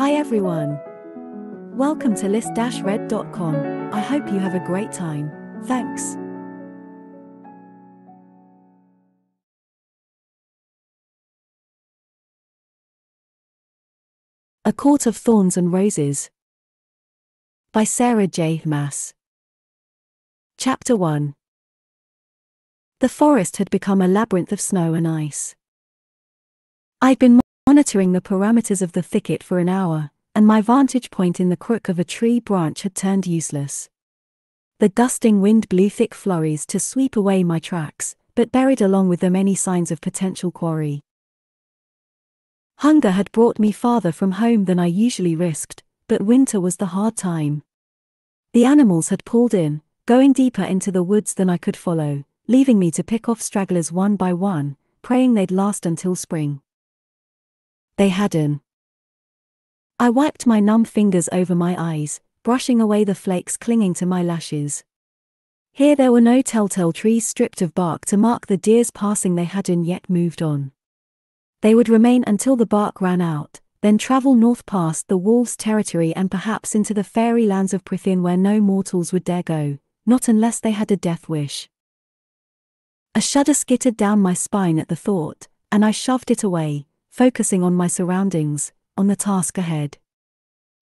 Hi everyone. Welcome to list-read.com. I hope you have a great time. Thanks. A Court of Thorns and Roses by Sarah J. Maas. Chapter 1 The forest had become a labyrinth of snow and ice. I'd been monitoring the parameters of the thicket for an hour, and my vantage point in the crook of a tree branch had turned useless. The gusting wind blew thick flurries to sweep away my tracks, but buried along with them any signs of potential quarry. Hunger had brought me farther from home than I usually risked, but winter was the hard time. The animals had pulled in, going deeper into the woods than I could follow, leaving me to pick off stragglers one by one, praying they'd last until spring. They hadn't. I wiped my numb fingers over my eyes, brushing away the flakes clinging to my lashes. Here there were no telltale trees stripped of bark to mark the deer's passing they hadn't yet moved on. They would remain until the bark ran out, then travel north past the wolves' territory and perhaps into the fairy lands of Prythian where no mortals would dare go, not unless they had a death wish. A shudder skittered down my spine at the thought, and I shoved it away, focusing on my surroundings, on the task ahead.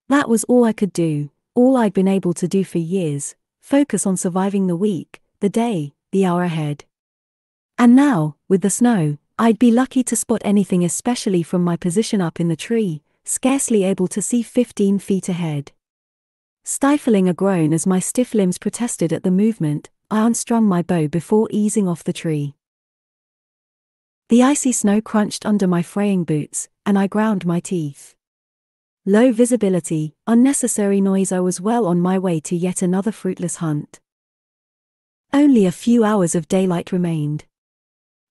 That was all I could do, all I'd been able to do for years focus on surviving the week, the day, the hour ahead. And now, with the snow, I'd be lucky to spot anything, especially from my position up in the tree, scarcely able to see 15 feet ahead. Stifling a groan as my stiff limbs protested at the movement, I unstrung my bow before easing off the tree. The icy snow crunched under my fraying boots, and I ground my teeth. Low visibility, unnecessary noise. I was well on my way to yet another fruitless hunt. Only a few hours of daylight remained.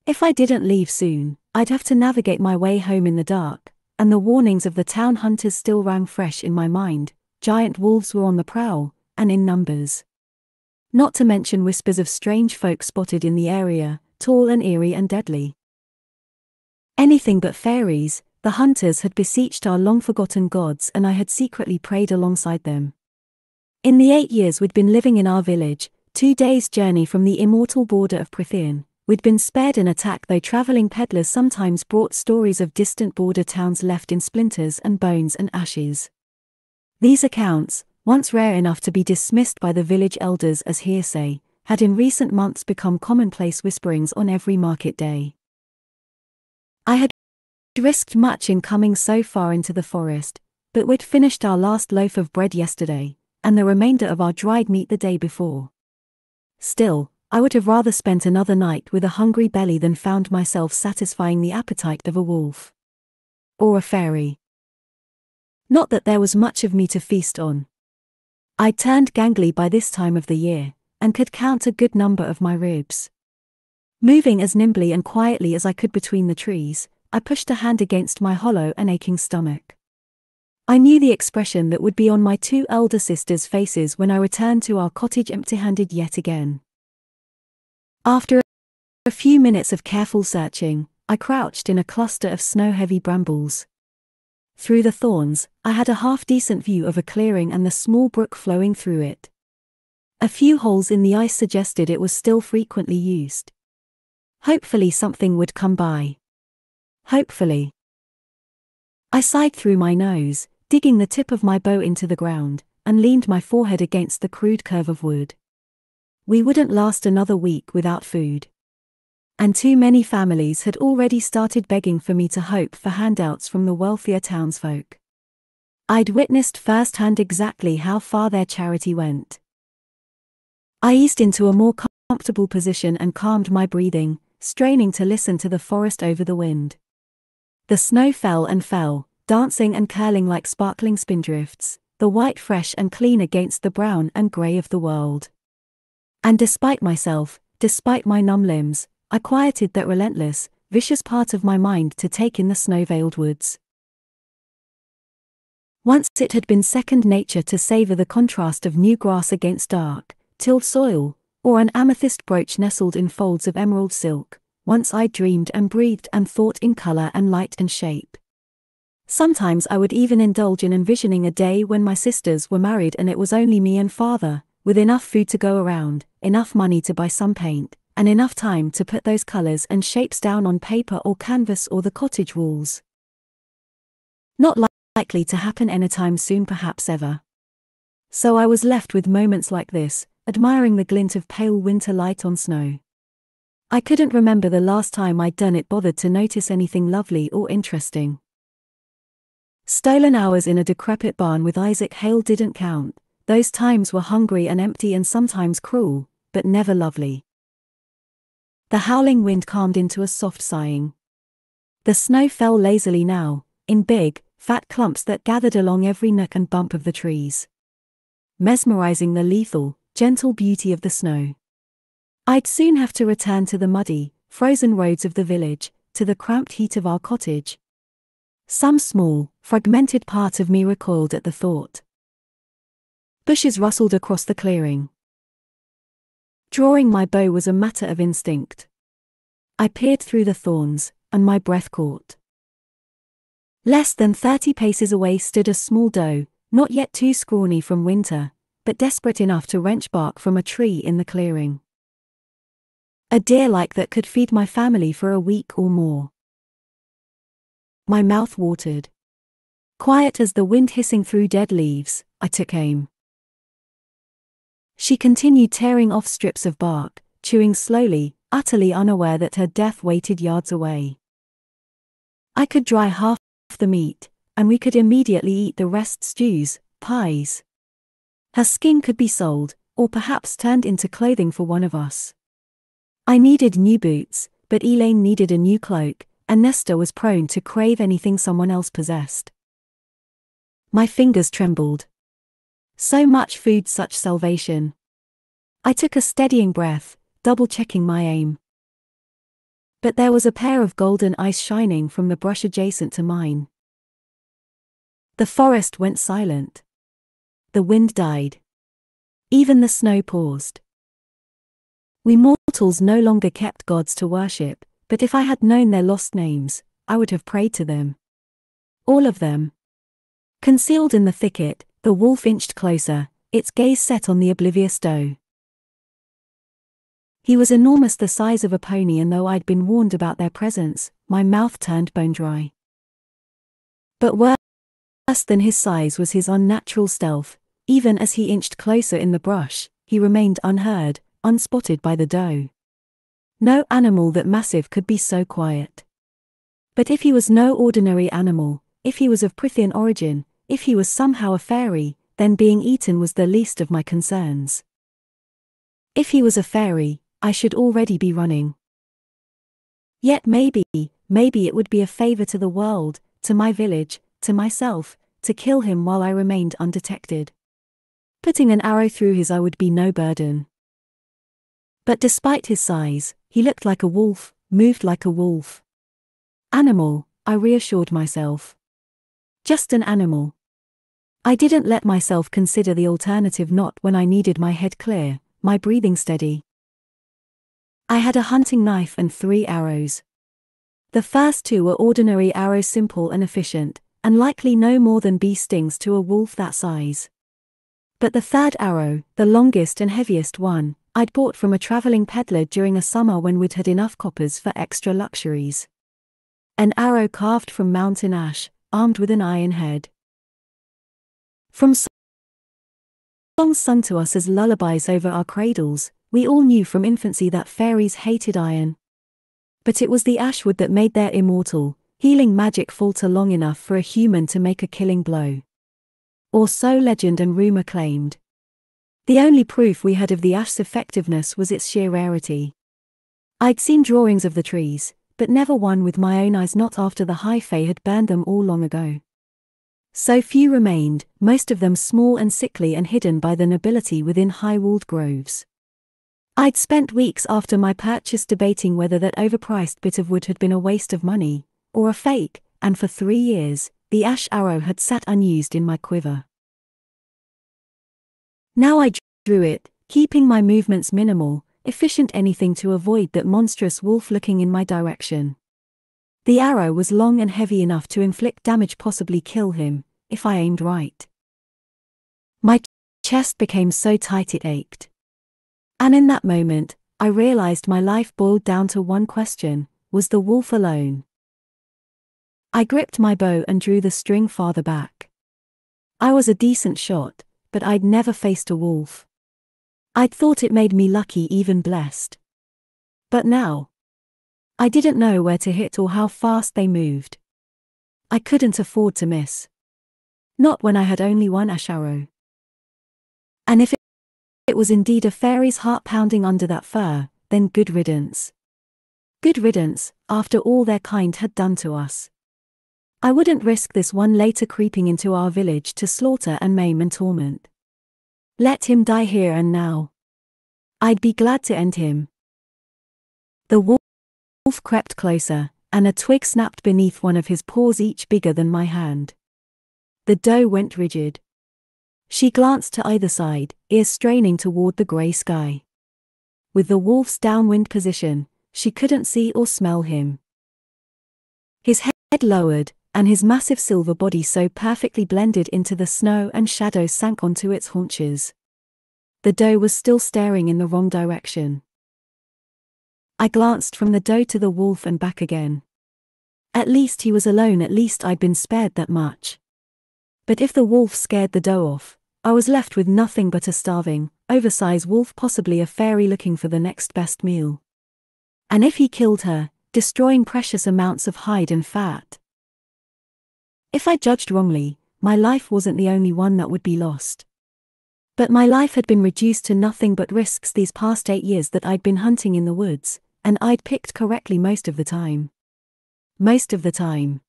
If I didn't leave soon, I'd have to navigate my way home in the dark, and the warnings of the town hunters still rang fresh in my mind. Giant wolves were on the prowl, and in numbers. Not to mention whispers of strange folk spotted in the area, tall and eerie and deadly. Anything but fairies, the hunters had beseeched our long forgotten gods, and I had secretly prayed alongside them. In the eight years we'd been living in our village, two days' journey from the immortal border of Prythian, We'd been spared an attack though traveling peddlers sometimes brought stories of distant border towns left in splinters and bones and ashes. These accounts, once rare enough to be dismissed by the village elders as hearsay, had in recent months become commonplace whisperings on every market day. I had risked much in coming so far into the forest, but we'd finished our last loaf of bread yesterday, and the remainder of our dried meat the day before. Still, I would have rather spent another night with a hungry belly than found myself satisfying the appetite of a wolf. Or a fairy. Not that there was much of me to feast on. I turned gangly by this time of the year, and could count a good number of my ribs. Moving as nimbly and quietly as I could between the trees, I pushed a hand against my hollow and aching stomach. I knew the expression that would be on my two elder sisters' faces when I returned to our cottage empty handed yet again. After a few minutes of careful searching, I crouched in a cluster of snow heavy brambles. Through the thorns, I had a half decent view of a clearing and the small brook flowing through it. A few holes in the ice suggested it was still frequently used. Hopefully, something would come by. Hopefully. I sighed through my nose, digging the tip of my bow into the ground, and leaned my forehead against the crude curve of wood. We wouldn't last another week without food. And too many families had already started begging for me to hope for handouts from the wealthier townsfolk. I'd witnessed firsthand exactly how far their charity went. I eased into a more comfortable position and calmed my breathing, straining to listen to the forest over the wind. The snow fell and fell, dancing and curling like sparkling spindrifts, the white fresh and clean against the brown and grey of the world. And despite myself, despite my numb limbs, I quieted that relentless, vicious part of my mind to take in the snow veiled woods. Once it had been second nature to savor the contrast of new grass against dark, tilled soil, or an amethyst brooch nestled in folds of emerald silk. Once I dreamed and breathed and thought in color and light and shape. Sometimes I would even indulge in envisioning a day when my sisters were married and it was only me and father, with enough food to go around, enough money to buy some paint, and enough time to put those colors and shapes down on paper or canvas or the cottage walls. Not likely to happen anytime soon, perhaps ever. So I was left with moments like this, admiring the glint of pale winter light on snow. I couldn't remember the last time I'd done it bothered to notice anything lovely or interesting. Stolen hours in a decrepit barn with Isaac Hale didn't count, those times were hungry and empty and sometimes cruel, but never lovely. The howling wind calmed into a soft sighing. The snow fell lazily now, in big, fat clumps that gathered along every nook and bump of the trees. Mesmerizing the lethal, gentle beauty of the snow. I'd soon have to return to the muddy, frozen roads of the village, to the cramped heat of our cottage, some small, fragmented part of me recoiled at the thought. Bushes rustled across the clearing. Drawing my bow was a matter of instinct. I peered through the thorns, and my breath caught. Less than thirty paces away stood a small doe, not yet too scrawny from winter, but desperate enough to wrench bark from a tree in the clearing. A deer like that could feed my family for a week or more. My mouth watered. Quiet as the wind hissing through dead leaves, I took aim. She continued tearing off strips of bark, chewing slowly, utterly unaware that her death waited yards away. I could dry half the meat, and we could immediately eat the rest stews, pies. Her skin could be sold, or perhaps turned into clothing for one of us. I needed new boots, but Elain needed a new cloak, and Nesta was prone to crave anything someone else possessed. My fingers trembled. So much food, such salvation. I took a steadying breath, double checking my aim. But there was a pair of golden eyes shining from the brush adjacent to mine. The forest went silent. The wind died. Even the snow paused. We mortals no longer kept gods to worship, but if I had known their lost names, I would have prayed to them. All of them. Concealed in the thicket, the wolf inched closer, its gaze set on the oblivious doe. He was enormous the size of a pony and though I'd been warned about their presence, my mouth turned bone dry. But worse than his size was his unnatural stealth, even as he inched closer in the brush, he remained unheard, unspotted by the doe. No animal that massive could be so quiet. But if he was no ordinary animal, if he was of Prythian origin, if he was somehow a fairy, then being eaten was the least of my concerns. If he was a fairy, I should already be running. Yet maybe, maybe it would be a favor to the world, to my village, to myself, to kill him while I remained undetected. Putting an arrow through his eye would be no burden. But despite his size, he looked like a wolf, moved like a wolf. Animal, I reassured myself. Just an animal. I didn't let myself consider the alternative not when I needed my head clear, my breathing steady. I had a hunting knife and three arrows. The first two were ordinary arrows simple and efficient, and likely no more than bee stings to a wolf that size. But the third arrow, the longest and heaviest one, I'd bought from a traveling peddler during a summer when we'd had enough coppers for extra luxuries. An arrow carved from mountain ash, armed with an iron head. From songs sung to us as lullabies over our cradles, we all knew from infancy that fairies hated iron. But it was the ashwood that made their immortal, healing magic falter long enough for a human to make a killing blow. Or so legend and rumor claimed. The only proof we had of the ash's effectiveness was its sheer rarity. I'd seen drawings of the trees, but never one with my own eyes not after the high fae had burned them all long ago. So few remained, most of them small and sickly and hidden by the nobility within high-walled groves. I'd spent weeks after my purchase debating whether that overpriced bit of wood had been a waste of money, or a fake, and for three years, the ash arrow had sat unused in my quiver. Now I drew it, keeping my movements minimal, efficient anything to avoid that monstrous wolf looking in my direction. The arrow was long and heavy enough to inflict damage, possibly kill him, if I aimed right. My chest became so tight it ached. And in that moment, I realized my life boiled down to one question was the wolf alone? I gripped my bow and drew the string farther back. I was a decent shot, but I'd never faced a wolf. I'd thought it made me lucky, even blessed. But now, I didn't know where to hit or how fast they moved. I couldn't afford to miss. Not when I had only one ash arrow. And if it, it was indeed a fairy's heart pounding under that fur, then good riddance. Good riddance, after all their kind had done to us. I wouldn't risk this one later creeping into our village to slaughter and maim and torment. Let him die here and now. I'd be glad to end him. The wolf crept closer, and a twig snapped beneath one of his paws, each bigger than my hand. The doe went rigid. She glanced to either side, ears straining toward the grey sky. With the wolf's downwind position, she couldn't see or smell him. His head lowered, and his massive silver body so perfectly blended into the snow and shadows sank onto its haunches. The doe was still staring in the wrong direction. I glanced from the doe to the wolf and back again. At least he was alone, at least I'd been spared that much. But if the wolf scared the doe off, I was left with nothing but a starving, oversized wolf, possibly a fairy looking for the next best meal. And if he killed her, destroying precious amounts of hide and fat. If I judged wrongly, my life wasn't the only one that would be lost. But my life had been reduced to nothing but risks these past eight years that I'd been hunting in the woods, and I'd picked correctly most of the time. Most of the time.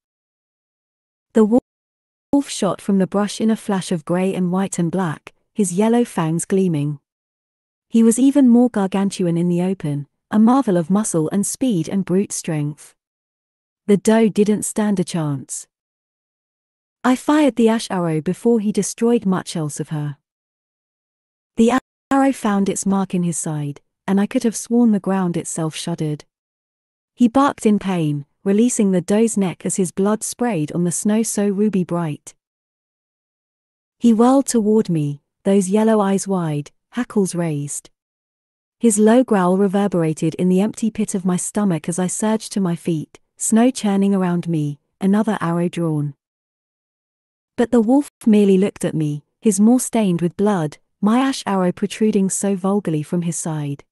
The wolf shot from the brush in a flash of grey and white and black, his yellow fangs gleaming. He was even more gargantuan in the open, a marvel of muscle and speed and brute strength. The doe didn't stand a chance. I fired the ash arrow before he destroyed much else of her. The arrow found its mark in his side, and I could have sworn the ground itself shuddered. He barked in pain, releasing the doe's neck as his blood sprayed on the snow so ruby bright. He whirled toward me, those yellow eyes wide, hackles raised. His low growl reverberated in the empty pit of my stomach as I surged to my feet, snow churning around me, another arrow drawn. But the wolf merely looked at me, his maw stained with blood, my ash arrow protruding so vulgarly from his side.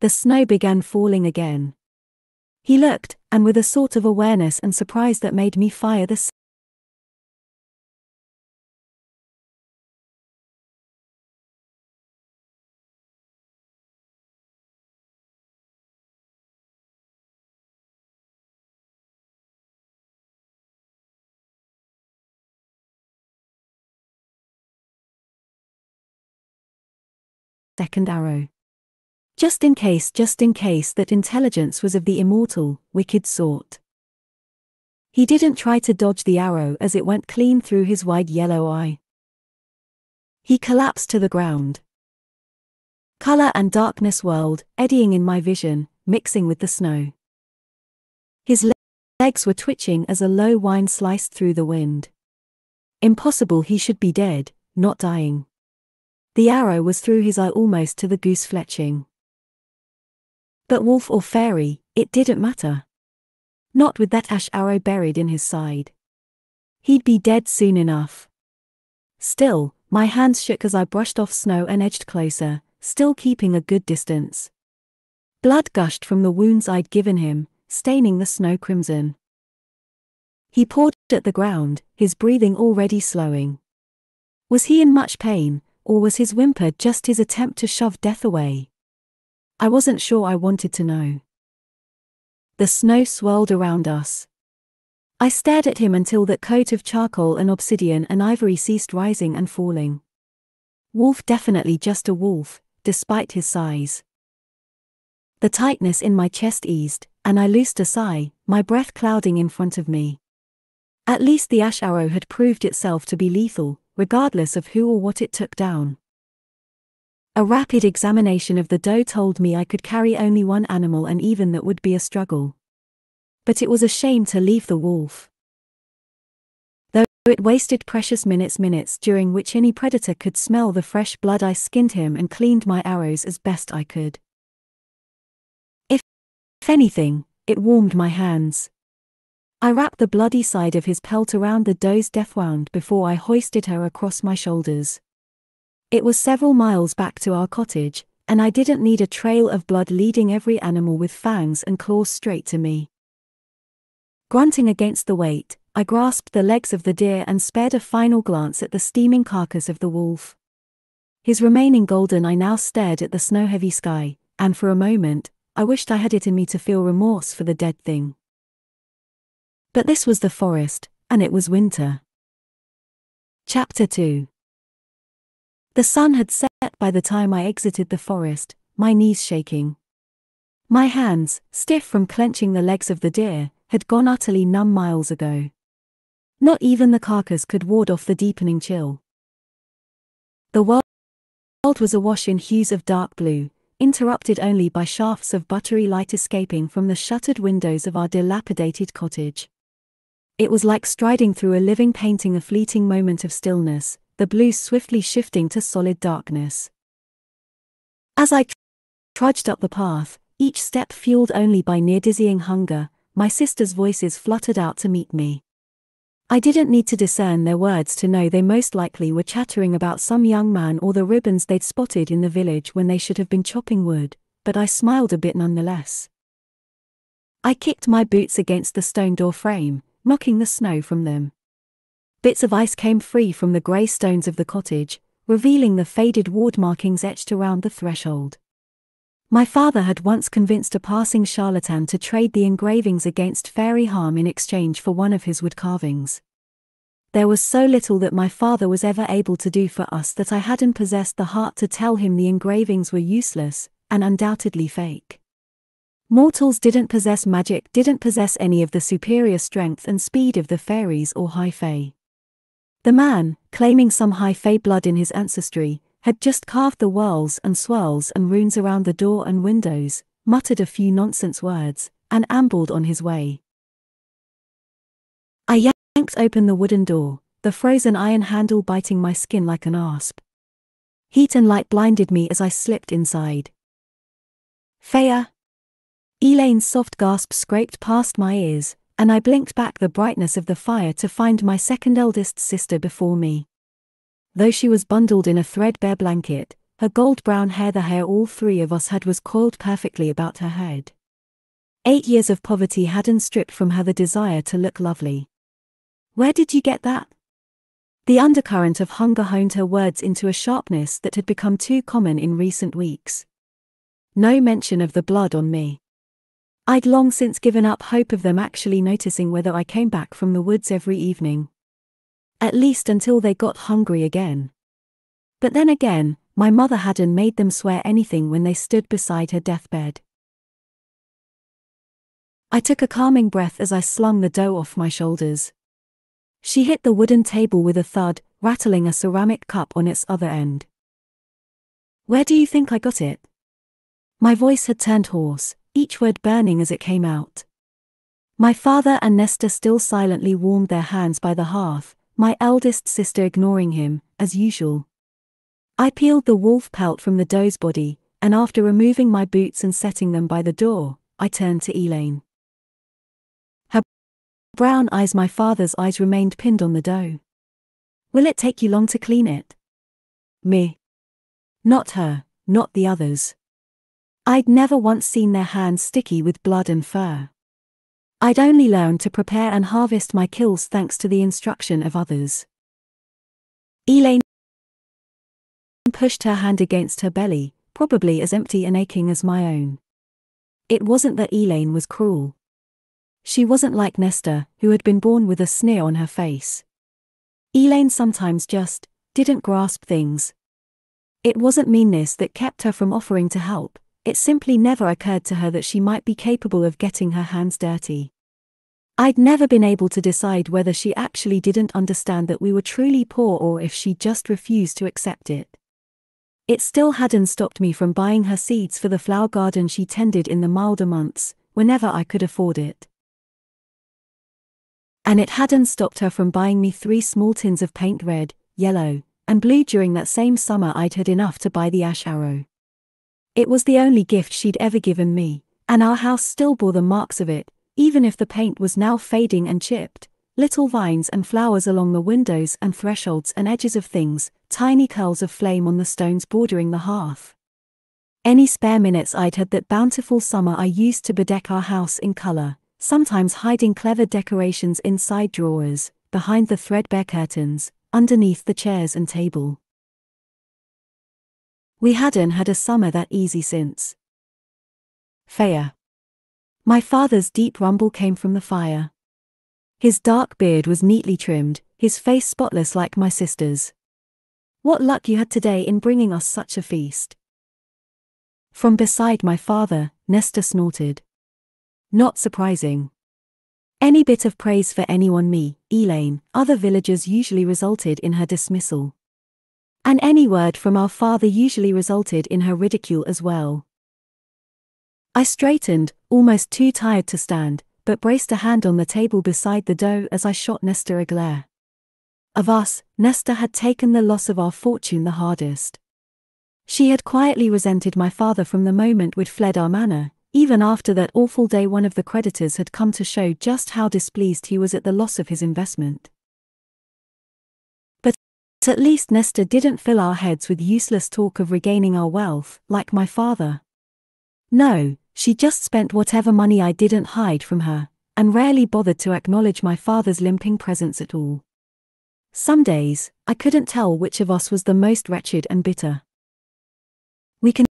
The snow began falling again. He looked, and with a sort of awareness and surprise that made me fire the second arrow. Just in case, just in case that intelligence was of the immortal, wicked sort. He didn't try to dodge the arrow as it went clean through his wide yellow eye. He collapsed to the ground. Color and darkness whirled, eddying in my vision, mixing with the snow. His legs were twitching as a low whine sliced through the wind. Impossible he should be dead, not dying. The arrow was through his eye almost to the goose fletching. But wolf or fairy, it didn't matter. Not with that ash arrow buried in his side. He'd be dead soon enough. Still, my hands shook as I brushed off snow and edged closer, still keeping a good distance. Blood gushed from the wounds I'd given him, staining the snow crimson. He pawed at the ground, his breathing already slowing. Was he in much pain, or was his whimper just his attempt to shove death away? I wasn't sure I wanted to know. The snow swirled around us. I stared at him until that coat of charcoal and obsidian and ivory ceased rising and falling. Wolf definitely just a wolf, despite his size. The tightness in my chest eased, and I loosed a sigh, my breath clouding in front of me. At least the ash arrow had proved itself to be lethal, regardless of who or what it took down. A rapid examination of the doe told me I could carry only one animal and even that would be a struggle. But it was a shame to leave the wolf. Though it wasted precious minutes minutes during which any predator could smell the fresh blood I skinned him and cleaned my arrows as best I could. If, if anything, it warmed my hands. I wrapped the bloody side of his pelt around the doe's death wound before I hoisted her across my shoulders. It was several miles back to our cottage, and I didn't need a trail of blood leading every animal with fangs and claws straight to me. Grunting against the weight, I grasped the legs of the deer and spared a final glance at the steaming carcass of the wolf. His remaining golden eye now stared at the snow heavy sky, and for a moment, I wished I had it in me to feel remorse for the dead thing. But this was the forest, and it was winter. Chapter 2 the sun had set by the time I exited the forest, my knees shaking. My hands, stiff from clenching the legs of the deer, had gone utterly numb miles ago. Not even the carcass could ward off the deepening chill. The world was awash in hues of dark blue, interrupted only by shafts of buttery light escaping from the shuttered windows of our dilapidated cottage. It was like striding through a living painting a fleeting moment of stillness, the blue swiftly shifting to solid darkness. As I trudged up the path, each step fueled only by near dizzying hunger, my sisters' voices fluttered out to meet me. I didn't need to discern their words to know they most likely were chattering about some young man or the ribbons they'd spotted in the village when they should have been chopping wood, but I smiled a bit nonetheless. I kicked my boots against the stone door frame, knocking the snow from them. Bits of ice came free from the grey stones of the cottage, revealing the faded ward markings etched around the threshold. My father had once convinced a passing charlatan to trade the engravings against fairy harm in exchange for one of his wood carvings. There was so little that my father was ever able to do for us that I hadn't possessed the heart to tell him the engravings were useless, and undoubtedly fake. Mortals didn't possess magic, didn't possess any of the superior strength and speed of the fairies or high fae. The man, claiming some high fae blood in his ancestry, had just carved the whirls and swirls and runes around the door and windows, muttered a few nonsense words, and ambled on his way. I yanked open the wooden door, the frozen iron handle biting my skin like an asp. Heat and light blinded me as I slipped inside. Feyre! Elain's soft gasp scraped past my ears, and I blinked back the brightness of the fire to find my second eldest sister before me. Though she was bundled in a threadbare blanket, her gold brown hair, the hair all three of us had, was coiled perfectly about her head. Eight years of poverty hadn't stripped from her the desire to look lovely. Where did you get that? The undercurrent of hunger honed her words into a sharpness that had become too common in recent weeks. No mention of the blood on me. I'd long since given up hope of them actually noticing whether I came back from the woods every evening. At least until they got hungry again. But then again, my mother hadn't made them swear anything when they stood beside her deathbed. I took a calming breath as I slung the doe off my shoulders. She hit the wooden table with a thud, rattling a ceramic cup on its other end. Where do you think I got it? My voice had turned hoarse, each word burning as it came out. My father and Nesta still silently warmed their hands by the hearth, my eldest sister ignoring him, as usual. I peeled the wolf pelt from the doe's body, and after removing my boots and setting them by the door, I turned to Elain. Her brown eyes, my father's eyes, remained pinned on the doe. Will it take you long to clean it? Me. Not her, not the others. I'd never once seen their hands sticky with blood and fur. I'd only learned to prepare and harvest my kills thanks to the instruction of others. Elain pushed her hand against her belly, probably as empty and aching as my own. It wasn't that Elain was cruel. She wasn't like Nesta, who had been born with a sneer on her face. Elain sometimes just didn't grasp things. It wasn't meanness that kept her from offering to help, it simply never occurred to her that she might be capable of getting her hands dirty. I'd never been able to decide whether she actually didn't understand that we were truly poor or if she just refused to accept it. It still hadn't stopped me from buying her seeds for the flower garden she tended in the milder months, whenever I could afford it. And it hadn't stopped her from buying me three small tins of paint red, yellow, and blue during that same summer I'd had enough to buy the ash arrow. It was the only gift she'd ever given me, and our house still bore the marks of it, even if the paint was now fading and chipped. Little vines and flowers along the windows and thresholds and edges of things, tiny curls of flame on the stones bordering the hearth. Any spare minutes I'd had that bountiful summer I used to bedeck our house in color, sometimes hiding clever decorations inside drawers, behind the threadbare curtains, underneath the chairs and table. We hadn't had a summer that easy since. Feyre. My father's deep rumble came from the fire. His dark beard was neatly trimmed, his face spotless like my sister's. What luck you had today in bringing us such a feast. From beside my father, Nesta snorted. Not surprising. Any bit of praise for anyone me, Elain, other villagers usually resulted in her dismissal. And any word from our father usually resulted in her ridicule as well. I straightened, almost too tired to stand, but braced a hand on the table beside the doe as I shot Nesta a glare. Of us, Nesta had taken the loss of our fortune the hardest. She had quietly resented my father from the moment we'd fled our manor, even after that awful day one of the creditors had come to show just how displeased he was at the loss of his investment. At least Nesta didn't fill our heads with useless talk of regaining our wealth, like my father. No, she just spent whatever money I didn't hide from her, and rarely bothered to acknowledge my father's limping presence at all. Some days, I couldn't tell which of us was the most wretched and bitter. We can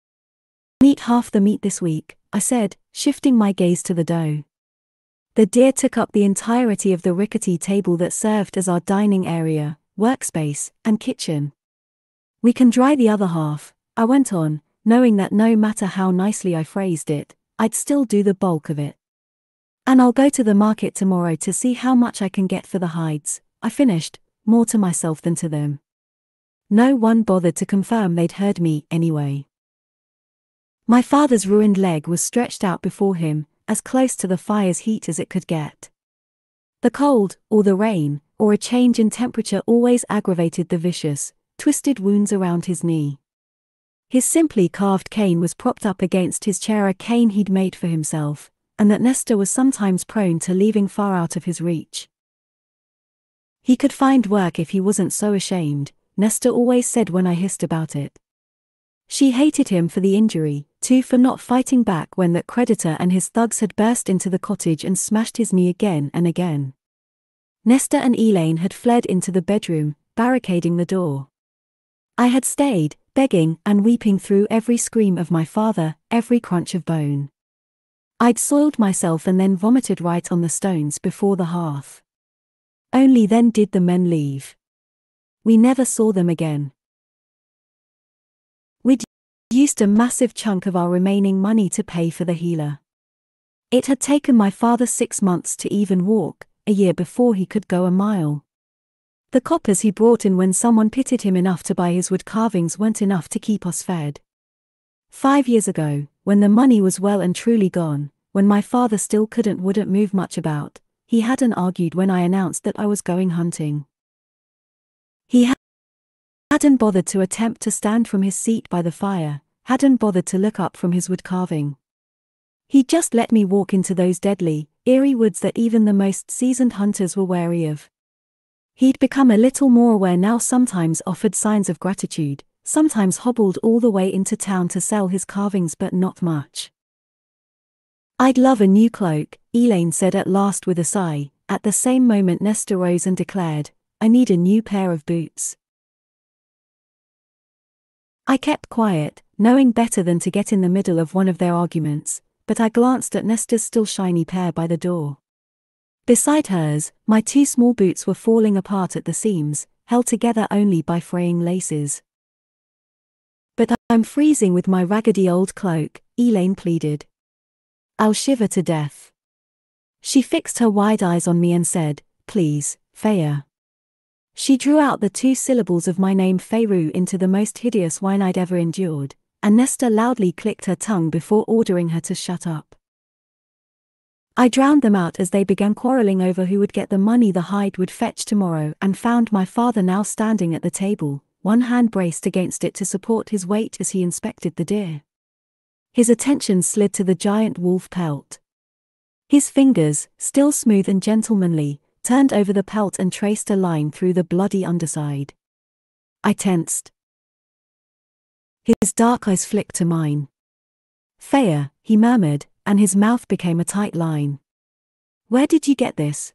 eat half the meat this week, I said, shifting my gaze to the doe. The deer took up the entirety of the rickety table that served as our dining area, workspace, and kitchen. We can dry the other half, I went on, knowing that no matter how nicely I phrased it, I'd still do the bulk of it. And I'll go to the market tomorrow to see how much I can get for the hides, I finished, more to myself than to them. No one bothered to confirm they'd heard me, anyway. My father's ruined leg was stretched out before him, as close to the fire's heat as it could get. The cold, or the rain, or a change in temperature always aggravated the vicious, twisted wounds around his knee. His simply carved cane was propped up against his chair, a cane he'd made for himself, and that Nesta was sometimes prone to leaving far out of his reach. He could find work if he wasn't so ashamed, Nesta always said when I hissed about it. She hated him for the injury, too for not fighting back when that creditor and his thugs had burst into the cottage and smashed his knee again and again. Nesta and Elaine had fled into the bedroom, barricading the door. I had stayed, begging and weeping through every scream of my father, every crunch of bone. I'd soiled myself and then vomited right on the stones before the hearth. Only then did the men leave. We never saw them again. We'd used a massive chunk of our remaining money to pay for the healer. It had taken my father six months to even walk, a year before he could go a mile. The coppers he brought in when someone pitted him enough to buy his wood carvings weren't enough to keep us fed. Five years ago, when the money was well and truly gone, when my father still couldn't wouldn't move much about, he hadn't argued when I announced that I was going hunting. He hadn't bothered to attempt to stand from his seat by the fire, hadn't bothered to look up from his wood carving. He just let me walk into those deadly, eerie woods that even the most seasoned hunters were wary of. He'd become a little more aware now, sometimes offered signs of gratitude, sometimes hobbled all the way into town to sell his carvings, but not much. I'd love a new cloak, Elain said at last with a sigh. At the same moment, Nesta rose and declared, I need a new pair of boots. I kept quiet, knowing better than to get in the middle of one of their arguments, but I glanced at Nesta's still shiny pair by the door. Beside hers, my two small boots were falling apart at the seams, held together only by fraying laces. But I'm freezing with my raggedy old cloak, Elain pleaded. I'll shiver to death. She fixed her wide eyes on me and said, Please, Feyre. She drew out the two syllables of my name Feyre into the most hideous whine I'd ever endured, and Nesta loudly clicked her tongue before ordering her to shut up. I drowned them out as they began quarreling over who would get the money the hide would fetch tomorrow and found my father now standing at the table, one hand braced against it to support his weight as he inspected the deer. His attention slid to the giant wolf pelt. His fingers, still smooth and gentlemanly, turned over the pelt and traced a line through the bloody underside. I tensed. His dark eyes flicked to mine. Feyre, he murmured, and his mouth became a tight line. Where did you get this?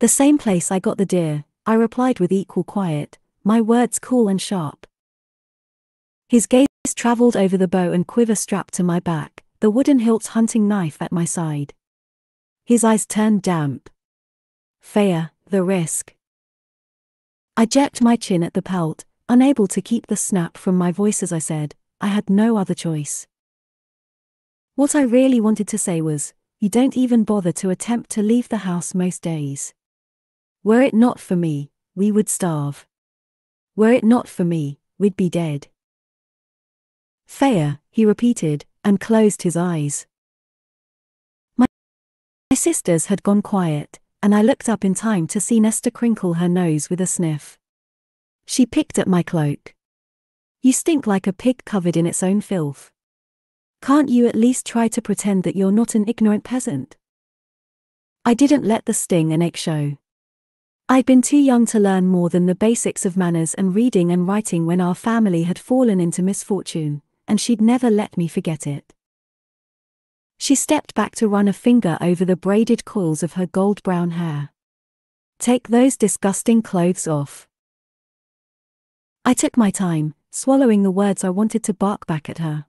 The same place I got the deer, I replied with equal quiet, my words cool and sharp. His gaze travelled over the bow and quiver strapped to my back, the wooden hilt hunting knife at my side. His eyes turned damp. Feyre, the risk. I jerked my chin at the pelt, unable to keep the snap from my voice as I said, I had no other choice. What I really wanted to say was, you don't even bother to attempt to leave the house most days. Were it not for me, we would starve. Were it not for me, we'd be dead. Feyre, he repeated, and closed his eyes. My, my sisters had gone quiet, and I looked up in time to see Nesta crinkle her nose with a sniff. She picked at my cloak. You stink like a pig covered in its own filth. Can't you at least try to pretend that you're not an ignorant peasant? I didn't let the sting and ache show. I'd been too young to learn more than the basics of manners and reading and writing when our family had fallen into misfortune, and she'd never let me forget it. She stepped back to run a finger over the braided coils of her gold brown hair. Take those disgusting clothes off. I took my time, swallowing the words I wanted to bark back at her.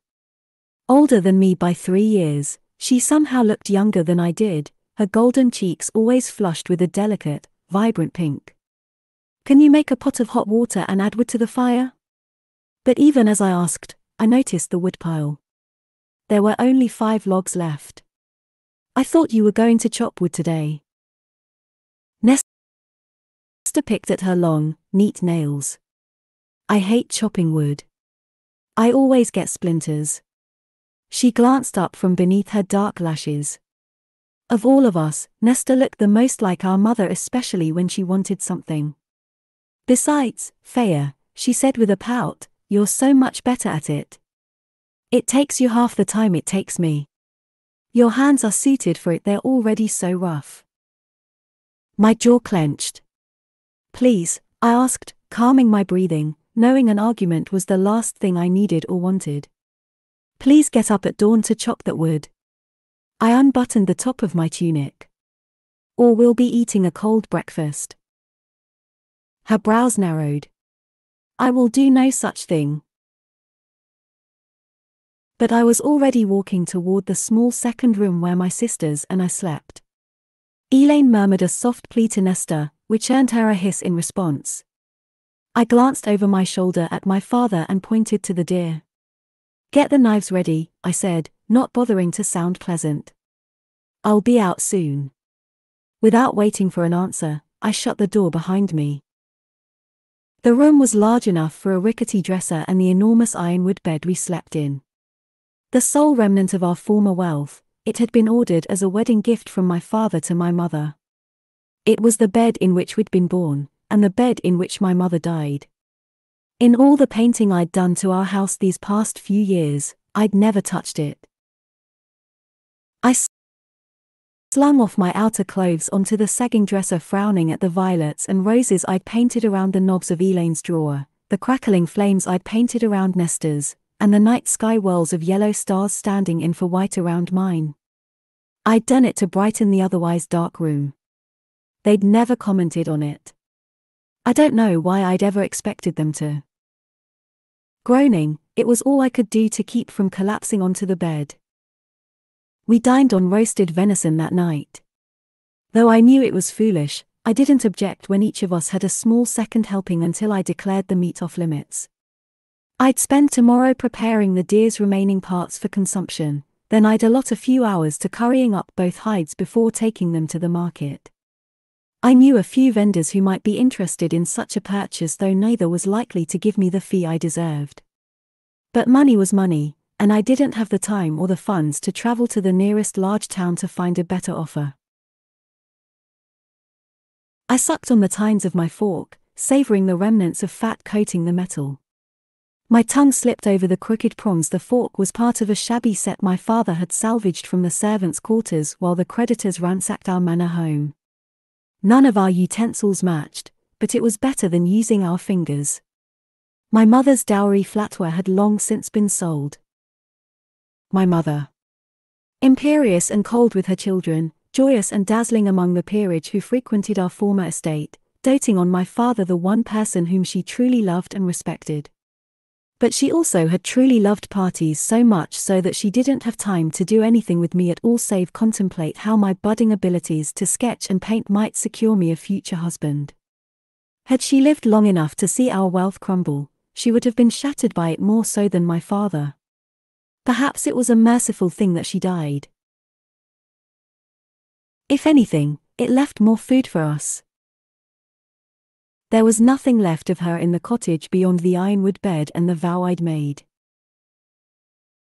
Older than me by three years, she somehow looked younger than I did, her golden cheeks always flushed with a delicate, vibrant pink. Can you make a pot of hot water and add wood to the fire? But even as I asked, I noticed the woodpile. There were only five logs left. I thought you were going to chop wood today. Nesta picked at her long, neat nails. I hate chopping wood. I always get splinters. She glanced up from beneath her dark lashes. Of all of us, Nesta looked the most like our mother, especially when she wanted something. Besides, Feyre, she said with a pout, you're so much better at it. It takes you half the time it takes me. Your hands are suited for it, they're already so rough. My jaw clenched. Please, I asked, calming my breathing, knowing an argument was the last thing I needed or wanted. Please get up at dawn to chop that wood. I unbuttoned the top of my tunic. Or we'll be eating a cold breakfast. Her brows narrowed. I will do no such thing. But I was already walking toward the small second room where my sisters and I slept. Elain murmured a soft plea to Nesta, which earned her a hiss in response. I glanced over my shoulder at my father and pointed to the deer. Get the knives ready, I said, not bothering to sound pleasant. I'll be out soon. Without waiting for an answer, I shut the door behind me. The room was large enough for a rickety dresser and the enormous ironwood bed we slept in. The sole remnant of our former wealth, it had been ordered as a wedding gift from my father to my mother. It was the bed in which we'd been born, and the bed in which my mother died. In all the painting I'd done to our house these past few years, I'd never touched it. I slung off my outer clothes onto the sagging dresser frowning at the violets and roses I'd painted around the knobs of Elain's drawer, the crackling flames I'd painted around Nesta's, and the night sky whirls of yellow stars standing in for white around mine. I'd done it to brighten the otherwise dark room. They'd never commented on it. I don't know why I'd ever expected them to. Groaning, it was all I could do to keep from collapsing onto the bed. We dined on roasted venison that night. Though I knew it was foolish, I didn't object when each of us had a small second helping until I declared the meat off limits. I'd spend tomorrow preparing the deer's remaining parts for consumption, then I'd allot a few hours to currying up both hides before taking them to the market. I knew a few vendors who might be interested in such a purchase, though neither was likely to give me the fee I deserved. But money was money, and I didn't have the time or the funds to travel to the nearest large town to find a better offer. I sucked on the tines of my fork, savoring the remnants of fat coating the metal. My tongue slipped over the crooked prongs. The fork was part of a shabby set my father had salvaged from the servants' quarters while the creditors ransacked our manor home. None of our utensils matched, but it was better than using our fingers. My mother's dowry flatware had long since been sold. My mother. Imperious and cold with her children, joyous and dazzling among the peerage who frequented our former estate, doting on my father, the one person whom she truly loved and respected. But she also had truly loved parties so much so that she didn't have time to do anything with me at all save contemplate how my budding abilities to sketch and paint might secure me a future husband. Had she lived long enough to see our wealth crumble, she would have been shattered by it more so than my father. Perhaps it was a merciful thing that she died. If anything, it left more food for us. There was nothing left of her in the cottage beyond the ironwood bed and the vow I'd made.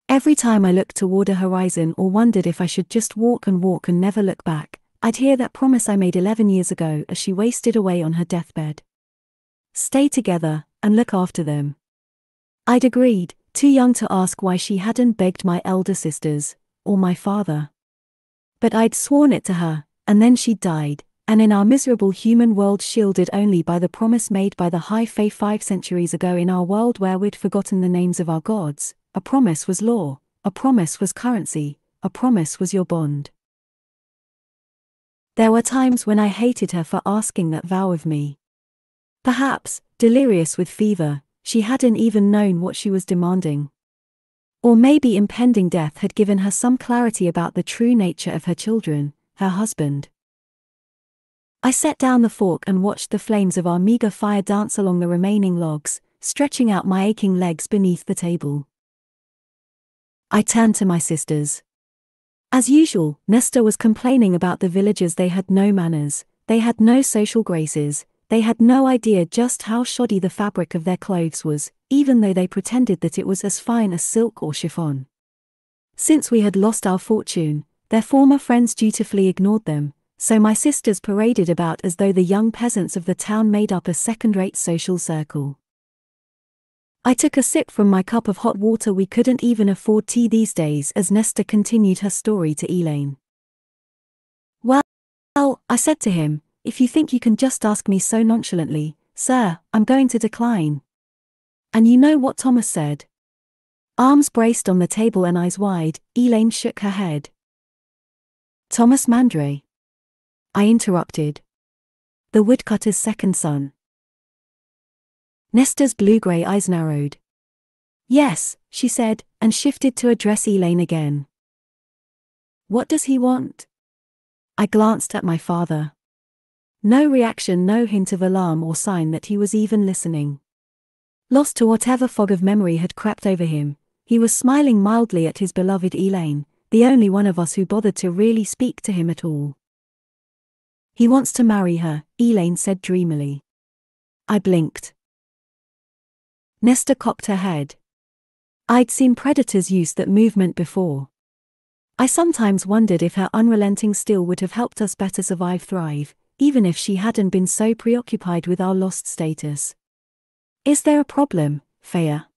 Every time I looked toward a horizon or wondered if I should just walk and walk and never look back, I'd hear that promise I made 11 years ago as she wasted away on her deathbed. Stay together and look after them. I'd agreed, too young to ask why she hadn't begged my elder sisters, or my father. But I'd sworn it to her, and then she died, and in our miserable human world shielded only by the promise made by the high fae five centuries ago in our world where we'd forgotten the names of our gods, a promise was law, a promise was currency, a promise was your bond. There were times when I hated her for asking that vow of me. Perhaps, delirious with fever, she hadn't even known what she was demanding. Or maybe impending death had given her some clarity about the true nature of her children, her husband. I set down the fork and watched the flames of our meager fire dance along the remaining logs, stretching out my aching legs beneath the table. I turned to my sisters. As usual, Nesta was complaining about the villagers they had no manners, they had no social graces, they had no idea just how shoddy the fabric of their clothes was, even though they pretended that it was as fine as silk or chiffon. Since we had lost our fortune, their former friends dutifully ignored them, so my sisters paraded about as though the young peasants of the town made up a second rate social circle. I took a sip from my cup of hot water. We couldn't even afford tea these days as Nesta continued her story to Elain. Well, well, I said to him, if you think you can just ask me so nonchalantly, sir, I'm going to decline. And you know what Tomas said? Arms braced on the table and eyes wide, Elain shook her head. Tomas Mandray. I interrupted. The woodcutter's second son. Nesta's blue-grey eyes narrowed. Yes, she said, and shifted to address Elain again. What does he want? I glanced at my father. No reaction, no hint of alarm or sign that he was even listening. Lost to whatever fog of memory had crept over him, he was smiling mildly at his beloved Elain, the only one of us who bothered to really speak to him at all. He wants to marry her, Elain said dreamily. I blinked. Nesta cocked her head. I'd seen Predator's use that movement before. I sometimes wondered if her unrelenting steel would have helped us better survive thrive, even if she hadn't been so preoccupied with our lost status. Is there a problem, Feyre?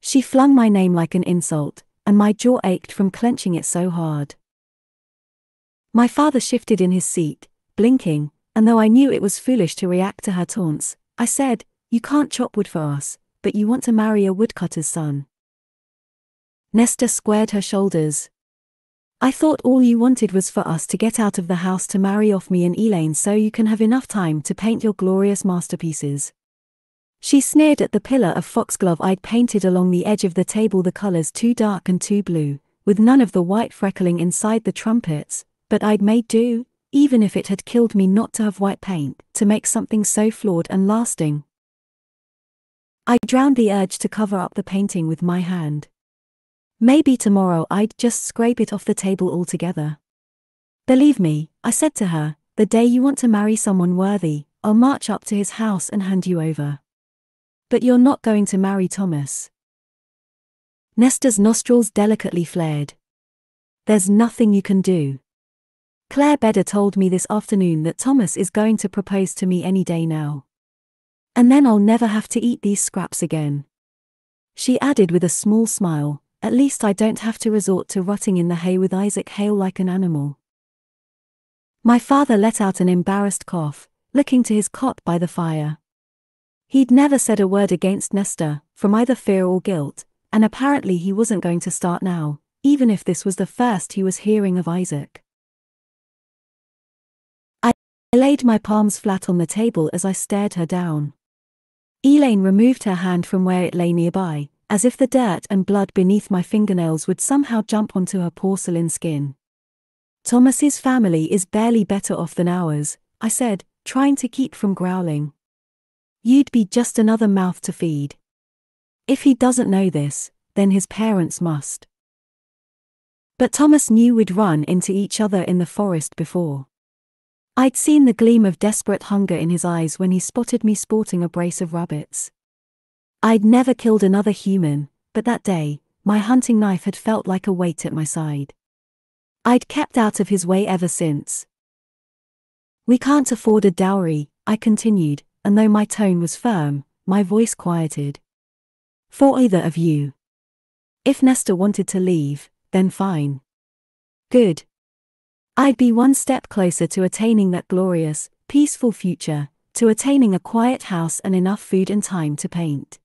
She flung my name like an insult, and my jaw ached from clenching it so hard. My father shifted in his seat, blinking, and though I knew it was foolish to react to her taunts, I said, You can't chop wood for us, but you want to marry a woodcutter's son. Nesta squared her shoulders. I thought all you wanted was for us to get out of the house to marry off me and Elain so you can have enough time to paint your glorious masterpieces. She sneered at the pillar of foxglove I'd painted along the edge of the table the colors too dark and too blue, with none of the white freckling inside the trumpets, but I'd made do, even if it had killed me not to have white paint, to make something so flawed and lasting. I drowned the urge to cover up the painting with my hand. Maybe tomorrow I'd just scrape it off the table altogether. Believe me, I said to her, the day you want to marry someone worthy, I'll march up to his house and hand you over. But you're not going to marry Tomas. Nesta's nostrils delicately flared. There's nothing you can do. Clare Beddor told me this afternoon that Tomas is going to propose to me any day now. And then I'll never have to eat these scraps again. She added with a small smile, At least I don't have to resort to rotting in the hay with Isaac Hale like an animal. My father let out an embarrassed cough, looking to his cot by the fire. He'd never said a word against Nesta, from either fear or guilt, and apparently he wasn't going to start now, even if this was the first he was hearing of Isaac. I laid my palms flat on the table as I stared her down. Elain removed her hand from where it lay nearby, as if the dirt and blood beneath my fingernails would somehow jump onto her porcelain skin. Tomas's family is barely better off than ours, I said, trying to keep from growling. You'd be just another mouth to feed. If he doesn't know this, then his parents must. But Tomas knew we'd run into each other in the forest before. I'd seen the gleam of desperate hunger in his eyes when he spotted me sporting a brace of rabbits. I'd never killed another human, but that day, my hunting knife had felt like a weight at my side. I'd kept out of his way ever since. We can't afford a dowry, I continued, and though my tone was firm, my voice quieted. For either of you. If Nesta wanted to leave, then fine. Good. I'd be one step closer to attaining that glorious, peaceful future, to attaining a quiet house and enough food and time to paint.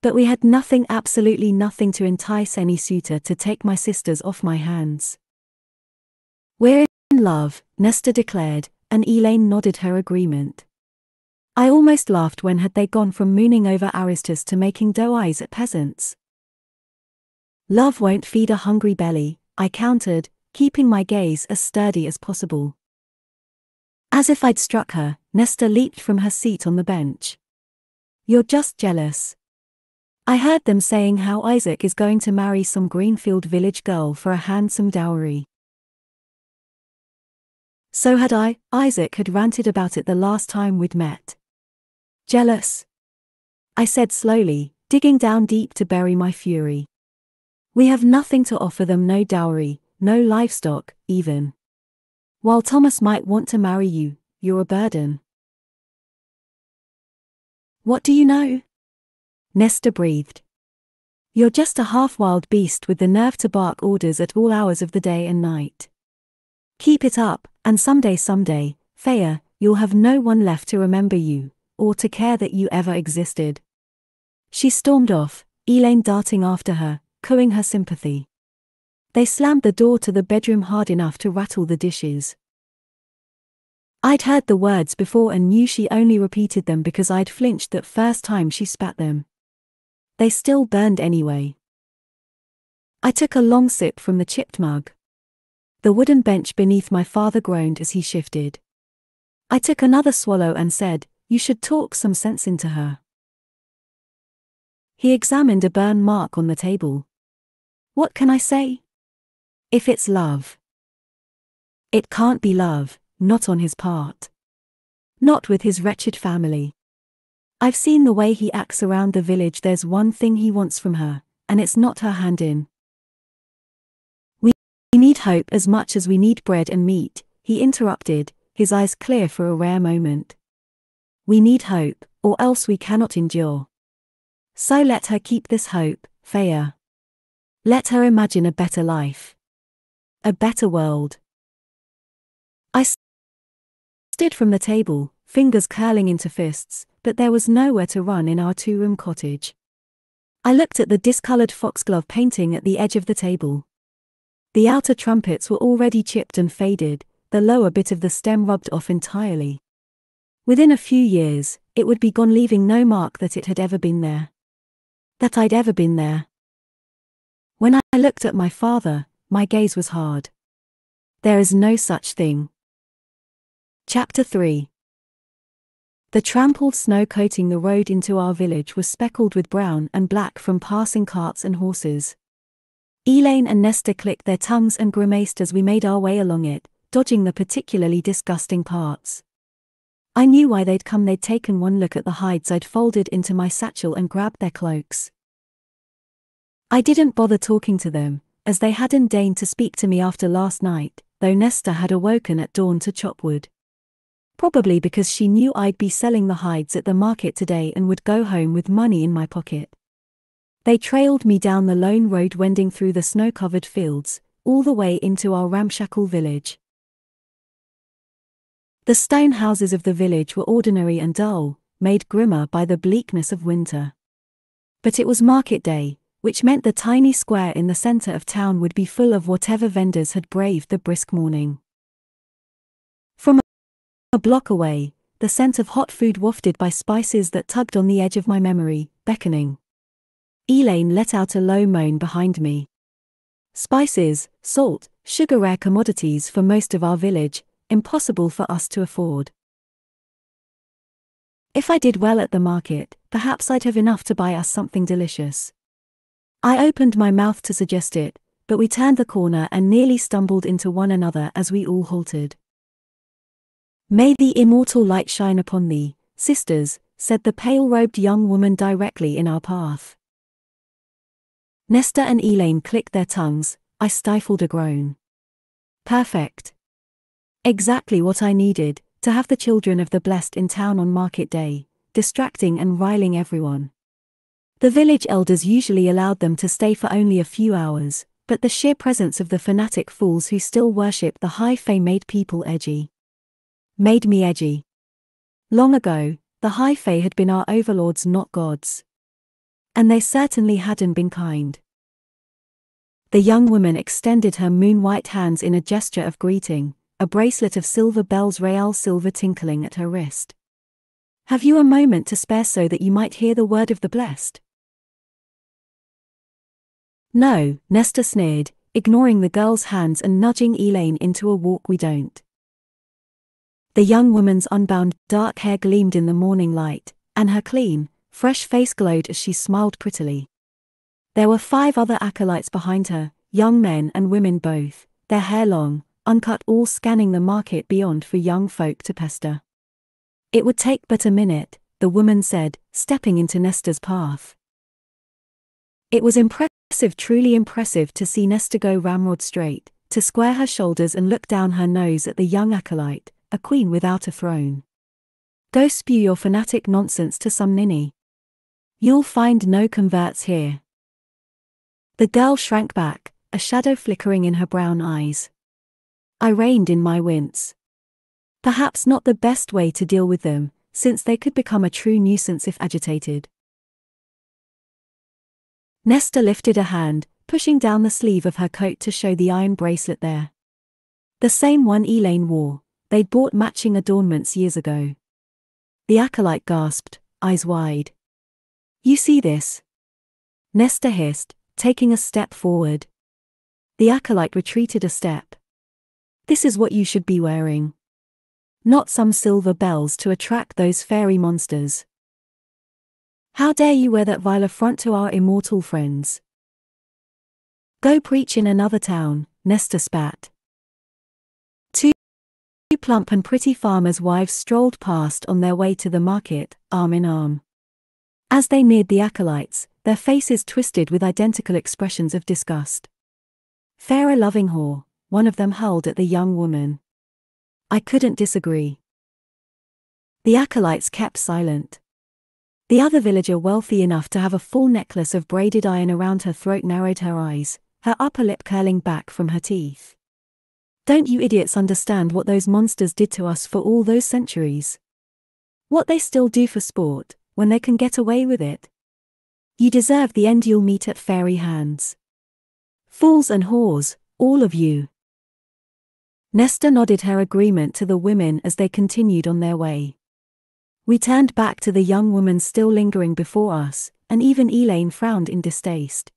But we had nothing, absolutely nothing to entice any suitor to take my sisters off my hands. We're in love, Nesta declared, and Elain nodded her agreement. I almost laughed when had they gone from mooning over Aristus to making doe eyes at peasants. Love won't feed a hungry belly, I countered, keeping my gaze as sturdy as possible. As if I'd struck her, Nesta leaped from her seat on the bench. You're just jealous. I heard them saying how Isaac is going to marry some Greenfield village girl for a handsome dowry. So had I, Isaac had ranted about it the last time we'd met. Jealous? I said slowly, digging down deep to bury my fury. We have nothing to offer them no dowry, no livestock, even. While Tomas might want to marry you, you're a burden. What do you know? Nesta breathed. You're just a half wild beast with the nerve to bark orders at all hours of the day and night. Keep it up, and someday, someday, Feyre, you'll have no one left to remember you, or to care that you ever existed. She stormed off, Elain darting after her, cooing her sympathy. They slammed the door to the bedroom hard enough to rattle the dishes. I'd heard the words before and knew she only repeated them because I'd flinched that first time she spat them. They still burned anyway. I took a long sip from the chipped mug. The wooden bench beneath my father groaned as he shifted. I took another swallow and said, You should talk some sense into her. He examined a burn mark on the table. What can I say? If it's love. It can't be love, not on his part. Not with his wretched family. I've seen the way he acts around the village. There's one thing he wants from her, and it's not her hand in. We need hope as much as we need bread and meat, he interrupted, his eyes clear for a rare moment. We need hope, or else we cannot endure. So let her keep this hope, Feyre. Let her imagine a better life. A better world. I stood from the table, fingers curling into fists, but there was nowhere to run in our two room cottage. I looked at the discolored foxglove painting at the edge of the table. The outer trumpets were already chipped and faded, the lower bit of the stem rubbed off entirely. Within a few years, it would be gone, leaving no mark that it had ever been there. That I'd ever been there. When I looked at my father, my gaze was hard. There is no such thing. Chapter 3 The trampled snow coating the road into our village was speckled with brown and black from passing carts and horses. Elain and Nesta clicked their tongues and grimaced as we made our way along it, dodging the particularly disgusting parts. I knew why they'd come, they'd taken one look at the hides I'd folded into my satchel and grabbed their cloaks. I didn't bother talking to them, as they hadn't deigned to speak to me after last night, though Nesta had awoken at dawn to chop wood. Probably because she knew I'd be selling the hides at the market today and would go home with money in my pocket. They trailed me down the lone road wending through the snow covered fields, all the way into our ramshackle village. The stone houses of the village were ordinary and dull, made grimmer by the bleakness of winter. But it was market day, which meant the tiny square in the center of town would be full of whatever vendors had braved the brisk morning. From a block away, the scent of hot food wafted by spices that tugged on the edge of my memory, beckoning. Elain let out a low moan behind me. Spices, salt, sugar rare commodities for most of our village, impossible for us to afford. If I did well at the market, perhaps I'd have enough to buy us something delicious. I opened my mouth to suggest it, but we turned the corner and nearly stumbled into one another as we all halted. May the immortal light shine upon thee, sisters, said the pale robed young woman directly in our path. Nesta and Elain clicked their tongues, I stifled a groan. Perfect. Exactly what I needed, to have the children of the blessed in town on market day, distracting and riling everyone. The village elders usually allowed them to stay for only a few hours, but the sheer presence of the fanatic fools who still worship the high fae made people edgy. Made me edgy. Long ago, the high fae had been our overlords, not gods. And they certainly hadn't been kind. The young woman extended her moon white hands in a gesture of greeting, a bracelet of silver bells real silver tinkling at her wrist. Have you a moment to spare so that you might hear the word of the blessed? No, Nesta sneered, ignoring the girl's hands and nudging Elain into a walk we don't. The young woman's unbound, dark hair gleamed in the morning light, and her clean, fresh face glowed as she smiled prettily. There were five other acolytes behind her, young men and women both, their hair long, uncut all scanning the market beyond for young folk to pester. It would take but a minute, the woman said, stepping into Nesta's path. It was impressive, truly impressive to see Nesta go ramrod straight, to square her shoulders and look down her nose at the young acolyte, a queen without a throne. Go spew your fanatic nonsense to some ninny. You'll find no converts here. The girl shrank back, a shadow flickering in her brown eyes. I reined in my wince. Perhaps not the best way to deal with them, since they could become a true nuisance if agitated. Nesta lifted a hand, pushing down the sleeve of her coat to show the iron bracelet there. The same one Elain wore, they'd bought matching adornments years ago. The acolyte gasped, eyes wide. You see this? Nesta hissed, taking a step forward. The acolyte retreated a step. This is what you should be wearing. Not some silver bells to attract those fairy monsters. How dare you wear that vile affront to our immortal friends? Go preach in another town, Nesta spat. Two plump and pretty farmers' wives strolled past on their way to the market, arm in arm. As they neared the acolytes, their faces twisted with identical expressions of disgust. Fairer loving whore, one of them hurled at the young woman. I couldn't disagree. The acolytes kept silent. The other villager, wealthy enough to have a full necklace of braided iron around her throat, narrowed her eyes, her upper lip curling back from her teeth. Don't you idiots understand what those monsters did to us for all those centuries? What they still do for sport, when they can get away with it? You deserve the end you'll meet at fairy hands. Fools and whores, all of you. Nesta nodded her agreement to the women as they continued on their way. We turned back to the young woman still lingering before us, and even Elain frowned in distaste.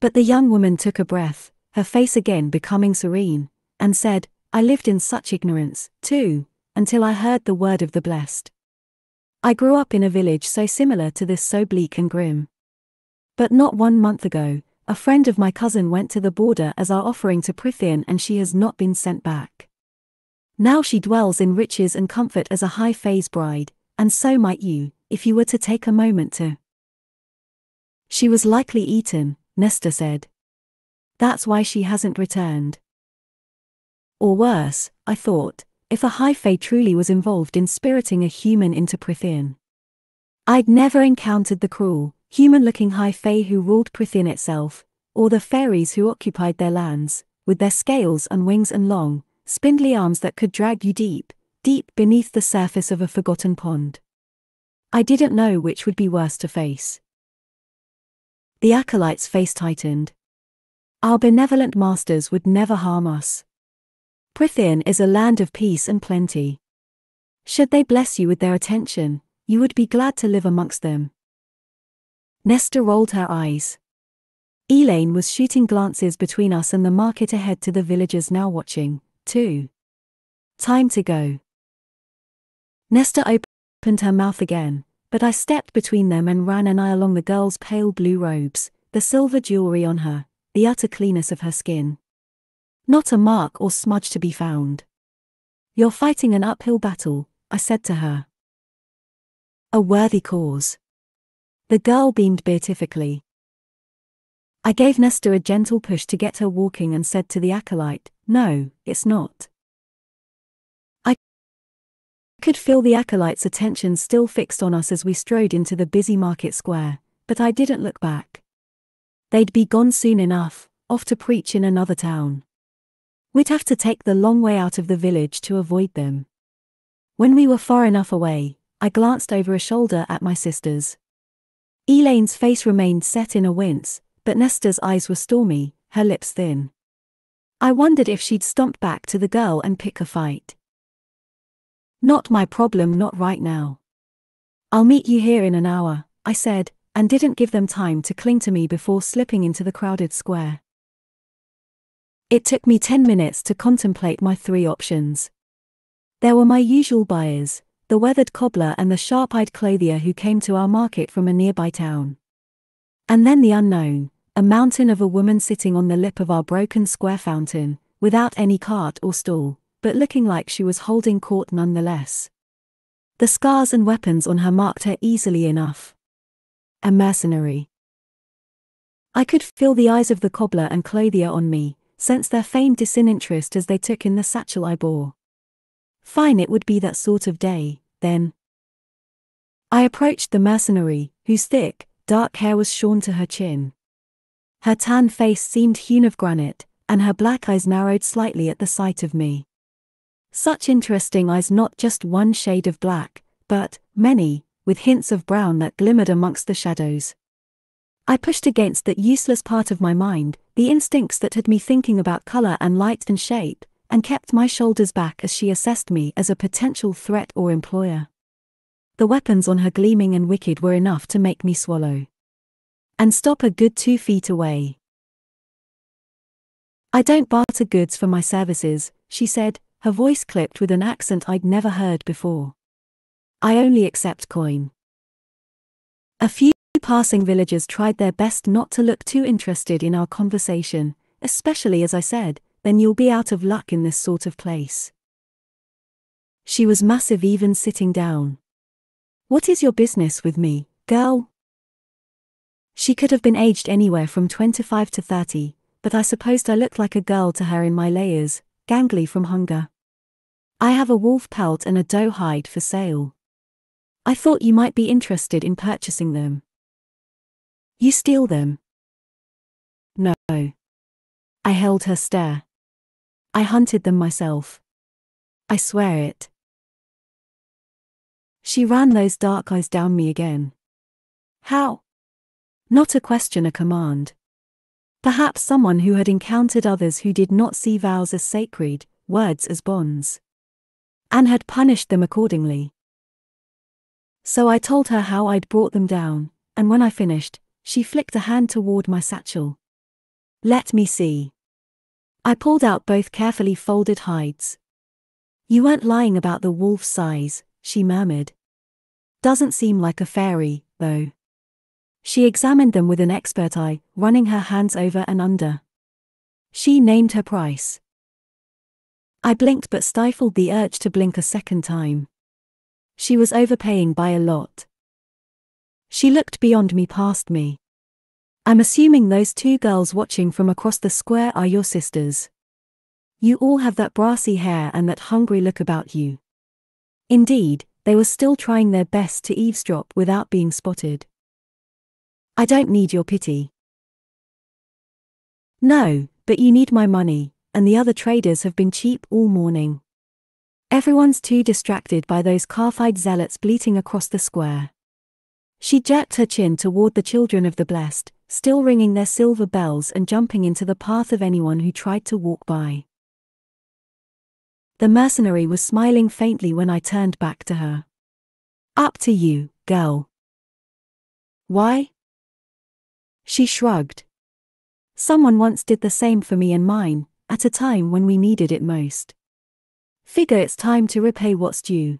But the young woman took a breath, her face again becoming serene, and said, I lived in such ignorance, too, until I heard the word of the blessed. I grew up in a village so similar to this, so bleak and grim. But not one month ago, a friend of my cousin went to the border as our offering to Prythian and she has not been sent back. Now she dwells in riches and comfort as a high phase bride, and so might you, if you were to take a moment to. She was likely eaten, Nesta said. That's why she hasn't returned. Or worse, I thought, if a high fae truly was involved in spiriting a human into Prythian. I'd never encountered the cruel, human-looking high fae who ruled Prythian itself, or the fairies who occupied their lands, with their scales and wings and long, spindly arms that could drag you deep, deep beneath the surface of a forgotten pond. I didn't know which would be worse to face. The acolyte's face tightened. Our benevolent masters would never harm us. Prythian is a land of peace and plenty. Should they bless you with their attention, you would be glad to live amongst them. Nesta rolled her eyes. Elain was shooting glances between us and the market ahead to the villagers now watching, too. Time to go. Nesta opened her mouth again, but I stepped between them and ran an eye along the girl's pale blue robes, the silver jewelry on her, the utter cleanness of her skin. Not a mark or smudge to be found. You're fighting an uphill battle, I said to her. A worthy cause. The girl beamed beatifically. I gave Nesta a gentle push to get her walking and said to the acolyte, No, it's not. I could feel the acolyte's attention still fixed on us as we strode into the busy market square, but I didn't look back. They'd be gone soon enough, off to preach in another town. We'd have to take the long way out of the village to avoid them. When we were far enough away, I glanced over a shoulder at my sisters. Elain's face remained set in a wince, but Nesta's eyes were stormy, her lips thin. I wondered if she'd stomp back to the girl and pick a fight. Not my problem, not right now. I'll meet you here in an hour, I said, and didn't give them time to cling to me before slipping into the crowded square. It took me 10 minutes to contemplate my three options. There were my usual buyers, the weathered cobbler and the sharp-eyed clothier who came to our market from a nearby town. And then the unknown, a mountain of a woman sitting on the lip of our broken square fountain, without any cart or stall, but looking like she was holding court nonetheless. The scars and weapons on her marked her easily enough. A mercenary. I could feel the eyes of the cobbler and clothier on me, sense their feigned disinterest as they took in the satchel I bore. Fine it would be that sort of day, then. I approached the mercenary, whose thick, dark hair was shorn to her chin. Her tan face seemed hewn of granite, and her black eyes narrowed slightly at the sight of me. Such interesting eyes, not just one shade of black, but many, with hints of brown that glimmered amongst the shadows. I pushed against that useless part of my mind, the instincts that had me thinking about color and light and shape, and kept my shoulders back as she assessed me as a potential threat or employer. The weapons on her gleaming and wicked were enough to make me swallow. And stop a good two feet away. I don't barter goods for my services, she said, her voice clipped with an accent I'd never heard before. I only accept coin. A few passing villagers tried their best not to look too interested in our conversation, especially as I said, then you'll be out of luck in this sort of place. She was massive even sitting down. What is your business with me, girl? She could have been aged anywhere from 25 to 30, but I supposed I looked like a girl to her in my layers, gangly from hunger. I have a wolf pelt and a doe hide for sale. I thought you might be interested in purchasing them. You steal them? No. I held her stare. I hunted them myself. I swear it. She ran those dark eyes down me again. How? Not a question, a command. Perhaps someone who had encountered others who did not see vows as sacred, words as bonds. And had punished them accordingly. So I told her how I'd brought them down, and when I finished, she flicked a hand toward my satchel. Let me see. I pulled out both carefully folded hides. You weren't lying about the wolf's size, she murmured. Doesn't seem like a fairy, though. She examined them with an expert eye, running her hands over and under. She named her price. I blinked but stifled the urge to blink a second time. She was overpaying by a lot. She looked beyond me past me. I'm assuming those two girls watching from across the square are your sisters. You all have that brassy hair and that hungry look about you. Indeed, they were still trying their best to eavesdrop without being spotted. I don't need your pity. No, but you need my money, and the other traders have been cheap all morning. Everyone's too distracted by those calf-eyed zealots bleating across the square. She jerked her chin toward the children of the blessed, still ringing their silver bells and jumping into the path of anyone who tried to walk by. The mercenary was smiling faintly when I turned back to her. Up to you, girl. Why? She shrugged. Someone once did the same for me and mine, at a time when we needed it most. Figure it's time to repay what's due.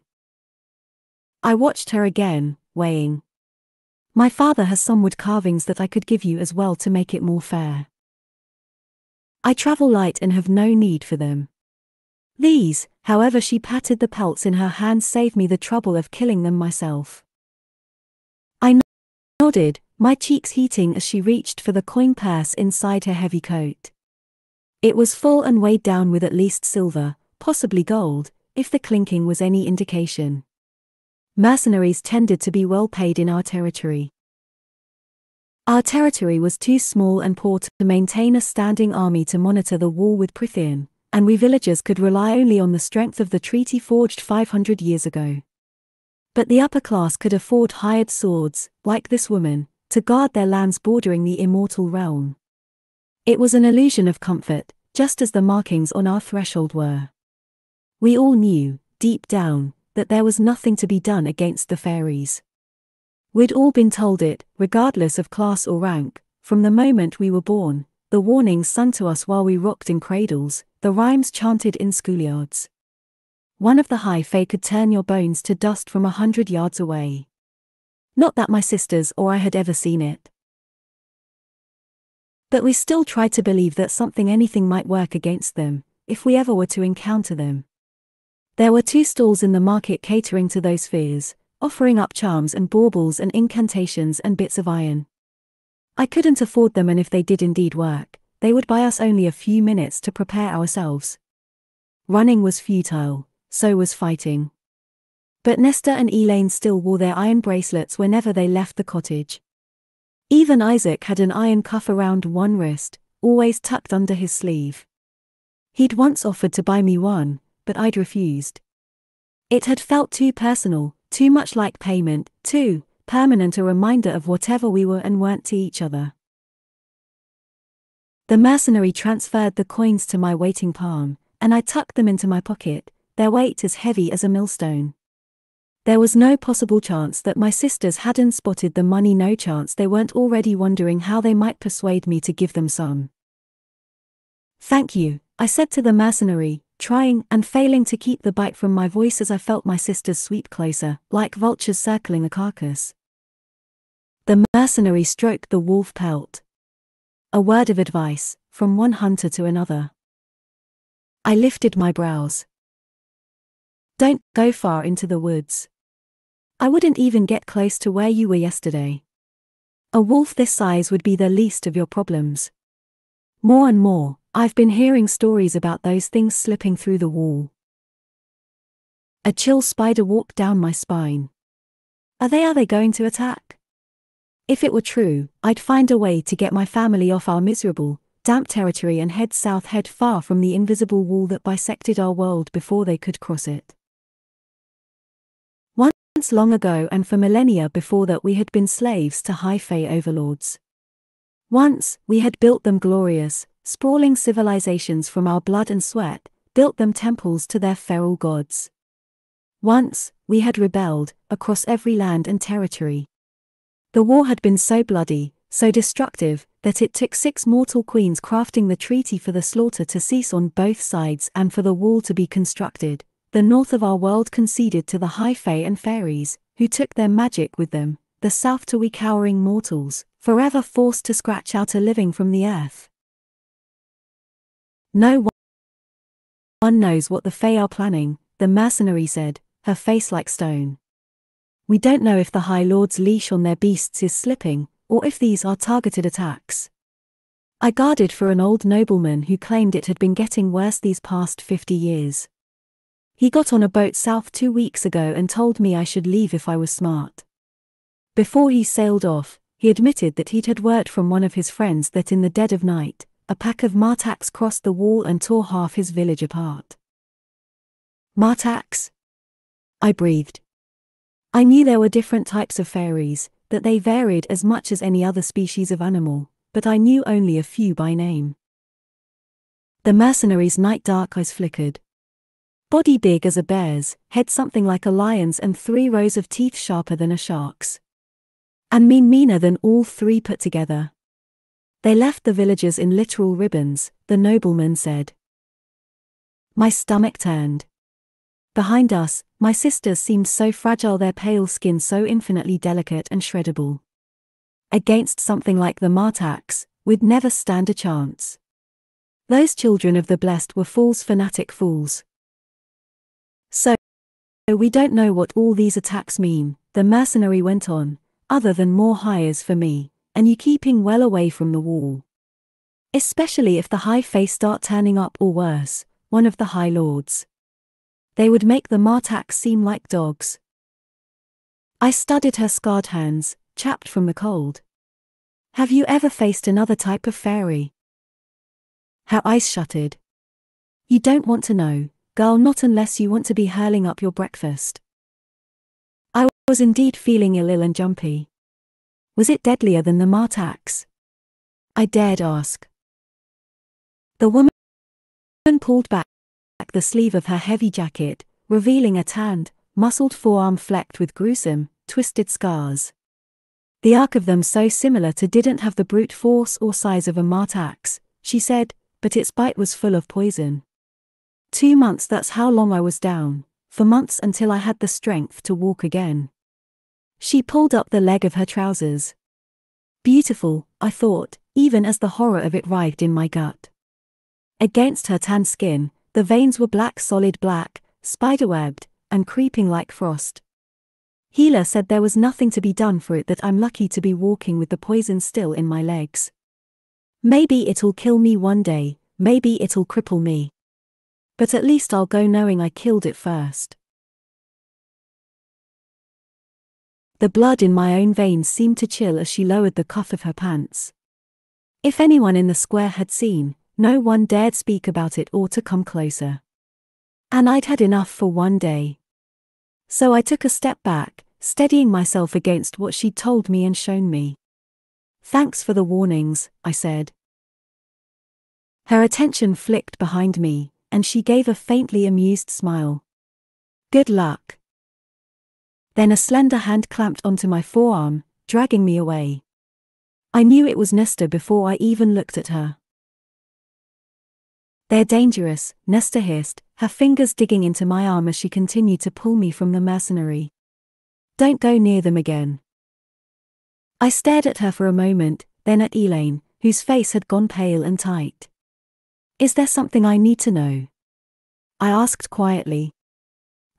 I watched her again, weighing. My father has some wood carvings that I could give you as well to make it more fair. I travel light and have no need for them. These, however, she patted the pelts in her hands, save me the trouble of killing them myself. I nodded, my cheeks heating as she reached for the coin purse inside her heavy coat. It was full and weighed down with at least silver, possibly gold, if the clinking was any indication. Mercenaries tended to be well paid in our territory. Our territory was too small and poor to maintain a standing army to monitor the war with Prythian, and we villagers could rely only on the strength of the treaty forged 500 years ago. But the upper class could afford hired swords, like this woman, to guard their lands bordering the immortal realm. It was an illusion of comfort, just as the markings on our threshold were. We all knew, deep down, that there was nothing to be done against the fairies. We'd all been told it, regardless of class or rank, from the moment we were born, the warnings sung to us while we rocked in cradles, the rhymes chanted in schoolyards. One of the high fae could turn your bones to dust from a hundred yards away. Not that my sisters or I had ever seen it. But we still tried to believe that something anything might work against them, if we ever were to encounter them. There were two stalls in the market catering to those fears, offering up charms and baubles and incantations and bits of iron. I couldn't afford them, and if they did indeed work, they would buy us only a few minutes to prepare ourselves. Running was futile, so was fighting. But Nesta and Elain still wore their iron bracelets whenever they left the cottage. Even Isaac had an iron cuff around one wrist, always tucked under his sleeve. He'd once offered to buy me one, but I'd refused. It had felt too personal, too much like payment, too permanent a reminder of whatever we were and weren't to each other. The mercenary transferred the coins to my waiting palm, and I tucked them into my pocket, their weight as heavy as a millstone. There was no possible chance that my sisters hadn't spotted the money, no chance they weren't already wondering how they might persuade me to give them some. Thank you, I said to the mercenary, trying and failing to keep the bite from my voice as I felt my sisters sweep closer, like vultures circling a carcass. The mercenary stroked the wolf pelt. A word of advice, from one hunter to another. I lifted my brows. Don't go far into the woods. I wouldn't even get close to where you were yesterday. A wolf this size would be the least of your problems. More and more, I've been hearing stories about those things slipping through the wall. A chill spider walked down my spine. Are they are they going to attack? If it were true, I'd find a way to get my family off our miserable, damp territory and head south head far from the invisible wall that bisected our world before they could cross it. Long ago and for millennia before that we had been slaves to fae overlords. Once, we had built them glorious, sprawling civilizations from our blood and sweat, built them temples to their feral gods. Once, we had rebelled, across every land and territory. The war had been so bloody, so destructive, that it took six mortal queens crafting the treaty for the slaughter to cease on both sides and for the wall to be constructed. The north of our world conceded to the high fae and fairies, who took their magic with them, the south to we cowering mortals, forever forced to scratch out a living from the earth. No one knows what the Fae are planning, the mercenary said, her face like stone. We don't know if the High Lord's leash on their beasts is slipping, or if these are targeted attacks. I guarded for an old nobleman who claimed it had been getting worse these past 50 years. He got on a boat south two weeks ago and told me I should leave if I was smart. Before he sailed off, he admitted that he'd had word from one of his friends that in the dead of night, a pack of Martax crossed the wall and tore half his village apart. Martax? I breathed. I knew there were different types of fairies, that they varied as much as any other species of animal, but I knew only a few by name. The mercenary's night dark eyes flickered. Body big as a bear's, head something like a lion's, and three rows of teeth sharper than a shark's. And mean meaner than all three put together. They left the villagers in literal ribbons, the nobleman said. My stomach turned. Behind us, my sisters seemed so fragile, their pale skin so infinitely delicate and shreddable against something like the Martax, we'd never stand a chance. Those children of the blessed were fools, fanatic fools. So, we don't know what all these attacks mean, the mercenary went on, other than more hires for me, and you keeping well away from the wall. Especially if the high face start turning up or worse, one of the high lords. They would make the Martax seem like dogs. I studied her scarred hands, chapped from the cold. Have you ever faced another type of fairy? Her eyes shuttered. You don't want to know, girl, not unless you want to be hurling up your breakfast. I was indeed feeling ill, ill and jumpy. Was it deadlier than the Martax? I dared ask. The woman pulled back the sleeve of her heavy jacket, revealing a tanned, muscled forearm flecked with gruesome, twisted scars. The arc of them so similar to didn't have the brute force or size of a martax, she said, but its bite was full of poison. Two months that's how long I was down, for months until I had the strength to walk again. She pulled up the leg of her trousers. Beautiful, I thought, even as the horror of it writhed in my gut. Against her tan skin, the veins were black solid black, spiderwebbed, and creeping like frost. Healer said there was nothing to be done for it that I'm lucky to be walking with the poison still in my legs. Maybe it'll kill me one day, maybe it'll cripple me. But at least I'll go knowing I killed it first. The blood in my own veins seemed to chill as she lowered the cuff of her pants. If anyone in the square had seen, no one dared speak about it or to come closer. And I'd had enough for one day. So I took a step back, steadying myself against what she'd told me and shown me. Thanks for the warnings, I said. Her attention flicked behind me, and she gave a faintly amused smile. Good luck. Then a slender hand clamped onto my forearm, dragging me away. I knew it was Nesta before I even looked at her. They're dangerous, Nesta hissed, her fingers digging into my arm as she continued to pull me from the mercenary. Don't go near them again. I stared at her for a moment, then at Elain, whose face had gone pale and tight. Is there something I need to know? I asked quietly.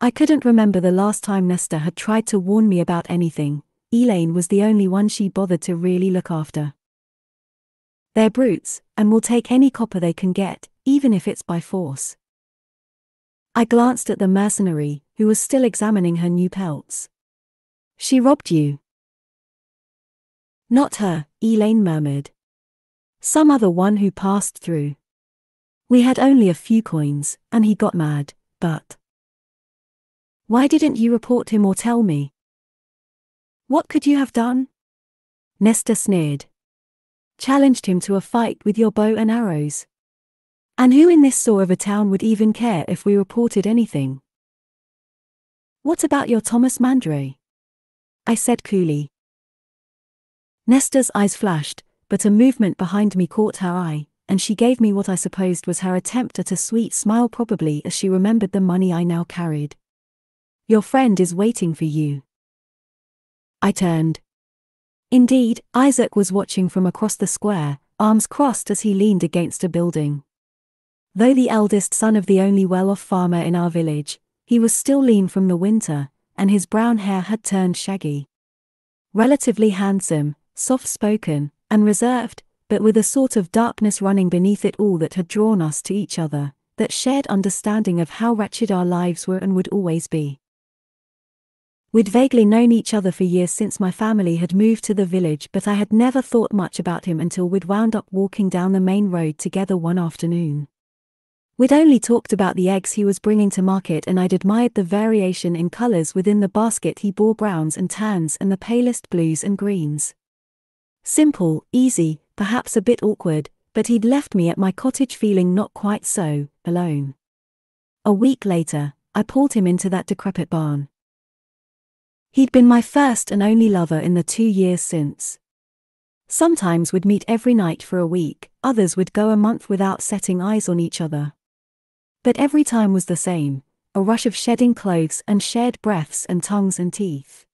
I couldn't remember the last time Nesta had tried to warn me about anything, Elain was the only one she bothered to really look after. They're brutes, and will take any copper they can get, even if it's by force. I glanced at the mercenary, who was still examining her new pelts. She robbed you. Not her, Elain murmured. Some other one who passed through. We had only a few coins, and he got mad, but. Why didn't you report him or tell me? What could you have done? Nesta sneered. Challenged him to a fight with your bow and arrows. And who in this sort of a town would even care if we reported anything? What about your Tomas Mandray? I said coolly. Nesta's eyes flashed, but a movement behind me caught her eye, and she gave me what I supposed was her attempt at a sweet smile, probably as she remembered the money I now carried. Your friend is waiting for you. I turned. Indeed, Isaac was watching from across the square, arms crossed as he leaned against a building. Though the eldest son of the only well off farmer in our village, he was still lean from the winter, and his brown hair had turned shaggy. Relatively handsome, soft spoken, and reserved, but with a sort of darkness running beneath it all that had drawn us to each other, that shared understanding of how wretched our lives were and would always be. We'd vaguely known each other for years since my family had moved to the village, but I had never thought much about him until we'd wound up walking down the main road together one afternoon. We'd only talked about the eggs he was bringing to market, and I'd admired the variation in colours within the basket he bore browns and tans and the palest blues and greens. Simple, easy, perhaps a bit awkward, but he'd left me at my cottage feeling not quite so alone. A week later, I pulled him into that decrepit barn. He'd been my first and only lover in the two years since. Sometimes we'd meet every night for a week, others would go a month without setting eyes on each other. But every time was the same a rush of shedding clothes and shared breaths and tongues and teeth.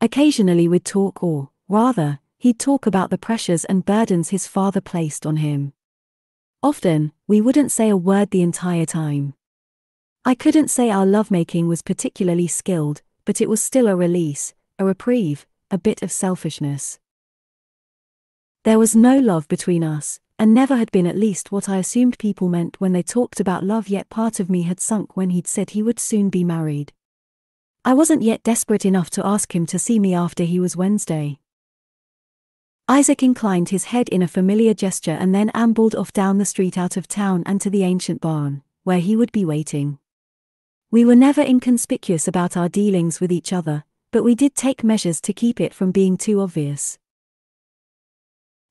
Occasionally we'd talk, or, rather, he'd talk about the pressures and burdens his father placed on him. Often, we wouldn't say a word the entire time. I couldn't say our lovemaking was particularly skilled, but it was still a release, a reprieve, a bit of selfishness. There was no love between us, and never had been at least what I assumed people meant when they talked about love, yet part of me had sunk when he'd said he would soon be married. I wasn't yet desperate enough to ask him to see me after he was Wednesday. Isaac inclined his head in a familiar gesture and then ambled off down the street out of town and to the ancient barn, where he would be waiting. We were never inconspicuous about our dealings with each other, but we did take measures to keep it from being too obvious.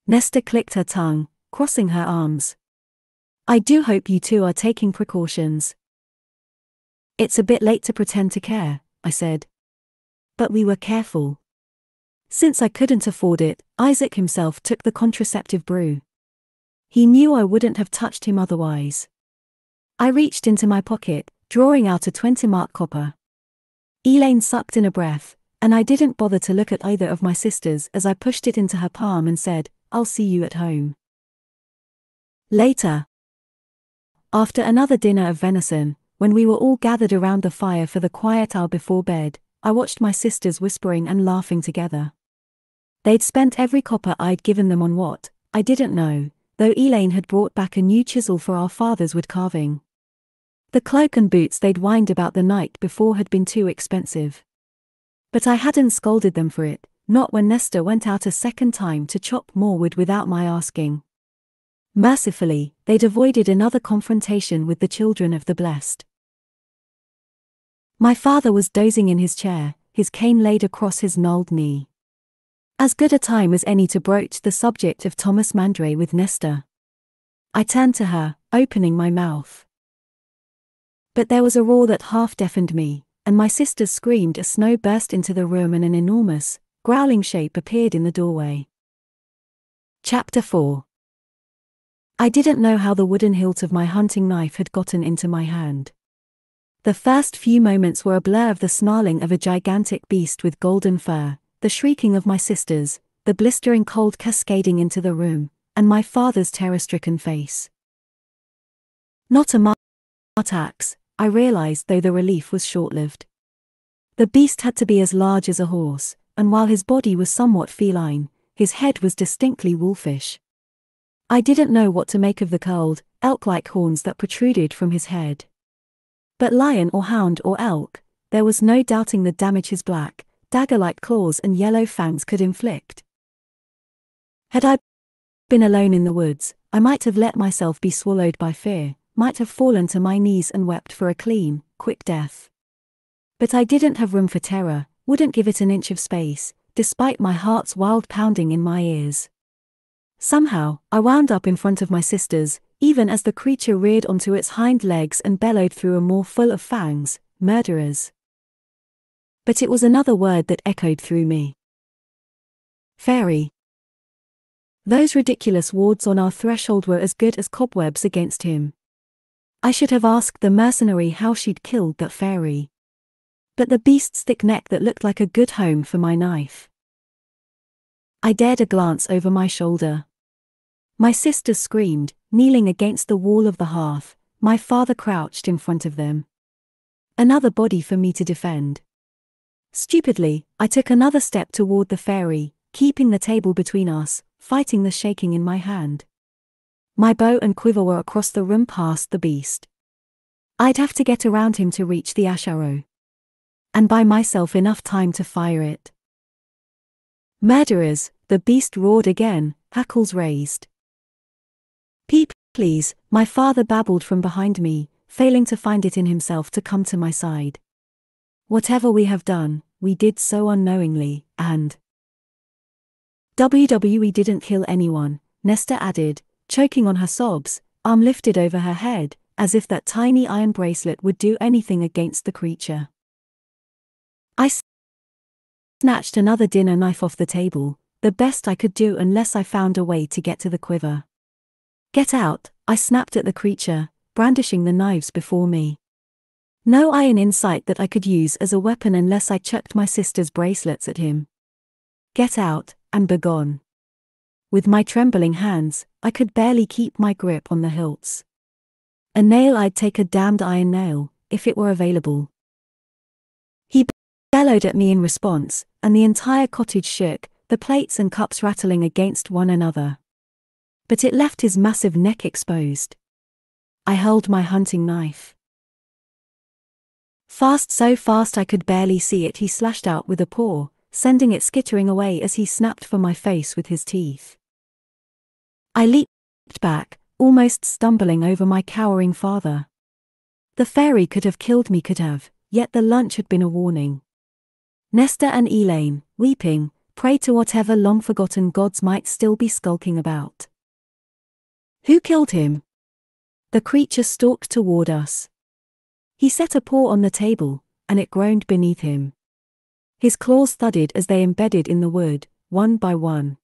Nesta clicked her tongue, crossing her arms. I do hope you two are taking precautions. It's a bit late to pretend to care, I said. But we were careful. Since I couldn't afford it, Isaac himself took the contraceptive brew. He knew I wouldn't have touched him otherwise. I reached into my pocket, drawing out a 20 mark copper. Elain sucked in a breath, and I didn't bother to look at either of my sisters as I pushed it into her palm and said, I'll see you at home. Later, after another dinner of venison, when we were all gathered around the fire for the quiet hour before bed, I watched my sisters whispering and laughing together. They'd spent every copper I'd given them on what, I didn't know, though Elain had brought back a new chisel for our father's wood carving. The cloak and boots they'd whined about the night before had been too expensive. But I hadn't scolded them for it, not when Nesta went out a second time to chop more wood without my asking. Mercifully, they'd avoided another confrontation with the children of the blessed. My father was dozing in his chair, his cane laid across his gnarled knee. As good a time as any to broach the subject of Tomas Mandray with Nesta. I turned to her, opening my mouth. But there was a roar that half deafened me, and my sisters screamed as snow burst into the room and an enormous, growling shape appeared in the doorway. Chapter 4 I didn't know how the wooden hilt of my hunting knife had gotten into my hand. The first few moments were a blur of the snarling of a gigantic beast with golden fur, the shrieking of my sisters, the blistering cold cascading into the room, and my father's terror stricken face. Not a axe, I realized though the relief was short lived. The beast had to be as large as a horse, and while his body was somewhat feline, his head was distinctly wolfish. I didn't know what to make of the curled, elk like horns that protruded from his head. But lion or hound or elk, there was no doubting the damage his black, dagger like claws and yellow fangs could inflict. Had I been alone in the woods, I might have let myself be swallowed by fear, might have fallen to my knees and wept for a clean, quick death. But I didn't have room for terror, wouldn't give it an inch of space, despite my heart's wild pounding in my ears. Somehow, I wound up in front of my sisters, even as the creature reared onto its hind legs and bellowed through a maw full of fangs, murderers. But it was another word that echoed through me. Fairy. Those ridiculous wards on our threshold were as good as cobwebs against him. I should have asked the mercenary how she'd killed that fairy. But the beast's thick neck that looked like a good home for my knife. I dared a glance over my shoulder. My sisters screamed, kneeling against the wall of the hearth, my father crouched in front of them. Another body for me to defend. Stupidly, I took another step toward the fairy, keeping the table between us, fighting the shaking in my hand. My bow and quiver were across the room past the beast. I'd have to get around him to reach the ash arrow. And buy myself enough time to fire it. Murderers, the beast roared again, hackles raised. Peep, please, my father babbled from behind me, failing to find it in himself to come to my side. Whatever we have done, we did so unknowingly, and. WWE didn't kill anyone, Nesta added, choking on her sobs, arm lifted over her head, as if that tiny iron bracelet would do anything against the creature. I snatched another dinner knife off the table, the best I could do unless I found a way to get to the quiver. Get out, I snapped at the creature, brandishing the knives before me. No iron in sight that I could use as a weapon unless I chucked my sister's bracelets at him. Get out, and begone. With my trembling hands, I could barely keep my grip on the hilts. A nail I'd take a damned iron nail, if it were available. He bellowed at me in response, and the entire cottage shook, the plates and cups rattling against one another. But it left his massive neck exposed. I held my hunting knife. Fast so fast I could barely see it he slashed out with a paw, sending it skittering away as he snapped for my face with his teeth. I leaped back, almost stumbling over my cowering father. The fairy could have killed me could have, yet the lunch had been a warning. Nesta and Elain, weeping, prayed to whatever long forgotten gods might still be skulking about. Who killed him? The creature stalked toward us. He set a paw on the table, and it groaned beneath him. His claws thudded as they embedded in the wood, one by one.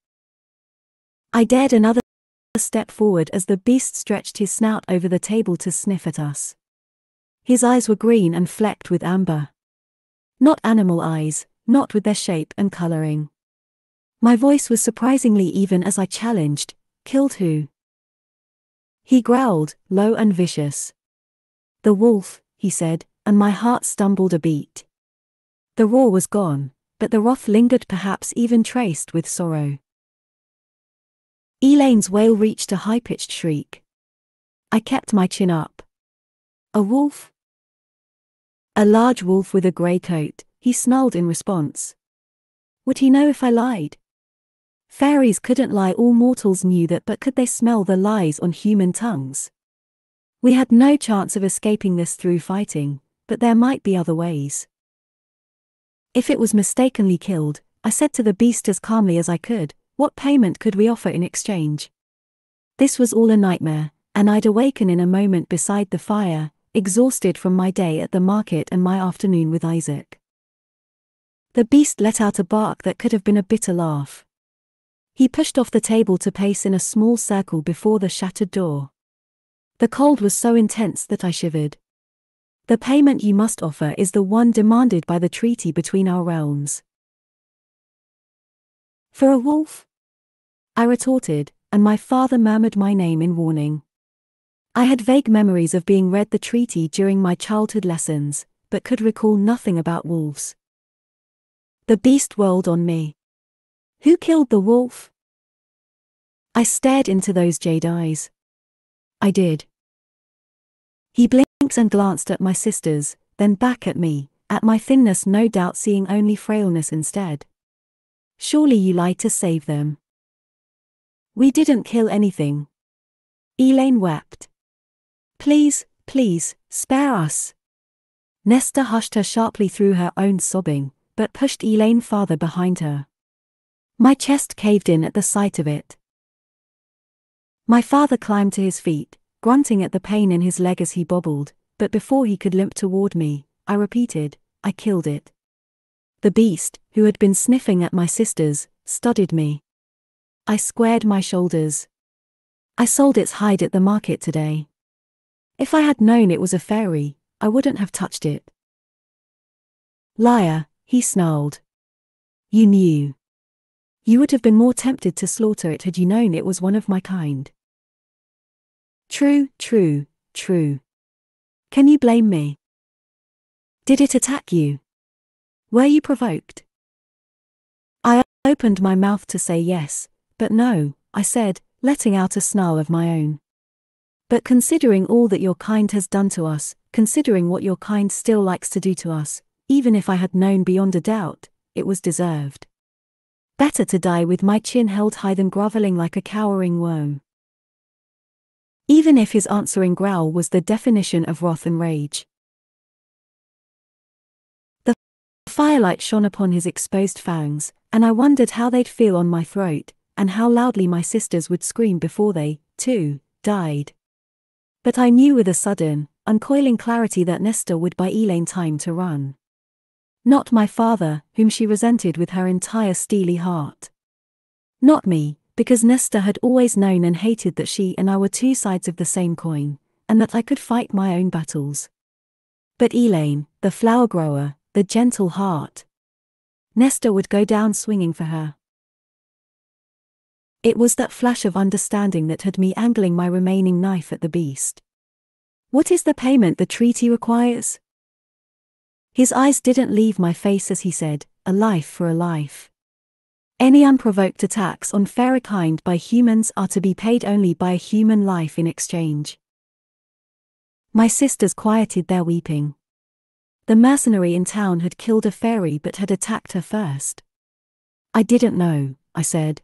I dared another step forward as the beast stretched his snout over the table to sniff at us. His eyes were green and flecked with amber. Not animal eyes, not with their shape and coloring. My voice was surprisingly even as I challenged, killed who? He growled, low and vicious. The wolf, he said, and my heart stumbled a beat. The roar was gone, but the wrath lingered perhaps even traced with sorrow. Elain's wail reached a high-pitched shriek. I kept my chin up. A wolf? A large wolf with a grey coat, he snarled in response. Would he know if I lied? Fairies couldn't lie, all mortals knew that, but could they smell the lies on human tongues? We had no chance of escaping this through fighting, but there might be other ways. If it was mistakenly killed, I said to the beast as calmly as I could, what payment could we offer in exchange? This was all a nightmare, and I'd awaken in a moment beside the fire, exhausted from my day at the market and my afternoon with Isaac. The beast let out a bark that could have been a bitter laugh. He pushed off the table to pace in a small circle before the shattered door. The cold was so intense that I shivered. The payment you must offer is the one demanded by the treaty between our realms. For a wolf? I retorted, and my father murmured my name in warning. I had vague memories of being read the treaty during my childhood lessons, but could recall nothing about wolves. The beast whirled on me. Who killed the wolf? I stared into those jade eyes. I did. He blinked and glanced at my sisters, then back at me, at my thinness no doubt seeing only frailness instead. Surely you lied to save them. We didn't kill anything. Elain wept. Please, please, spare us. Nesta hushed her sharply through her own sobbing, but pushed Elain farther behind her. My chest caved in at the sight of it. My father climbed to his feet, grunting at the pain in his leg as he bobbled, but before he could limp toward me, I repeated, I killed it. The beast, who had been sniffing at my sisters, studied me. I squared my shoulders. I sold its hide at the market today. If I had known it was a fairy, I wouldn't have touched it. Liar, he snarled. You knew. You would have been more tempted to slaughter it had you known it was one of my kind. True, true, true. Can you blame me? Did it attack you? Were you provoked? I opened my mouth to say yes, but no, I said, letting out a snarl of my own. But considering all that your kind has done to us, considering what your kind still likes to do to us, even if I had known beyond a doubt, it was deserved. Better to die with my chin held high than groveling like a cowering worm. Even if his answering growl was the definition of wrath and rage. The firelight shone upon his exposed fangs, and I wondered how they'd feel on my throat, and how loudly my sisters would scream before they, too, died. But I knew with a sudden, uncoiling clarity that Nesta would buy Elain time to run. Not my father, whom she resented with her entire steely heart. Not me, because Nesta had always known and hated that she and I were two sides of the same coin, and that I could fight my own battles. But Elain, the flower grower, the gentle heart. Nesta would go down swinging for her. It was that flash of understanding that had me angling my remaining knife at the beast. What is the payment the treaty requires? His eyes didn't leave my face as he said, a life for a life. Any unprovoked attacks on fairerkind by humans are to be paid only by a human life in exchange. My sisters quieted their weeping. The mercenary in town had killed a fairy but had attacked her first. I didn't know, I said.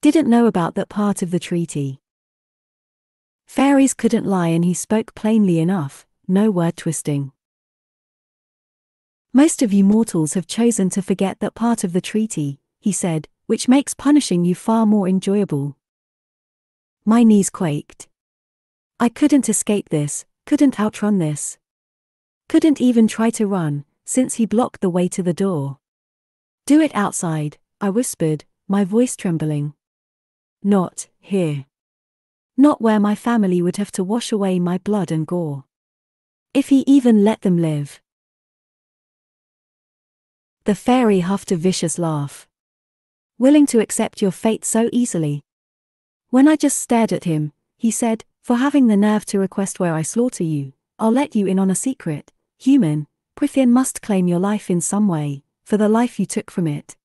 Didn't know about that part of the treaty. Fairies couldn't lie and he spoke plainly enough, no word twisting. Most of you mortals have chosen to forget that part of the treaty, he said, which makes punishing you far more enjoyable. My knees quaked. I couldn't escape this, couldn't outrun this. Couldn't even try to run, since he blocked the way to the door. Do it outside, I whispered, my voice trembling. Not here. Not where my family would have to wash away my blood and gore. If he even let them live. The fairy huffed a vicious laugh willing to accept your fate so easily. When I just stared at him, he said, For having the nerve to request where I slaughter you, I'll let you in on a secret. Human, Prythian must claim your life in some way, for the life you took from it.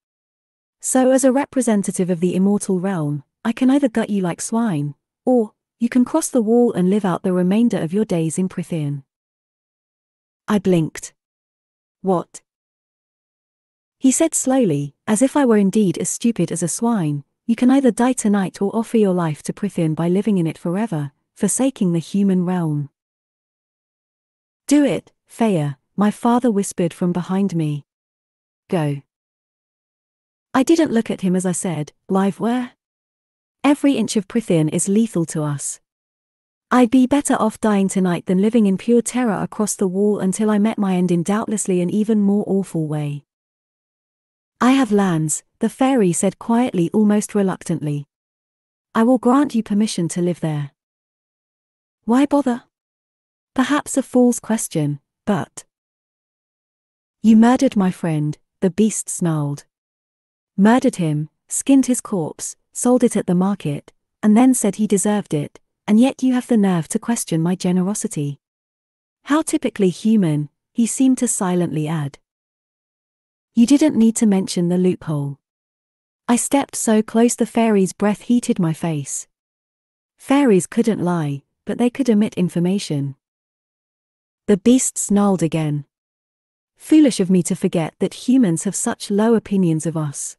So, as a representative of the immortal realm, I can either gut you like swine, or, you can cross the wall and live out the remainder of your days in Prythian. I blinked. What? He said slowly, as if I were indeed as stupid as a swine, you can either die tonight or offer your life to Prythian by living in it forever, forsaking the human realm. Do it, Feyre, my father whispered from behind me. Go. I didn't look at him as I said, live where? Every inch of Prythian is lethal to us. I'd be better off dying tonight than living in pure terror across the wall until I met my end in doubtlessly an even more awful way. I have lands, the fairy said quietly, almost reluctantly. I will grant you permission to live there. Why bother? Perhaps a fool's question, but. You murdered my friend, the beast snarled. Murdered him, skinned his corpse, sold it at the market, and then said he deserved it, and yet you have the nerve to question my generosity. How typically human, he seemed to silently add. You didn't need to mention the loophole. I stepped so close the fairy's breath heated my face. Fairies couldn't lie, but they could emit information. The beast snarled again. Foolish of me to forget that humans have such low opinions of us.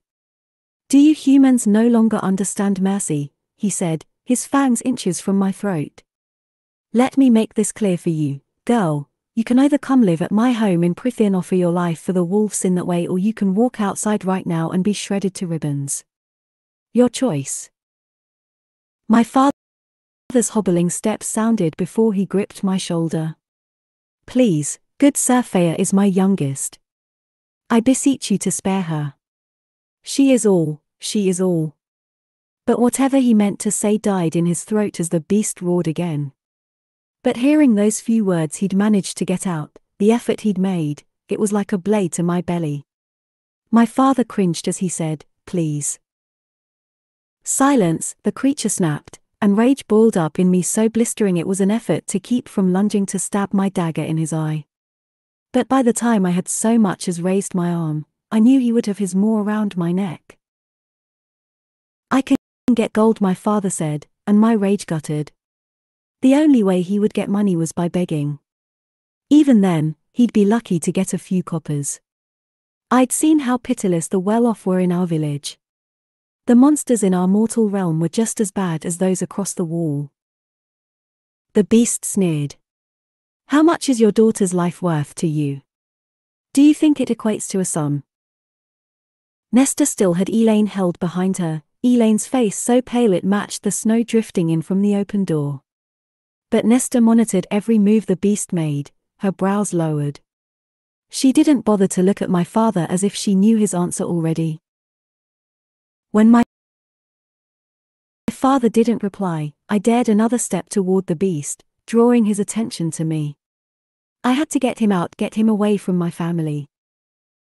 Do you humans no longer understand mercy? he said, his fangs inches from my throat. Let me make this clear for you, girl, you can either come live at my home in Prythian offer your life for the wolves in that way or you can walk outside right now and be shredded to ribbons. Your choice. My father's hobbling steps sounded before he gripped my shoulder. Please, good Sir Feyre is my youngest. I beseech you to spare her. She is all, she is all. But whatever he meant to say died in his throat as the beast roared again. But hearing those few words he'd managed to get out, the effort he'd made, it was like a blade to my belly. My father cringed as he said, Please. Silence, the creature snapped, and rage boiled up in me so blistering it was an effort to keep from lunging to stab my dagger in his eye. But by the time I had so much as raised my arm, I knew he would have his maw around my neck. I can get gold, my father said, and my rage guttered. The only way he would get money was by begging. Even then, he'd be lucky to get a few coppers. I'd seen how pitiless the well off were in our village. The monsters in our mortal realm were just as bad as those across the wall. The beast sneered. How much is your daughter's life worth to you? Do you think it equates to a sum? Nesta still had Elain held behind her, Elain's face so pale it matched the snow drifting in from the open door. But Nesta monitored every move the beast made, her brows lowered. She didn't bother to look at my father as if she knew his answer already. When my father didn't reply, I dared another step toward the beast, drawing his attention to me. I had to get him out, get him away from my family.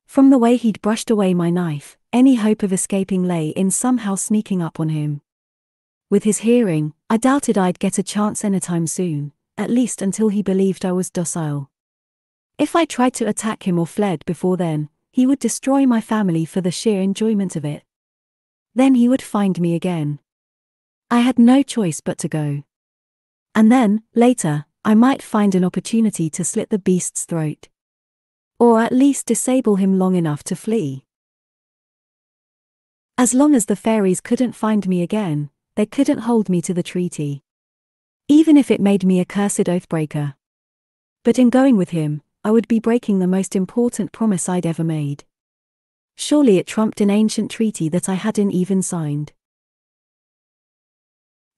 From the way he'd brushed away my knife, any hope of escaping lay in somehow sneaking up on him. With his hearing, I doubted I'd get a chance anytime soon, at least until he believed I was docile. If I tried to attack him or fled before then, he would destroy my family for the sheer enjoyment of it. Then he would find me again. I had no choice but to go. And then, later, I might find an opportunity to slit the beast's throat. Or at least disable him long enough to flee. As long as the fairies couldn't find me again, they couldn't hold me to the treaty. Even if it made me a cursed oathbreaker. But in going with him, I would be breaking the most important promise I'd ever made. Surely it trumped an ancient treaty that I hadn't even signed.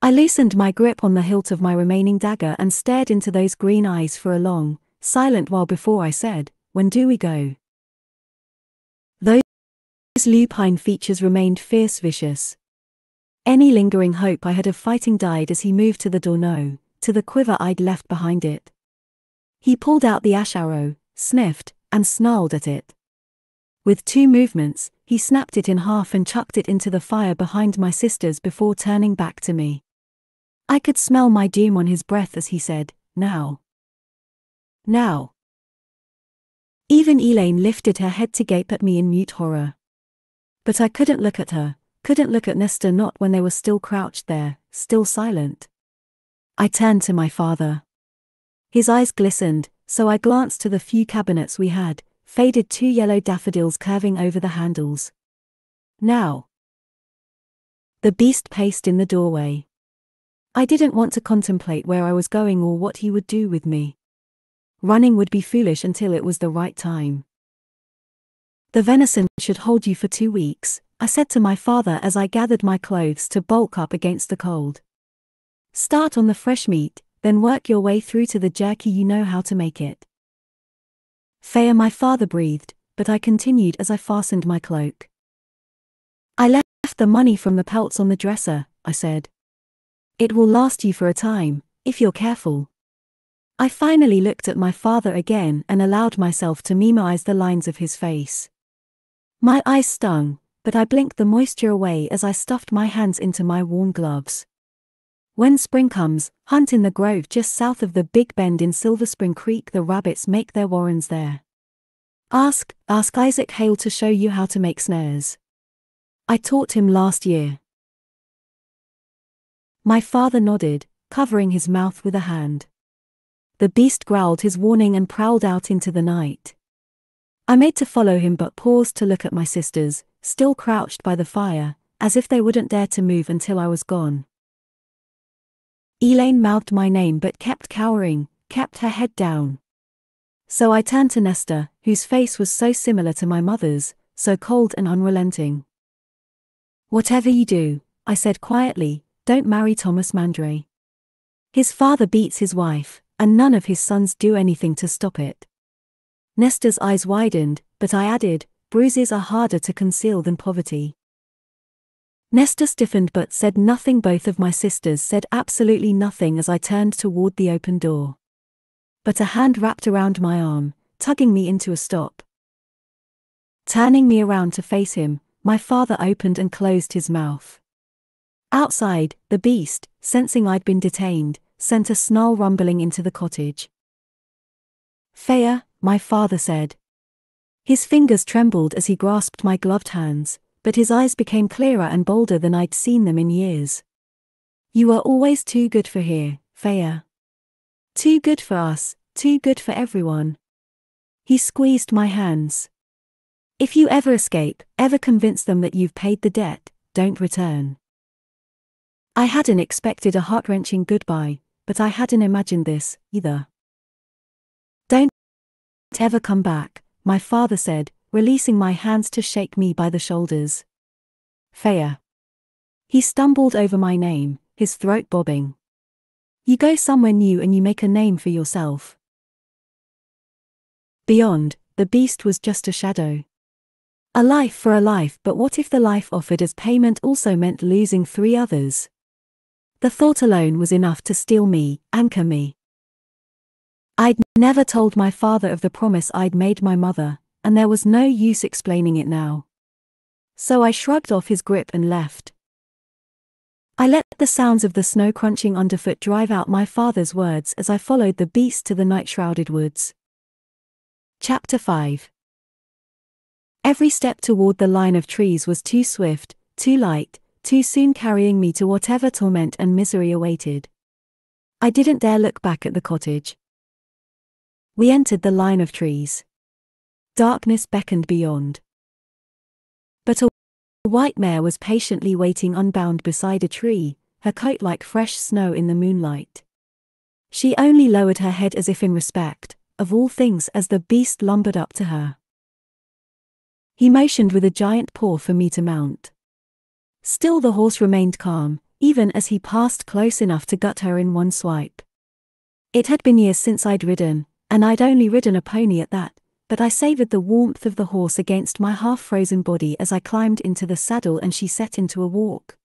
I loosened my grip on the hilt of my remaining dagger and stared into those green eyes for a long, silent while before I said, When do we go? Those lupine features remained fierce vicious. Any lingering hope I had of fighting died as he moved to the door no, to the quiver I'd left behind it. He pulled out the ash arrow, sniffed, and snarled at it. With two movements, he snapped it in half and chucked it into the fire behind my sisters before turning back to me. I could smell my doom on his breath as he said, Now. Now. Even Elain lifted her head to gape at me in mute horror. But I couldn't look at her, couldn't look at Nesta not when they were still crouched there, still silent. I turned to my father. His eyes glistened, so I glanced to the few cabinets we had, faded two yellow daffodils curving over the handles. Now. The beast paced in the doorway. I didn't want to contemplate where I was going or what he would do with me. Running would be foolish until it was the right time. The venison should hold you for two weeks, I said to my father as I gathered my clothes to bulk up against the cold. Start on the fresh meat, then work your way through to the jerky you know how to make it. Feyre my father breathed, but I continued as I fastened my cloak. I left the money from the pelts on the dresser, I said. It will last you for a time, if you're careful. I finally looked at my father again and allowed myself to memorize the lines of his face. My eyes stung, but I blinked the moisture away as I stuffed my hands into my worn gloves. When spring comes, hunt in the grove just south of the Big Bend in Silver Spring Creek. The rabbits make their warrens there. Ask, ask Isaac Hale to show you how to make snares. I taught him last year. My father nodded, covering his mouth with a hand. The beast growled his warning and prowled out into the night. I made to follow him but paused to look at my sisters, still crouched by the fire, as if they wouldn't dare to move until I was gone. Elain mouthed my name but kept cowering, kept her head down. So I turned to Nesta, whose face was so similar to my mother's, so cold and unrelenting. Whatever you do, I said quietly, don't marry Tomas Mandray. His father beats his wife, and none of his sons do anything to stop it. Nesta's eyes widened, but I added, bruises are harder to conceal than poverty. Nesta stiffened but said nothing. Both of my sisters said absolutely nothing as I turned toward the open door. But a hand wrapped around my arm, tugging me into a stop. Turning me around to face him, my father opened and closed his mouth. Outside, the beast, sensing I'd been detained, sent a snarl rumbling into the cottage. Feyre, my father said. His fingers trembled as he grasped my gloved hands, but his eyes became clearer and bolder than I'd seen them in years. You are always too good for here, Feyre. Too good for us, too good for everyone. He squeezed my hands. If you ever escape, ever convince them that you've paid the debt, don't return. I hadn't expected a heart wrenching goodbye, but I hadn't imagined this, either. Don't ever come back, my father said, releasing my hands to shake me by the shoulders. Feyre. He stumbled over my name, his throat bobbing. You go somewhere new and you make a name for yourself. Beyond, the beast was just a shadow. A life for a life, but what if the life offered as payment also meant losing three others? The thought alone was enough to steel me, anchor me. I'd never told my father of the promise I'd made my mother, and there was no use explaining it now. So I shrugged off his grip and left. I let the sounds of the snow crunching underfoot drive out my father's words as I followed the beast to the night shrouded woods. Chapter 5 Every step toward the line of trees was too swift, too light, too soon carrying me to whatever torment and misery awaited. I didn't dare look back at the cottage. We entered the line of trees. Darkness beckoned beyond. But a white mare was patiently waiting unbound beside a tree, her coat like fresh snow in the moonlight. She only lowered her head as if in respect, of all things as the beast lumbered up to her. He motioned with a giant paw for me to mount. Still the horse remained calm, even as he passed close enough to gut her in one swipe. It had been years since I'd ridden, and I'd only ridden a pony at that, but I savored the warmth of the horse against my half-frozen body as I climbed into the saddle and she set into a walk.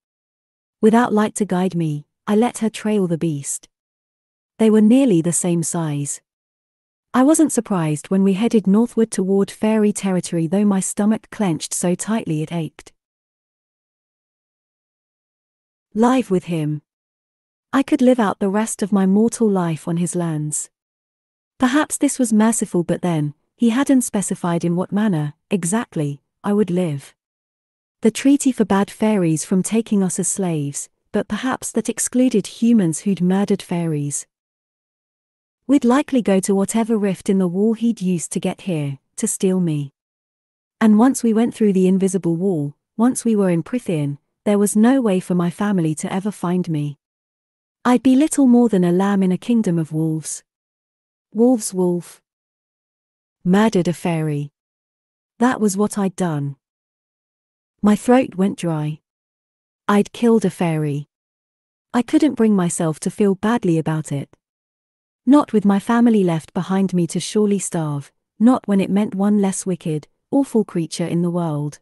Without light to guide me, I let her trail the beast. They were nearly the same size. I wasn't surprised when we headed northward toward fairy territory though my stomach clenched so tightly it ached. Live with him. I could live out the rest of my mortal life on his lands. Perhaps this was merciful, but then, he hadn't specified in what manner, exactly, I would live. The treaty forbade fairies from taking us as slaves, but perhaps that excluded humans who'd murdered fairies. We'd likely go to whatever rift in the wall he'd used to get here, to steal me. And once we went through the invisible wall, once we were in Prythian, there was no way for my family to ever find me. I'd be little more than a lamb in a kingdom of wolves. Wolves wolf. Murdered a fairy. That was what I'd done. My throat went dry. I'd killed a fairy. I couldn't bring myself to feel badly about it. Not with my family left behind me to surely starve, not when it meant one less wicked, awful creature in the world.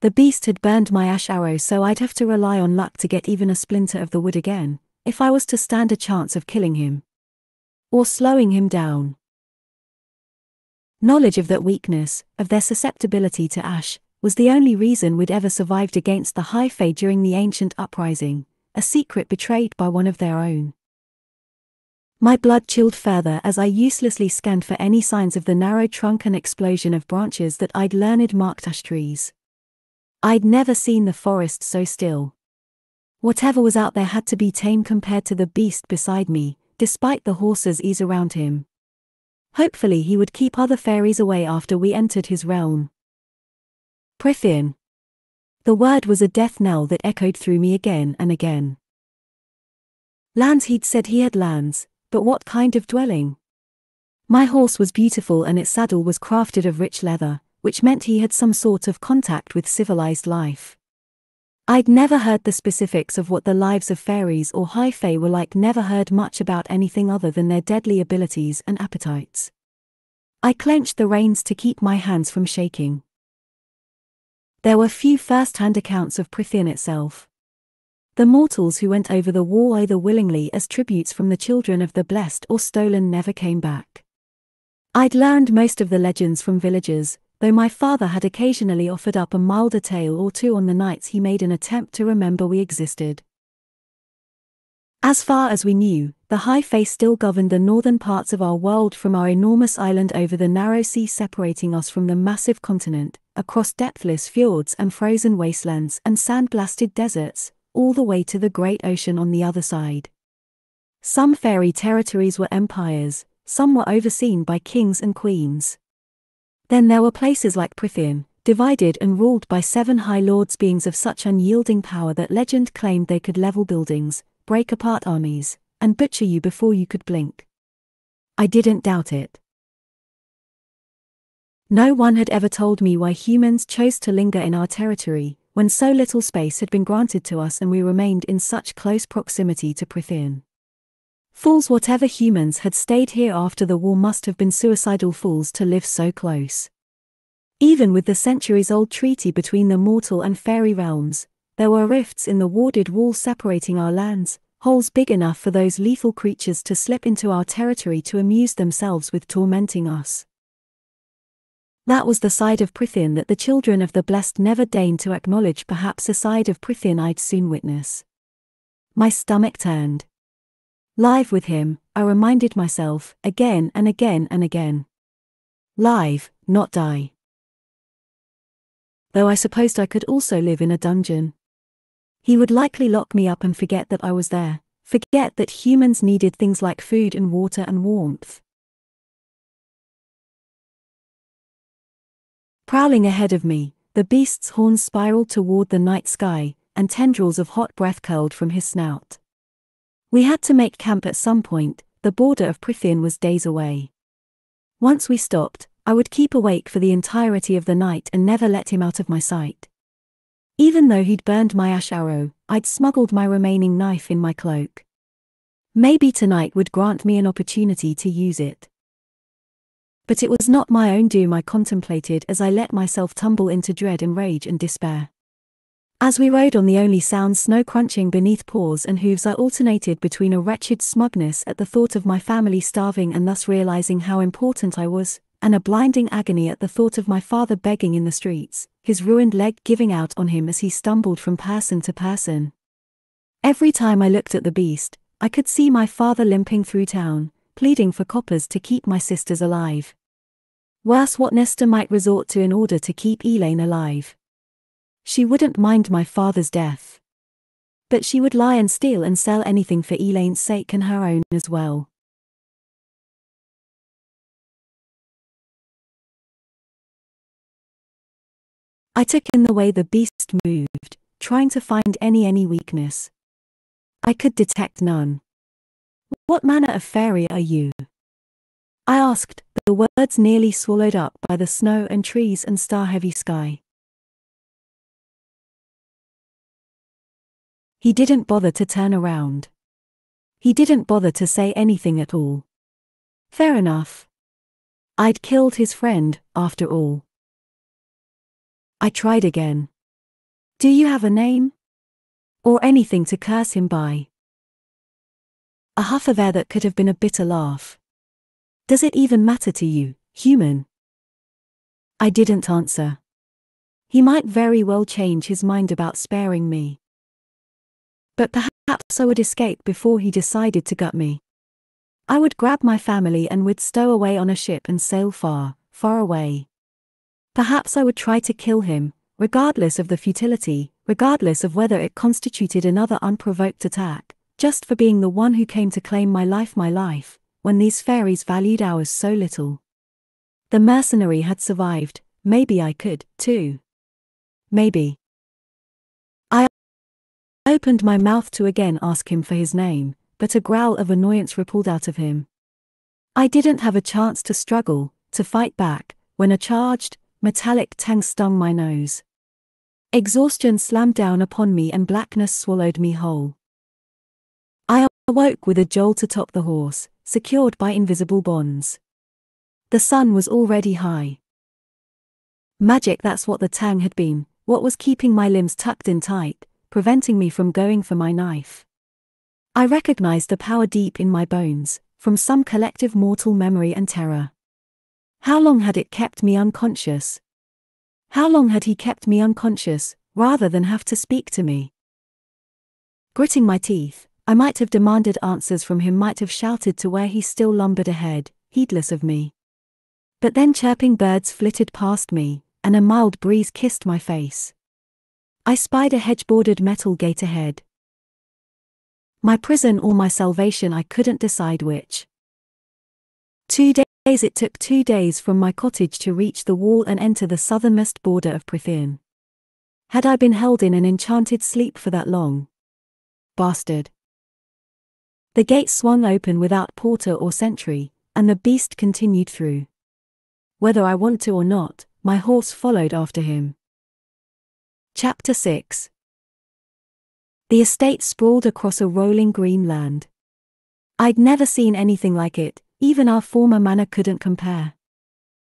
The beast had burned my ash arrow so I'd have to rely on luck to get even a splinter of the wood again, if I was to stand a chance of killing him. Or slowing him down. Knowledge of that weakness, of their susceptibility to ash, was the only reason we'd ever survived against the Fae during the ancient uprising, a secret betrayed by one of their own. My blood chilled further as I uselessly scanned for any signs of the narrow trunk and explosion of branches that I'd learned marked ash trees. I'd never seen the forest so still. Whatever was out there had to be tame compared to the beast beside me, despite the horse's ease around him. Hopefully he would keep other fairies away after we entered his realm. Prythian. The word was a death knell that echoed through me again and again. Lands he'd said he had lands, but what kind of dwelling? My horse was beautiful and its saddle was crafted of rich leather, which meant he had some sort of contact with civilized life. I'd never heard the specifics of what the lives of fairies or high fae were like, never heard much about anything other than their deadly abilities and appetites. I clenched the reins to keep my hands from shaking. There were few first hand accounts of Prythian itself. The mortals who went over the wall either willingly as tributes from the children of the blessed or stolen never came back. I'd learned most of the legends from villagers, though my father had occasionally offered up a milder tale or two on the nights he made an attempt to remember we existed. As far as we knew, the high fae still governed the northern parts of our world from our enormous island over the narrow sea separating us from the massive continent, across depthless fjords and frozen wastelands and sand-blasted deserts, all the way to the great ocean on the other side. Some fairy territories were empires, some were overseen by kings and queens. Then there were places like Prythian, divided and ruled by seven high lords beings of such unyielding power that legend claimed they could level buildings, break apart armies, and butcher you before you could blink. I didn't doubt it. No one had ever told me why humans chose to linger in our territory, when so little space had been granted to us and we remained in such close proximity to Prythian. Fools whatever humans had stayed here after the war must have been suicidal fools to live so close. Even with the centuries-old treaty between the mortal and fairy realms, there were rifts in the warded wall separating our lands, holes big enough for those lethal creatures to slip into our territory to amuse themselves with tormenting us. That was the side of Prythian that the children of the blessed never deigned to acknowledge perhaps a side of Prythian I'd soon witness. My stomach turned. Live with him, I reminded myself, again and again and again. Live, not die. Though I supposed I could also live in a dungeon. He would likely lock me up and forget that I was there, forget that humans needed things like food and water and warmth. Prowling ahead of me, the beast's horns spiraled toward the night sky, and tendrils of hot breath curled from his snout. We had to make camp at some point, the border of Prythian was days away. Once we stopped, I would keep awake for the entirety of the night and never let him out of my sight. Even though he'd burned my ash arrow, I'd smuggled my remaining knife in my cloak. Maybe tonight would grant me an opportunity to use it. But it was not my own doom I contemplated as I let myself tumble into dread and rage and despair. As we rode on the only sound snow crunching beneath paws and hooves I alternated between a wretched smugness at the thought of my family starving and thus realizing how important I was, and a blinding agony at the thought of my father begging in the streets, his ruined leg giving out on him as he stumbled from person to person. Every time I looked at the beast, I could see my father limping through town, pleading for coppers to keep my sisters alive. Worse what Nesta might resort to in order to keep Elain alive. She wouldn't mind my father's death. But she would lie and steal and sell anything for Elain's sake and her own as well. I took in the way the beast moved, trying to find any any weakness. I could detect none. What manner of fairy are you? I asked, the words nearly swallowed up by the snow and trees and star-heavy sky. He didn't bother to turn around. He didn't bother to say anything at all. Fair enough. I'd killed his friend, after all. I tried again. Do you have a name? Or anything to curse him by? A huff of air that could have been a bitter laugh. Does it even matter to you, human? I didn't answer. He might very well change his mind about sparing me. But perhaps I would escape before he decided to gut me. I would grab my family and we'd stow away on a ship and sail far, far away. Perhaps I would try to kill him, regardless of the futility, regardless of whether it constituted another unprovoked attack, just for being the one who came to claim my life, my life, when these fairies valued ours so little. The mercenary had survived, maybe I could, too. Maybe. I opened my mouth to again ask him for his name, but a growl of annoyance rippled out of him. I didn't have a chance to struggle, to fight back, when a charged, metallic tang stung my nose. Exhaustion slammed down upon me and blackness swallowed me whole. I awoke with a jolt atop the horse, secured by invisible bonds. The sun was already high. Magic that's what the tang had been, what was keeping my limbs tucked in tight, preventing me from going for my knife. I recognized the power deep in my bones, from some collective mortal memory and terror. How long had it kept me unconscious? How long had he kept me unconscious, rather than have to speak to me? Gritting my teeth, I might have demanded answers from him, might have shouted to where he still lumbered ahead, heedless of me. But then chirping birds flitted past me, and a mild breeze kissed my face. I spied a hedge bordered metal gate ahead. My prison or my salvation, I couldn't decide which. Two days it took two days from my cottage to reach the wall and enter the southernmost border of Prythian. Had I been held in an enchanted sleep for that long? Bastard. The gate swung open without porter or sentry, and the beast continued through. Whether I want to or not, my horse followed after him. Chapter 6 The estate sprawled across a rolling green land. I'd never seen anything like it, even our former manor couldn't compare.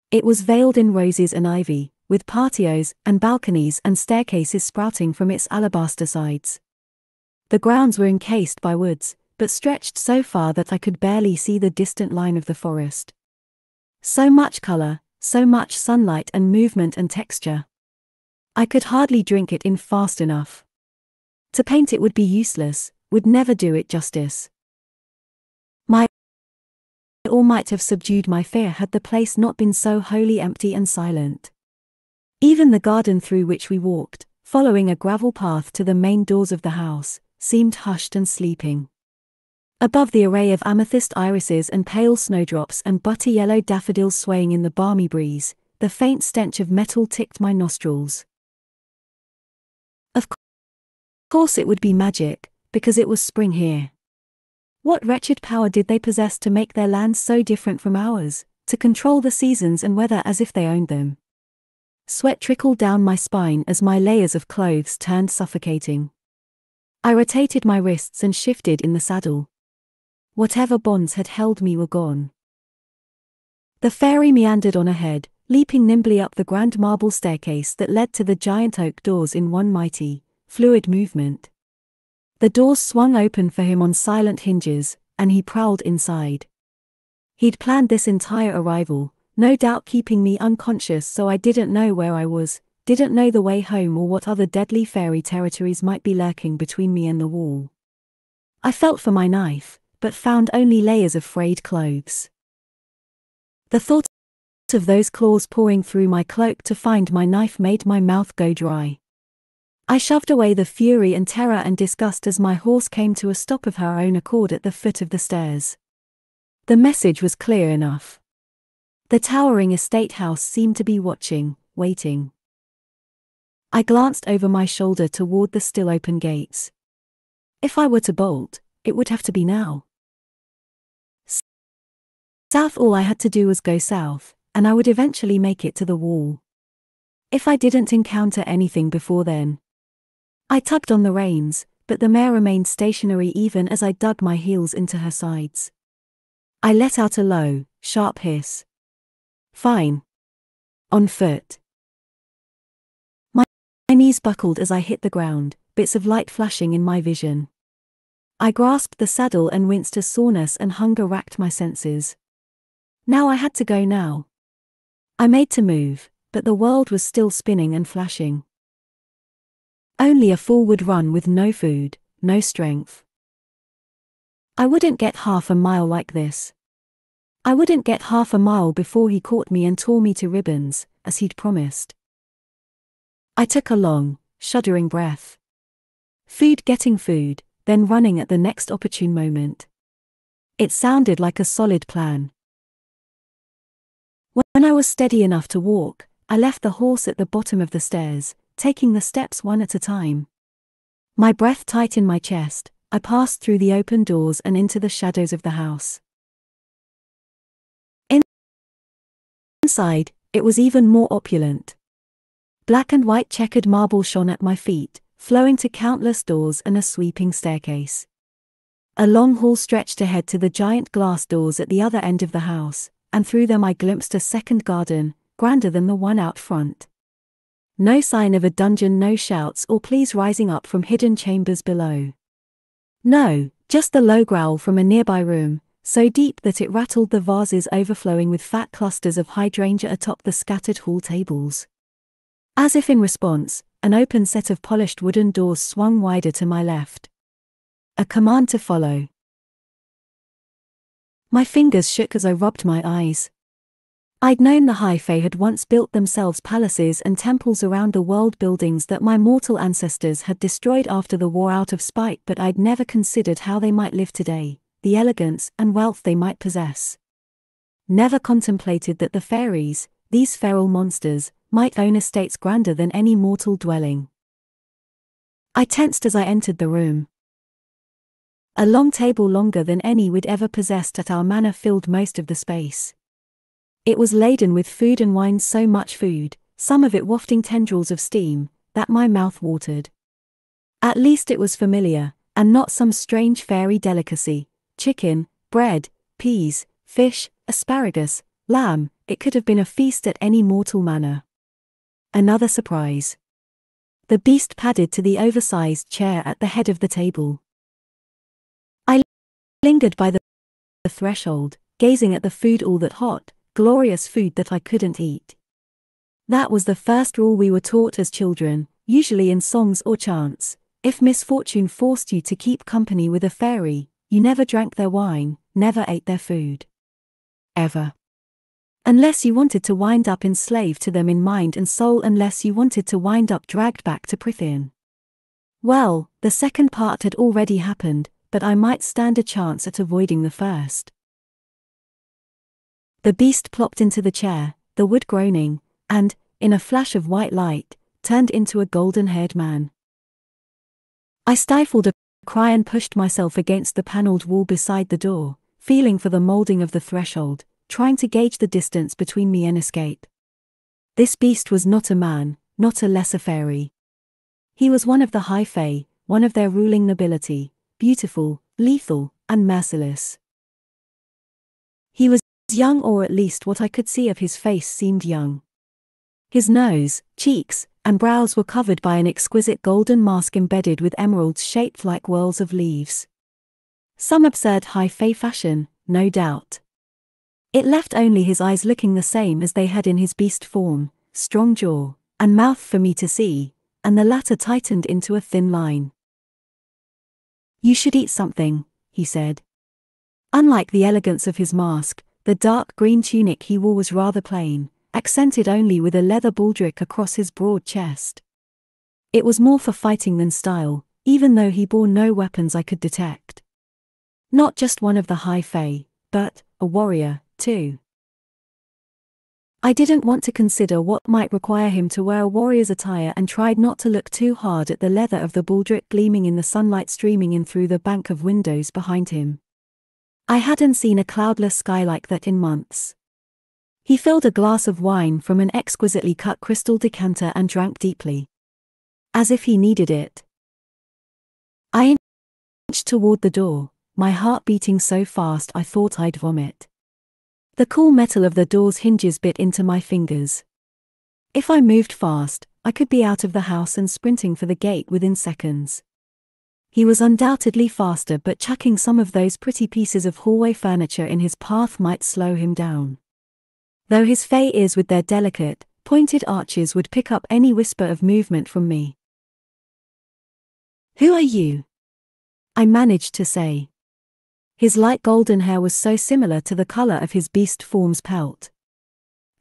It was veiled in roses and ivy, with patios and balconies and staircases sprouting from its alabaster sides. The grounds were encased by woods, but stretched so far that I could barely see the distant line of the forest. So much color, so much sunlight and movement and texture. I could hardly drink it in fast enough. To paint it would be useless, would never do it justice. My all might have subdued my fear had the place not been so wholly empty and silent. Even the garden through which we walked, following a gravel path to the main doors of the house, seemed hushed and sleeping. Above the array of amethyst irises and pale snowdrops and butter yellow daffodils swaying in the balmy breeze, the faint stench of metal ticked my nostrils. Course, it would be magic, because it was spring here. What wretched power did they possess to make their lands so different from ours, to control the seasons and weather as if they owned them? Sweat trickled down my spine as my layers of clothes turned suffocating. I rotated my wrists and shifted in the saddle. Whatever bonds had held me were gone. The fairy meandered on ahead, leaping nimbly up the grand marble staircase that led to the giant oak doors in one mighty, fluid movement. The doors swung open for him on silent hinges, and he prowled inside. He'd planned this entire arrival, no doubt keeping me unconscious so I didn't know where I was, didn't know the way home or what other deadly fairy territories might be lurking between me and the wall. I felt for my knife, but found only layers of frayed clothes. The thought of those claws pouring through my cloak to find my knife made my mouth go dry. I shoved away the fury and terror and disgust as my horse came to a stop of her own accord at the foot of the stairs. The message was clear enough. The towering estate house seemed to be watching, waiting. I glanced over my shoulder toward the still open gates. If I were to bolt, it would have to be now. South, all I had to do was go south, and I would eventually make it to the wall. If I didn't encounter anything before then. I tugged on the reins, but the mare remained stationary even as I dug my heels into her sides. I let out a low, sharp hiss. Fine. On foot. My, knees buckled as I hit the ground, bits of light flashing in my vision. I grasped the saddle and winced as soreness and hunger racked my senses. Now I had to go now. I made to move, but the world was still spinning and flashing. Only a fool would run with no food, no strength. I wouldn't get half a mile like this. I wouldn't get half a mile before he caught me and tore me to ribbons, as he'd promised. I took a long, shuddering breath. Food getting food, then running at the next opportune moment. It sounded like a solid plan. When I was steady enough to walk, I left the horse at the bottom of the stairs, taking the steps one at a time. My breath tight in my chest, I passed through the open doors and into the shadows of the house. Inside, it was even more opulent. Black and white checkered marble shone at my feet, flowing to countless doors and a sweeping staircase. A long hall stretched ahead to the giant glass doors at the other end of the house, and through them I glimpsed a second garden, grander than the one out front. No sign of a dungeon, no shouts or pleas rising up from hidden chambers below. No, just the low growl from a nearby room, so deep that it rattled the vases overflowing with fat clusters of hydrangea atop the scattered hall tables. As if in response, an open set of polished wooden doors swung wider to my left. a command to follow. My fingers shook as I rubbed my eyes. I'd known the High Fae had once built themselves palaces and temples around the world buildings that my mortal ancestors had destroyed after the war out of spite, but I'd never considered how they might live today, the elegance and wealth they might possess. Never contemplated that the fairies, these feral monsters, might own estates grander than any mortal dwelling. I tensed as I entered the room. A long table longer than any we'd ever possessed at our manor filled most of the space. It was laden with food and wine, so much food, some of it wafting tendrils of steam, that my mouth watered. At least it was familiar, and not some strange fairy delicacy chicken, bread, peas, fish, asparagus, lamb, it could have been a feast at any mortal manor. Another surprise. The beast padded to the oversized chair at the head of the table I lingered by the threshold, gazing at the food all that hot, glorious food that I couldn't eat. That was the first rule we were taught as children, usually in songs or chants. If misfortune forced you to keep company with a fairy, you never drank their wine, never ate their food. Ever. Unless you wanted to wind up enslaved to them in mind and soul, unless you wanted to wind up dragged back to Prythian. Well, the second part had already happened, but I might stand a chance at avoiding the first. The beast plopped into the chair, the wood groaning, and, in a flash of white light, turned into a golden haired man. I stifled a cry and pushed myself against the panelled wall beside the door, feeling for the moulding of the threshold, trying to gauge the distance between me and escape. This beast was not a man, not a lesser fairy. He was one of the high fae, one of their ruling nobility, beautiful, lethal, and merciless. He was young, or at least what I could see of his face seemed young. His nose, cheeks, and brows were covered by an exquisite golden mask embedded with emeralds shaped like whirls of leaves. Some absurd high fae fashion, no doubt. It left only his eyes looking the same as they had in his beast form, strong jaw, and mouth for me to see, and the latter tightened into a thin line. You should eat something, he said. Unlike the elegance of his mask, the dark green tunic he wore was rather plain, accented only with a leather baldric across his broad chest. It was more for fighting than style, even though he bore no weapons I could detect. Not just one of the high fae, but a warrior, too. I didn't want to consider what might require him to wear a warrior's attire and tried not to look too hard at the leather of the baldric gleaming in the sunlight streaming in through the bank of windows behind him. I hadn't seen a cloudless sky like that in months. He filled a glass of wine from an exquisitely cut crystal decanter and drank deeply. As if he needed it. I inched toward the door, my heart beating so fast I thought I'd vomit. The cool metal of the door's hinges bit into my fingers. If I moved fast, I could be out of the house and sprinting for the gate within seconds. He was undoubtedly faster, but chucking some of those pretty pieces of hallway furniture in his path might slow him down. Though his fey ears with their delicate, pointed arches would pick up any whisper of movement from me. Who are you? I managed to say. His light golden hair was so similar to the color of his beast form's pelt.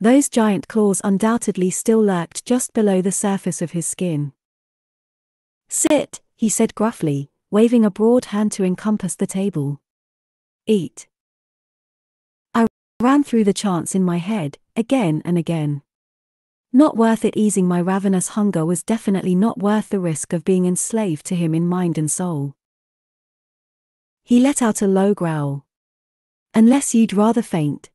Those giant claws undoubtedly still lurked just below the surface of his skin. Sit, he said gruffly, waving a broad hand to encompass the table. Eat. I ran through the chants in my head, again and again. Not worth it easing my ravenous hunger was definitely not worth the risk of being enslaved to him in mind and soul. He let out a low growl. Unless you'd rather faint.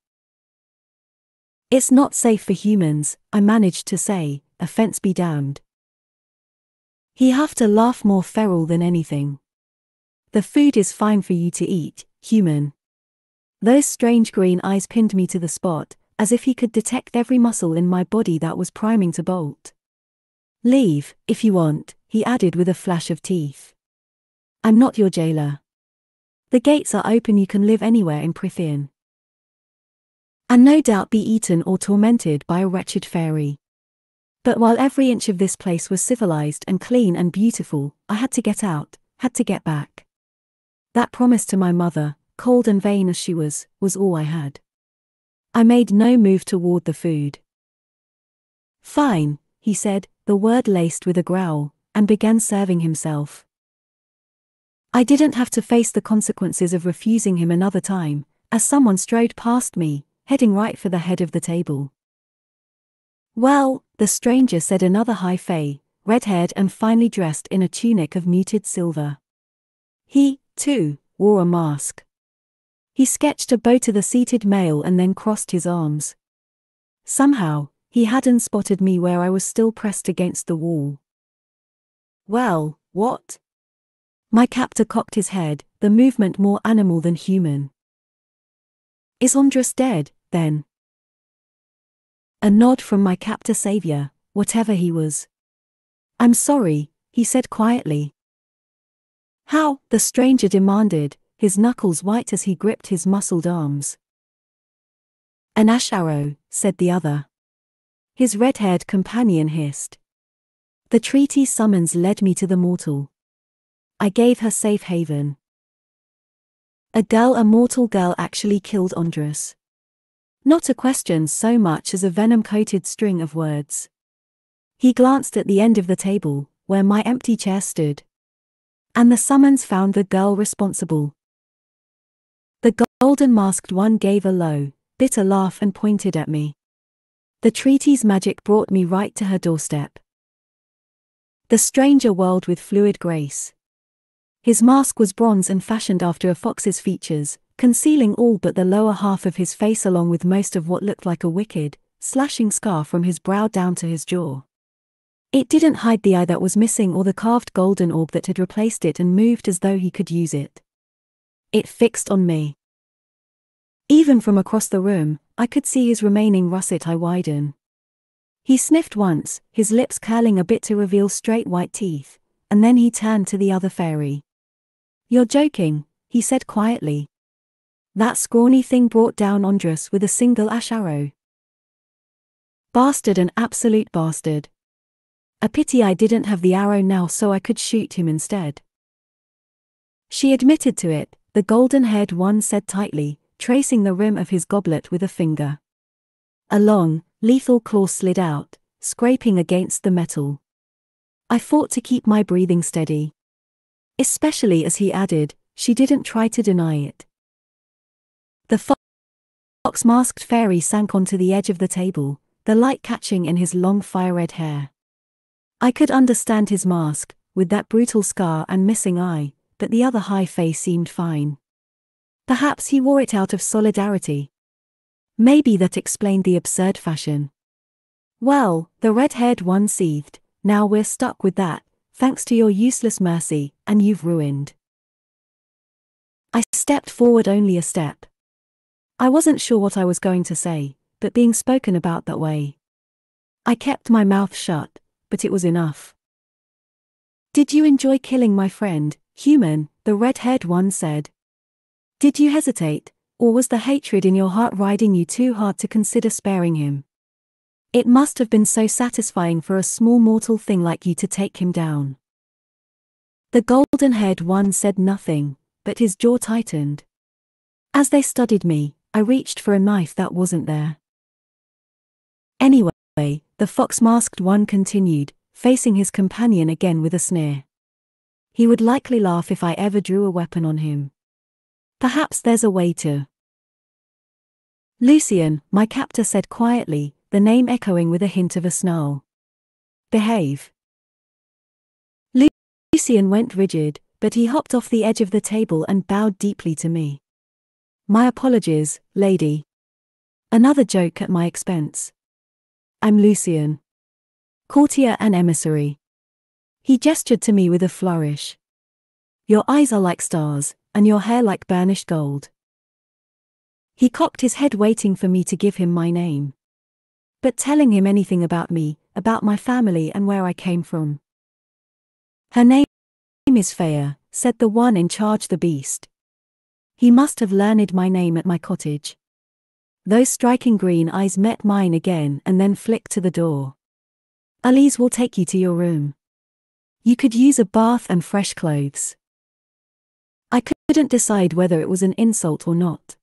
It's not safe for humans, I managed to say, offense be damned. He huffed to laugh more feral than anything. The food is fine for you to eat, human. Those strange green eyes pinned me to the spot, as if he could detect every muscle in my body that was priming to bolt. Leave, if you want, he added with a flash of teeth. I'm not your jailer. The gates are open, you can live anywhere in Prythian. And no doubt be eaten or tormented by a wretched fairy. But while every inch of this place was civilized and clean and beautiful, I had to get out, had to get back. That promise to my mother, cold and vain as she was, was all I had. I made no move toward the food. Fine, he said, the word laced with a growl, and began serving himself. I didn't have to face the consequences of refusing him another time, as someone strode past me, heading right for the head of the table. Well, the stranger said another high fae, red haired and finely dressed in a tunic of muted silver. He, too, wore a mask. He sketched a bow to the seated male and then crossed his arms. Somehow, he hadn't spotted me where I was still pressed against the wall. Well, what? My captor cocked his head, the movement more animal than human. Is Andras dead, then? A nod from my captor savior, whatever he was. I'm sorry, he said quietly. How? the stranger demanded, his knuckles white as he gripped his muscled arms. An ash arrow, said the other. His red haired companion hissed. The treaty summons led me to the mortal. I gave her safe haven. A girl, a mortal girl actually killed Andras. Not a question so much as a venom coated string of words. He glanced at the end of the table, where my empty chair stood. And the summons found the girl responsible. The golden masked one gave a low, bitter laugh and pointed at me. The treaty's magic brought me right to her doorstep. The stranger whirled with fluid grace. His mask was bronze and fashioned after a fox's features, concealing all but the lower half of his face along with most of what looked like a wicked, slashing scar from his brow down to his jaw. It didn't hide the eye that was missing or the carved golden orb that had replaced it and moved as though he could use it. It fixed on me. Even from across the room, I could see his remaining russet eye widen. He sniffed once, his lips curling a bit to reveal straight white teeth, and then he turned to the other fairy. You're joking, he said quietly. That scrawny thing brought down Andras with a single ash arrow. Bastard and absolute bastard. A pity I didn't have the arrow now so I could shoot him instead. She admitted to it, the golden haired one said tightly, tracing the rim of his goblet with a finger. A long, lethal claw slid out, scraping against the metal. I fought to keep my breathing steady. Especially as he added, she didn't try to deny it. The fox masked fairy sank onto the edge of the table, the light catching in his long fire red hair. I could understand his mask, with that brutal scar and missing eye, but the other high fae seemed fine. Perhaps he wore it out of solidarity. Maybe that explained the absurd fashion. Well, the red haired one seethed, now we're stuck with that, thanks to your useless mercy, and you've ruined. I stepped forward only a step. I wasn't sure what I was going to say, but being spoken about that way. I kept my mouth shut, but it was enough. Did you enjoy killing my friend, human? the red haired one said. Did you hesitate, or was the hatred in your heart riding you too hard to consider sparing him? It must have been so satisfying for a small mortal thing like you to take him down. The golden haired one said nothing, but his jaw tightened. As they studied me, I reached for a knife that wasn't there. Anyway, the fox masked one continued, facing his companion again with a sneer. He would likely laugh if I ever drew a weapon on him. Perhaps there's a way to. Lucien, my captor said quietly, the name echoing with a hint of a snarl. Behave. Lucien went rigid, but he hopped off the edge of the table and bowed deeply to me. My apologies, lady. Another joke at my expense. I'm Lucien. Courtier and emissary. He gestured to me with a flourish. Your eyes are like stars, and your hair like burnished gold. He cocked his head waiting for me to give him my name. But telling him anything about me, about my family and where I came from. Her name is Feyre, said the one in charge the beast. He must have learned my name at my cottage. Those striking green eyes met mine again and then flicked to the door. Elise will take you to your room. You could use a bath and fresh clothes. I couldn't decide whether it was an insult or not.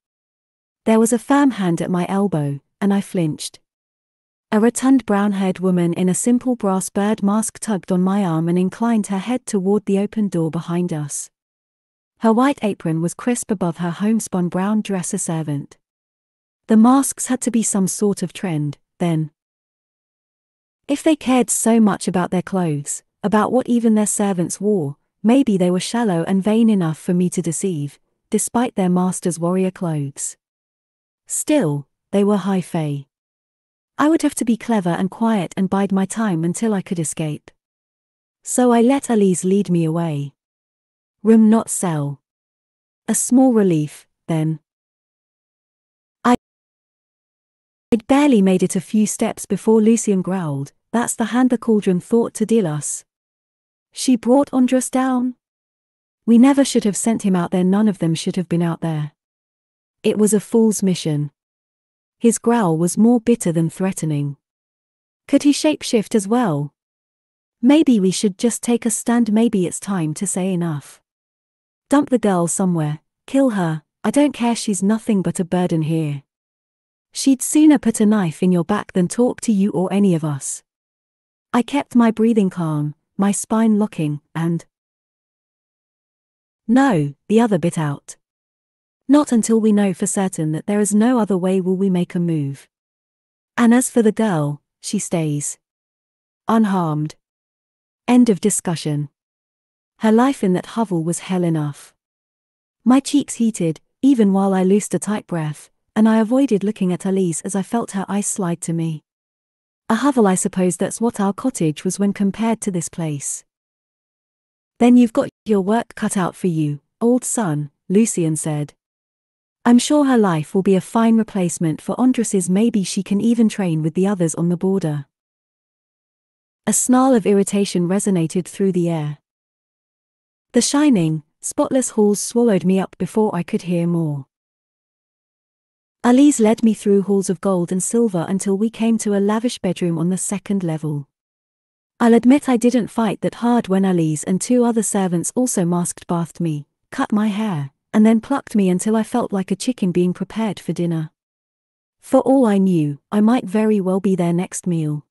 There was a firm hand at my elbow, and I flinched. A rotund brown haired woman in a simple brass bird mask tugged on my arm and inclined her head toward the open door behind us. Her white apron was crisp above her homespun brown dresser servant. The masks had to be some sort of trend, then. If they cared so much about their clothes, about what even their servants wore, maybe they were shallow and vain enough for me to deceive, despite their master's warrior clothes. Still, they were high fae. I would have to be clever and quiet and bide my time until I could escape. So I let Elise lead me away. Room not cell. A small relief, then. I I'd barely made it a few steps before Lucien growled, That's the hand the cauldron thought to deal us. She brought Andras down? We never should have sent him out there, none of them should have been out there. It was a fool's mission. His growl was more bitter than threatening. Could he shapeshift as well? Maybe we should just take a stand, maybe it's time to say enough. Dump the girl somewhere, kill her, I don't care, she's nothing but a burden here. She'd sooner put a knife in your back than talk to you or any of us. I kept my breathing calm, my spine locking, and. No, the other bit out. Not until we know for certain that there is no other way will we make a move. And as for the girl, she stays. Unharmed. End of discussion. Her life in that hovel was hell enough. My cheeks heated, even while I loosed a tight breath, and I avoided looking at Elise as I felt her eyes slide to me. A hovel, I suppose that's what our cottage was when compared to this place. Then you've got your work cut out for you, old son, Lucien said. I'm sure her life will be a fine replacement for Andras's. Maybe she can even train with the others on the border. A snarl of irritation resonated through the air. The shining, spotless halls swallowed me up before I could hear more. Elise led me through halls of gold and silver until we came to a lavish bedroom on the second level. I'll admit I didn't fight that hard when Elise and two other servants also masked bathed me, cut my hair, and then plucked me until I felt like a chicken being prepared for dinner. For all I knew, I might very well be their next meal.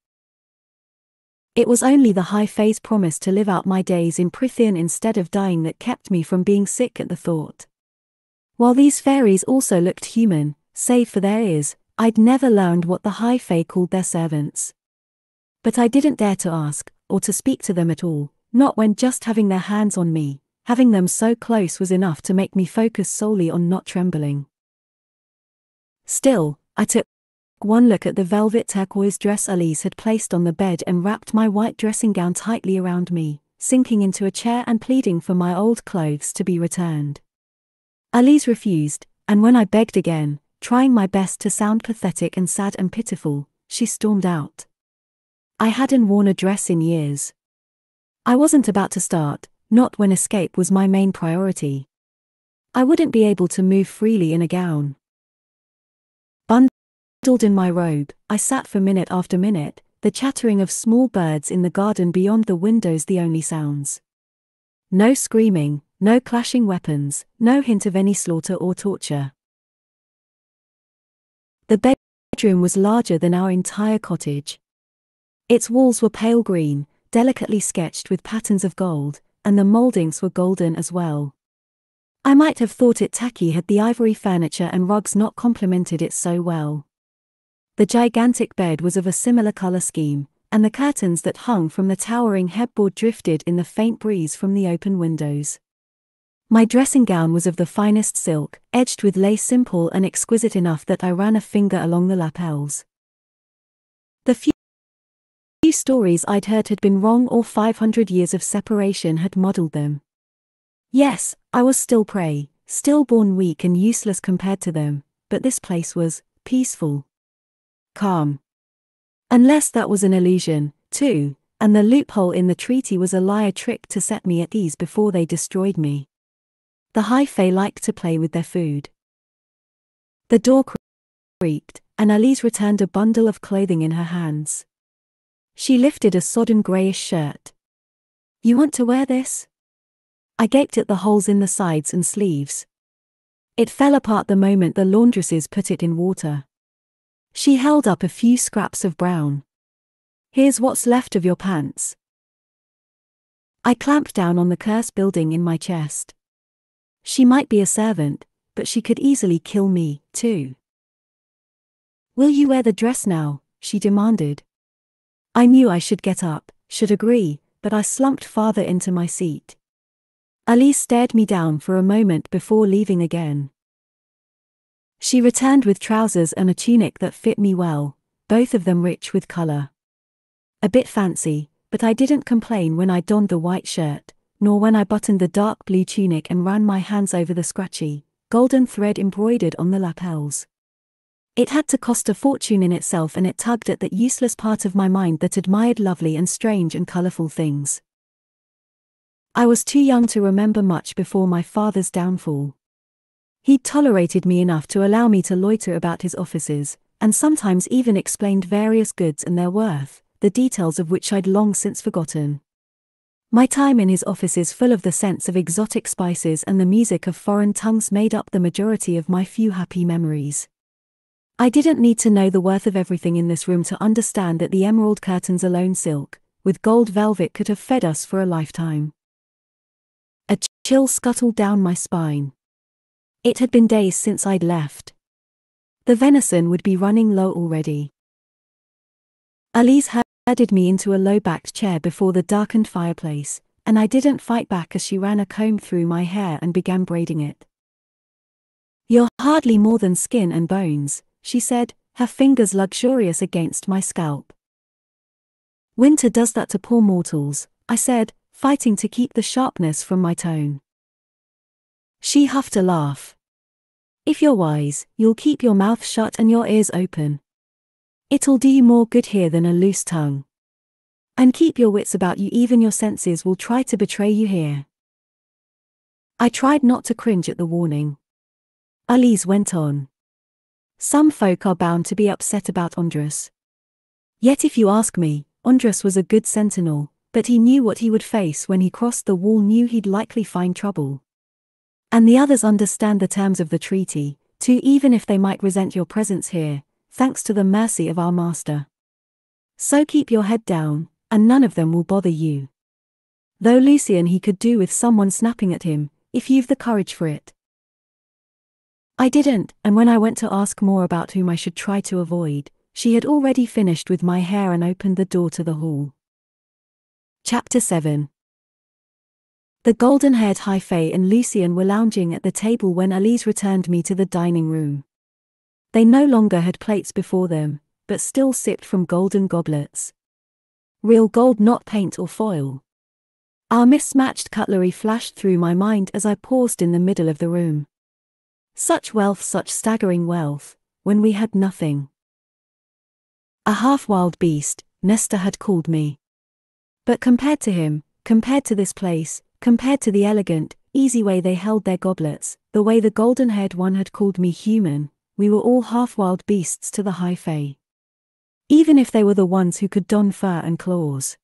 It was only the high fae's promise to live out my days in Prythian instead of dying that kept me from being sick at the thought. While these fairies also looked human, save for their ears, I'd never learned what the high fae called their servants. But I didn't dare to ask, or to speak to them at all, not when just having their hands on me, having them so close was enough to make me focus solely on not trembling. Still, I took one look at the velvet turquoise dress Elise had placed on the bed and wrapped my white dressing gown tightly around me, sinking into a chair and pleading for my old clothes to be returned. Elise refused, and when I begged again, trying my best to sound pathetic and sad and pitiful, she stormed out. I hadn't worn a dress in years. I wasn't about to start, not when escape was my main priority. I wouldn't be able to move freely in a gown. Bundled in my robe, I sat for minute after minute, the chattering of small birds in the garden beyond the windows the only sounds. No screaming, no clashing weapons, no hint of any slaughter or torture. The bedroom was larger than our entire cottage. Its walls were pale green, delicately sketched with patterns of gold, and the mouldings were golden as well. I might have thought it tacky had the ivory furniture and rugs not complemented it so well. The gigantic bed was of a similar color scheme, and the curtains that hung from the towering headboard drifted in the faint breeze from the open windows. My dressing gown was of the finest silk, edged with lace simple and exquisite enough that I ran a finger along the lapels. The few stories I'd heard had been wrong or 500 years of separation had muddled them. Yes, I was still prey, stillborn weak and useless compared to them, but this place was peaceful. Calm. Unless that was an illusion, too, and the loophole in the treaty was a liar trick to set me at ease before they destroyed me. The high fae liked to play with their food. The door creaked, and Elise returned a bundle of clothing in her hands. She lifted a sodden greyish shirt. You want to wear this? I gaped at the holes in the sides and sleeves. It fell apart the moment the laundresses put it in water. She held up a few scraps of brown. Here's what's left of your pants. I clamped down on the curse building in my chest. She might be a servant, but she could easily kill me, too. Will you wear the dress now? she demanded. I knew I should get up, should agree, but I slumped farther into my seat. Elise stared me down for a moment before leaving again. She returned with trousers and a tunic that fit me well, both of them rich with color. A bit fancy, but I didn't complain when I donned the white shirt, nor when I buttoned the dark blue tunic and ran my hands over the scratchy, golden thread embroidered on the lapels. It had to cost a fortune in itself and it tugged at that useless part of my mind that admired lovely and strange and colorful things. I was too young to remember much before my father's downfall. He'd tolerated me enough to allow me to loiter about his offices, and sometimes even explained various goods and their worth, the details of which I'd long since forgotten. My time in his offices full of the scents of exotic spices and the music of foreign tongues made up the majority of my few happy memories. I didn't need to know the worth of everything in this room to understand that the emerald curtains alone silk, with gold velvet could have fed us for a lifetime. A chill scuttled down my spine. It had been days since I'd left. The venison would be running low already. Elise herded me into a low-backed chair before the darkened fireplace, and I didn't fight back as she ran a comb through my hair and began braiding it. You're hardly more than skin and bones, she said, her fingers luxurious against my scalp. Winter does that to poor mortals, I said, fighting to keep the sharpness from my tone. She huffed a laugh. If you're wise, you'll keep your mouth shut and your ears open. It'll do you more good here than a loose tongue. And keep your wits about you, even your senses will try to betray you here. I tried not to cringe at the warning. Elise went on. Some folk are bound to be upset about Andras. Yet if you ask me, Andras was a good sentinel, but he knew what he would face when he crossed the wall, knew he'd likely find trouble. And the others understand the terms of the treaty, too, even if they might resent your presence here, thanks to the mercy of our master. So keep your head down, and none of them will bother you. Though Lucien he could do with someone snapping at him, if you've the courage for it. I didn't, and when I went to ask more about whom I should try to avoid, she had already finished with my hair and opened the door to the hall. Chapter 7 The golden haired High Fae and Lucien were lounging at the table when Elise returned me to the dining room. They no longer had plates before them, but still sipped from golden goblets. Real gold, not paint or foil. Our mismatched cutlery flashed through my mind as I paused in the middle of the room. Such wealth, such staggering wealth, when we had nothing. A half wild beast, Nesta had called me. But compared to him, compared to this place, compared to the elegant, easy way they held their goblets, the way the golden haired one had called me human, we were all half wild beasts to the high fae. Even if they were the ones who could don fur and claws.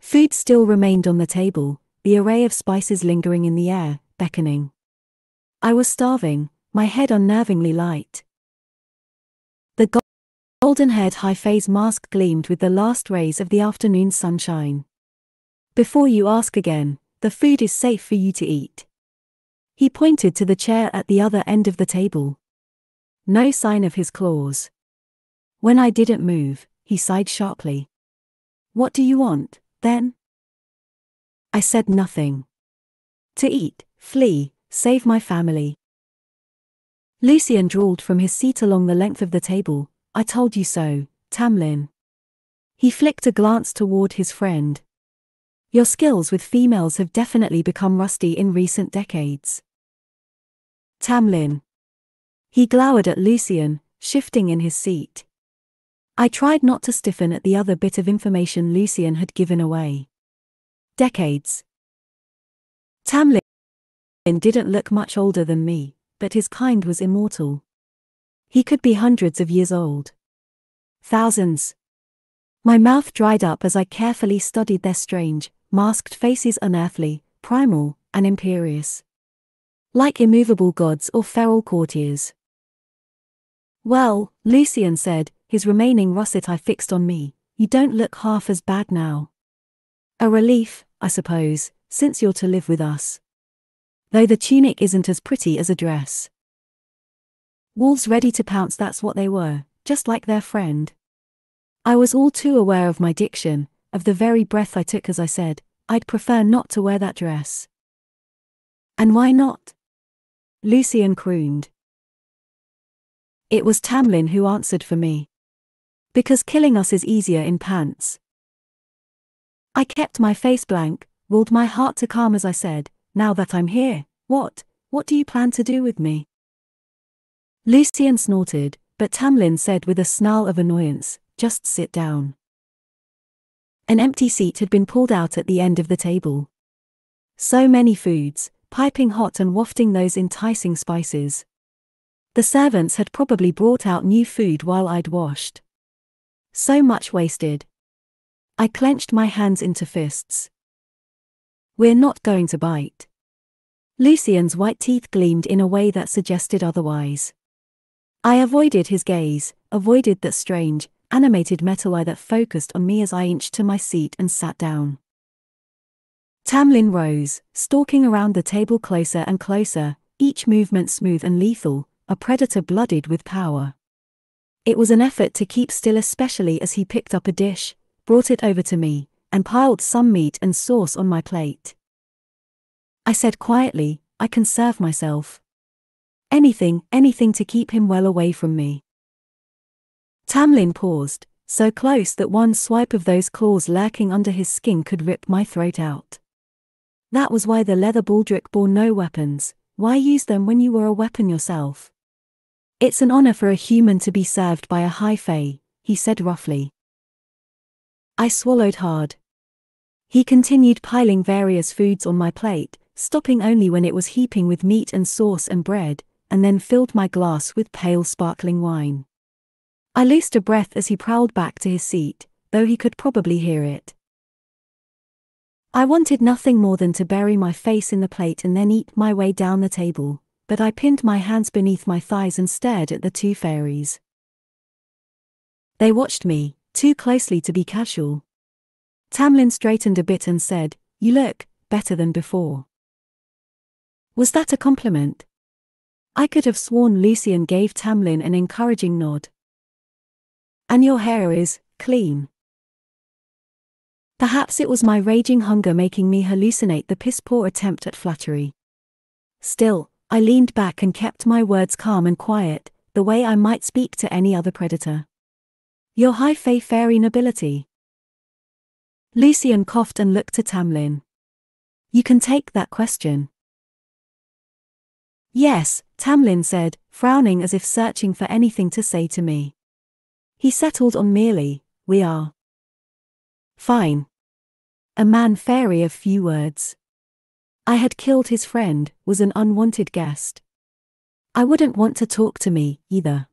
Food still remained on the table, the array of spices lingering in the air, beckoning. I was starving, my head unnervingly light. The golden haired high fae's mask gleamed with the last rays of the afternoon sunshine. Before you ask again, the food is safe for you to eat. He pointed to the chair at the other end of the table. No sign of his claws. When I didn't move, he sighed sharply. What do you want, then? I said nothing. To eat, flee, save my family. Lucien drawled from his seat along the length of the table, I told you so, Tamlin. He flicked a glance toward his friend. Your skills with females have definitely become rusty in recent decades. Tamlin. He glowered at Lucien, shifting in his seat. I tried not to stiffen at the other bit of information Lucien had given away. Decades. Tamlin didn't look much older than me, but his kind was immortal. He could be hundreds of years old. Thousands. My mouth dried up as I carefully studied their strange, masked faces unearthly, primal, and imperious. Like immovable gods or feral courtiers. Well, Lucien said, his remaining russet eye fixed on me, you don't look half as bad now. A relief, I suppose, since you're to live with us. Though the tunic isn't as pretty as a dress. Wolves ready to pounce, that's what they were, just like their friend. I was all too aware of my diction, of the very breath I took as I said, I'd prefer not to wear that dress. And why not? Lucien crooned. It was Tamlin who answered for me. Because killing us is easier in pants. I kept my face blank, willed my heart to calm as I said, Now that I'm here, what, what do you plan to do with me? Lucien snorted, but Tamlin said with a snarl of annoyance, Just sit down. An empty seat had been pulled out at the end of the table. So many foods, piping hot and wafting those enticing spices. The servants had probably brought out new food while I'd washed. So much wasted. I clenched my hands into fists. We're not going to bite. Lucien's white teeth gleamed in a way that suggested otherwise. I avoided his gaze, avoided that strange, animated metal eye that focused on me as I inched to my seat and sat down. Tamlin rose, stalking around the table closer and closer, each movement smooth and lethal, a predator blooded with power. It was an effort to keep still, especially as he picked up a dish, brought it over to me, and piled some meat and sauce on my plate. I said quietly, I can serve myself. Anything, anything to keep him well away from me. Tamlin paused, so close that one swipe of those claws lurking under his skin could rip my throat out. That was why the leather baldric bore no weapons, why use them when you were a weapon yourself? It's an honor for a human to be served by a high fae, he said roughly. I swallowed hard. He continued piling various foods on my plate, stopping only when it was heaping with meat and sauce and bread, and then filled my glass with pale sparkling wine. I loosed a breath as he prowled back to his seat, though he could probably hear it. I wanted nothing more than to bury my face in the plate and then eat my way down the table, but I pinned my hands beneath my thighs and stared at the two fairies. They watched me, too closely to be casual. Tamlin straightened a bit and said, You look better than before. Was that a compliment? I could have sworn Lucien gave Tamlin an encouraging nod. And your hair is clean. Perhaps it was my raging hunger making me hallucinate the piss poor attempt at flattery. Still, I leaned back and kept my words calm and quiet, the way I might speak to any other predator. Your high fae fairy nobility. Lucien coughed and looked at Tamlin. You can take that question. Yes, Tamlin said, frowning as if searching for anything to say to me. He settled on merely, we are. Fine. A man fairy of few words. I had killed his friend, was an unwanted guest. I wouldn't want to talk to me, either.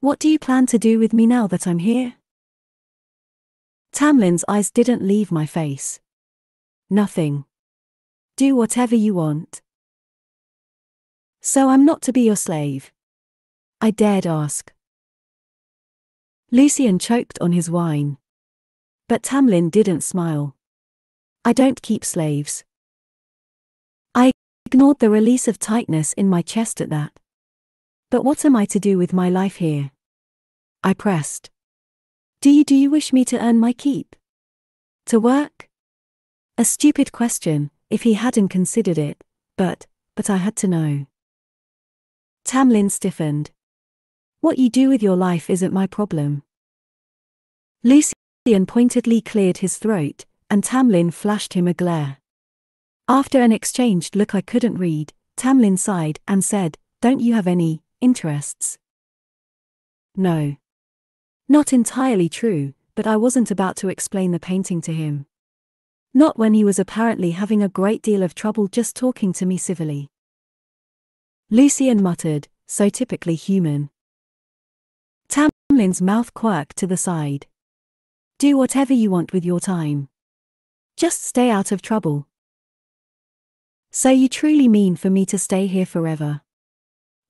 What do you plan to do with me now that I'm here? Tamlin's eyes didn't leave my face. Nothing. Do whatever you want. So I'm not to be your slave? I dared ask. Lucien choked on his wine. But Tamlin didn't smile. I don't keep slaves. I ignored the release of tightness in my chest at that. But what am I to do with my life here? I pressed. Do you do you wish me to earn my keep? To work? A stupid question, if he hadn't considered it, but, but I had to know. Tamlin stiffened. What you do with your life isn't my problem. Lucien pointedly cleared his throat, and Tamlin flashed him a glare. After an exchanged look I couldn't read, Tamlin sighed and said, Don't you have any interests? No. Not entirely true, but I wasn't about to explain the painting to him. Not when he was apparently having a great deal of trouble just talking to me civilly. Lucien muttered, so typically human. Tamlin's mouth quirked to the side. Do whatever you want with your time. Just stay out of trouble. So you truly mean for me to stay here forever?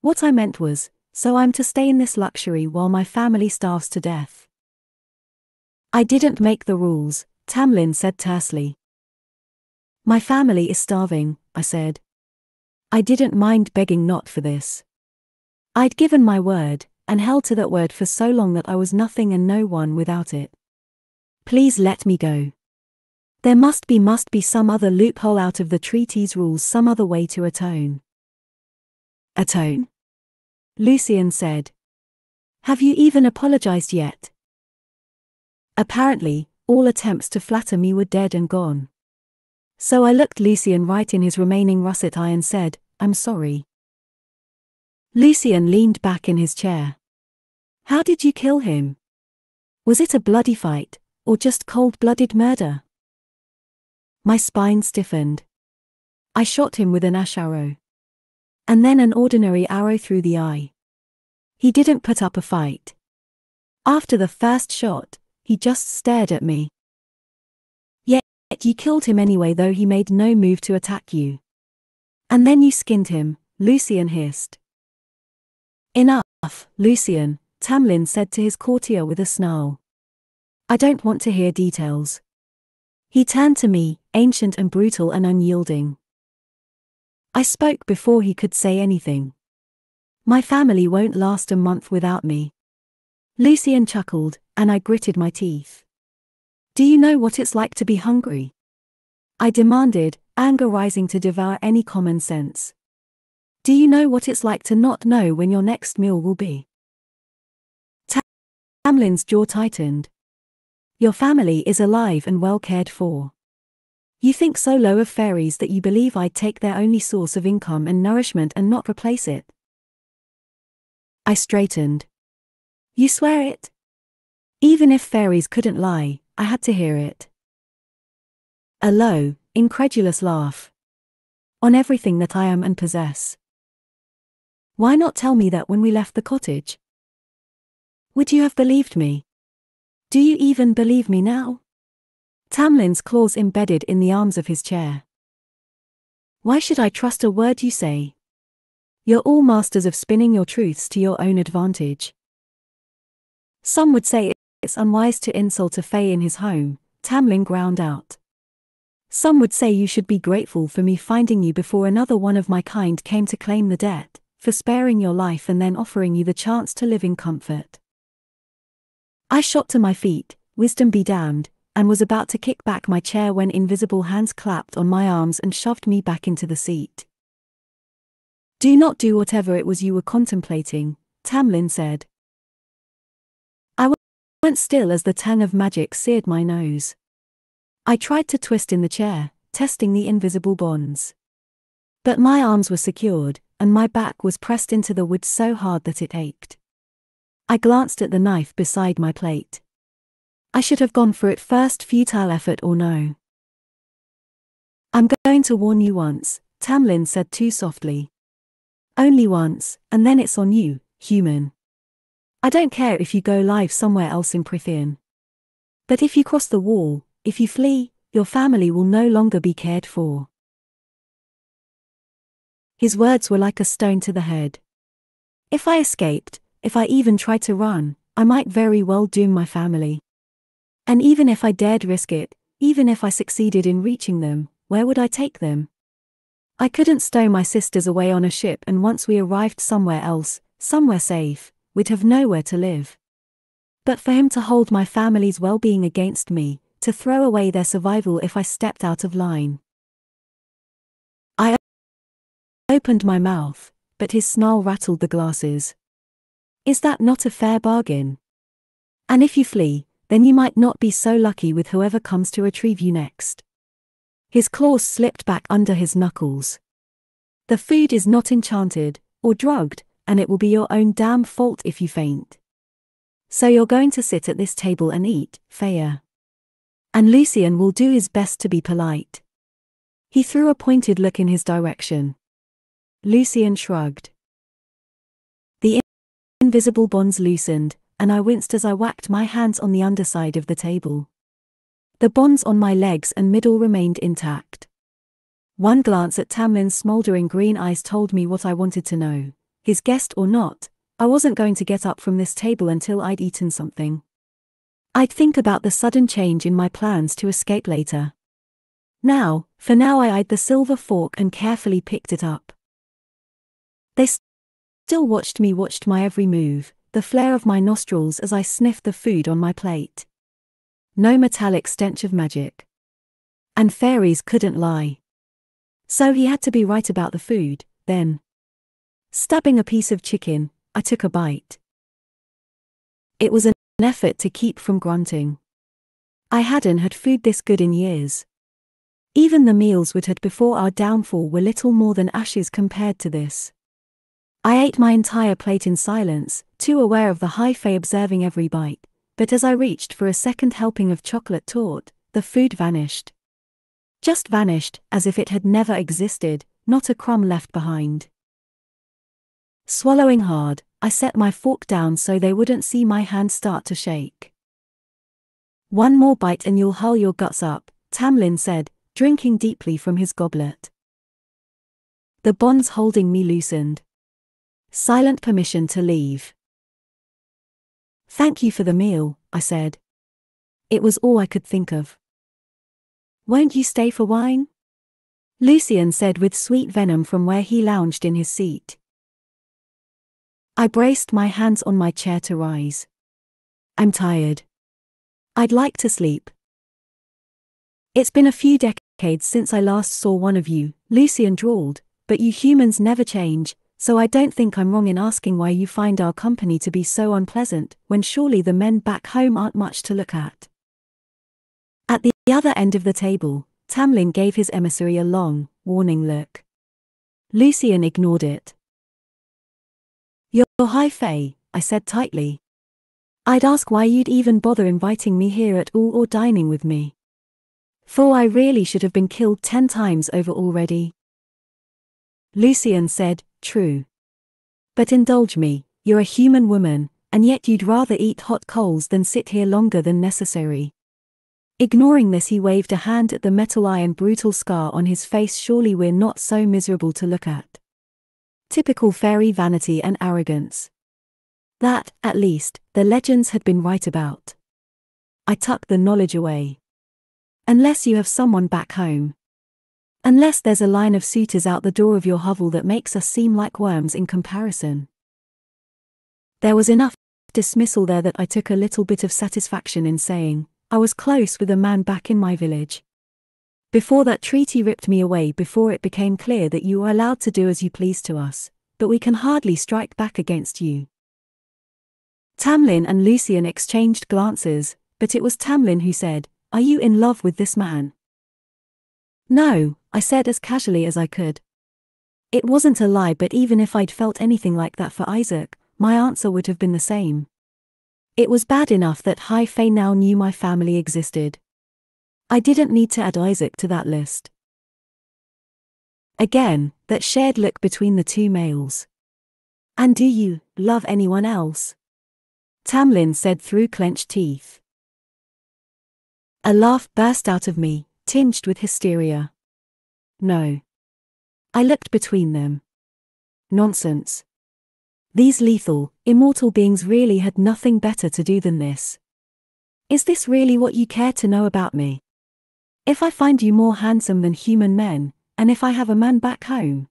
What I meant was, so I'm to stay in this luxury while my family starves to death. I didn't make the rules, Tamlin said tersely. My family is starving, I said. I didn't mind begging not for this. I'd given my word, and held to that word for so long that I was nothing and no one without it. Please let me go. There must be must be some other loophole out of the treaty's rules, some other way to atone. Atone? Lucien said. Have you even apologized yet? Apparently, all attempts to flatter me were dead and gone. So I looked Lucien right in his remaining russet eye and said, I'm sorry. Lucien leaned back in his chair. How did you kill him? Was it a bloody fight, or just cold blooded murder? My spine stiffened. I shot him with an ash arrow. And then an ordinary arrow through the eye. He didn't put up a fight. After the first shot, he just stared at me. Yet you killed him anyway, though he made no move to attack you. And then you skinned him, Lucien hissed. Enough, Lucien, Tamlin said to his courtier with a snarl. I don't want to hear details. He turned to me, ancient and brutal and unyielding. I spoke before he could say anything. My family won't last a month without me. Lucien chuckled, and I gritted my teeth. Do you know what it's like to be hungry? I demanded, anger rising to devour any common sense. Do you know what it's like to not know when your next meal will be? Tamlin's jaw tightened. Your family is alive and well cared for. You think so low of fairies that you believe I'd take their only source of income and nourishment and not replace it. I straightened. You swear it? Even if fairies couldn't lie, I had to hear it. A low, incredulous laugh. On everything that I am and possess. Why not tell me that when we left the cottage? Would you have believed me? Do you even believe me now? Tamlin's claws embedded in the arms of his chair. Why should I trust a word you say? You're all masters of spinning your truths to your own advantage. Some would say it's unwise to insult a Fae in his home, Tamlin ground out. Some would say you should be grateful for me finding you before another one of my kind came to claim the debt, for sparing your life and then offering you the chance to live in comfort. I shot to my feet, wisdom be damned, and was about to kick back my chair when invisible hands clapped on my arms and shoved me back into the seat. Do not do whatever it was you were contemplating, Tamlin said. I went still as the tang of magic seared my nose. I tried to twist in the chair, testing the invisible bonds. But my arms were secured, and my back was pressed into the wood so hard that it ached. I glanced at the knife beside my plate. I should have gone for it first, futile effort or no. I'm going to warn you once, Tamlin said too softly. Only once, and then it's on you, human. I don't care if you go live somewhere else in Prythian. But if you cross the wall, if you flee, your family will no longer be cared for. His words were like a stone to the head. If I escaped, if I even tried to run, I might very well doom my family. And even if I dared risk it, even if I succeeded in reaching them, where would I take them? I couldn't stow my sisters away on a ship, and once we arrived somewhere else, somewhere safe, we'd have nowhere to live. But for him to hold my family's well being against me, to throw away their survival if I stepped out of line. I opened my mouth, but his snarl rattled the glasses. Is that not a fair bargain? And if you flee, then you might not be so lucky with whoever comes to retrieve you next. His claws slipped back under his knuckles. The food is not enchanted, or drugged, and it will be your own damn fault if you faint. So you're going to sit at this table and eat, Feyre. And Lucien will do his best to be polite. He threw a pointed look in his direction. Lucien shrugged. Invisible bonds loosened, and I winced as I whacked my hands on the underside of the table. The bonds on my legs and middle remained intact. One glance at Tamlin's smouldering green eyes told me what I wanted to know. His guest or not, I wasn't going to get up from this table until I'd eaten something. I'd think about the sudden change in my plans to escape later. Now, for now I eyed the silver fork and carefully picked it up. They still watched me watched my every move, the flare of my nostrils as I sniffed the food on my plate. No metallic stench of magic. And fairies couldn't lie. So he had to be right about the food, then. Stabbing a piece of chicken, I took a bite. It was an effort to keep from grunting. I hadn't had food this good in years. Even the meals we'd had before our downfall were little more than ashes compared to this. I ate my entire plate in silence, too aware of the high fae observing every bite, but as I reached for a second helping of chocolate torte, the food vanished. Just vanished, as if it had never existed, not a crumb left behind. Swallowing hard, I set my fork down so they wouldn't see my hand start to shake. One more bite and you'll hull your guts up, Tamlin said, drinking deeply from his goblet. The bonds holding me loosened. Silent permission to leave. Thank you for the meal, I said. It was all I could think of. Won't you stay for wine? Lucien said with sweet venom from where he lounged in his seat. I braced my hands on my chair to rise. I'm tired. I'd like to sleep. It's been a few decades since I last saw one of you, Lucien drawled, but you humans never change, so I don't think I'm wrong in asking why you find our company to be so unpleasant, when surely the men back home aren't much to look at. At the other end of the table, Tamlin gave his emissary a long, warning look. Lucien ignored it. You're high fae, I said tightly. I'd ask why you'd even bother inviting me here at all or dining with me. For I really should have been killed ten times over already. Lucien said, True. But indulge me, you're a human woman, and yet you'd rather eat hot coals than sit here longer than necessary. Ignoring this, he waved a hand at the metal iron brutal scar on his face. Surely we're not so miserable to look at. Typical fairy vanity and arrogance. That, at least, the legends had been right about. I tucked the knowledge away. Unless you have someone back home. Unless there's a line of suitors out the door of your hovel that makes us seem like worms in comparison. There was enough dismissal there that I took a little bit of satisfaction in saying, I was close with a man back in my village. Before that treaty ripped me away before it became clear that you were allowed to do as you please to us, but we can hardly strike back against you. Tamlin and Lucien exchanged glances, but it was Tamlin who said, Are you in love with this man? No, I said as casually as I could. It wasn't a lie, but even if I'd felt anything like that for Isaac, my answer would have been the same. It was bad enough that High Fae now knew my family existed. I didn't need to add Isaac to that list. Again, that shared look between the two males. And do you love anyone else? Tamlin said through clenched teeth. A laugh burst out of me, tinged with hysteria. No. I looked between them. Nonsense. These lethal, immortal beings really had nothing better to do than this. Is this really what you care to know about me? If I find you more handsome than human men, and if I have a man back home,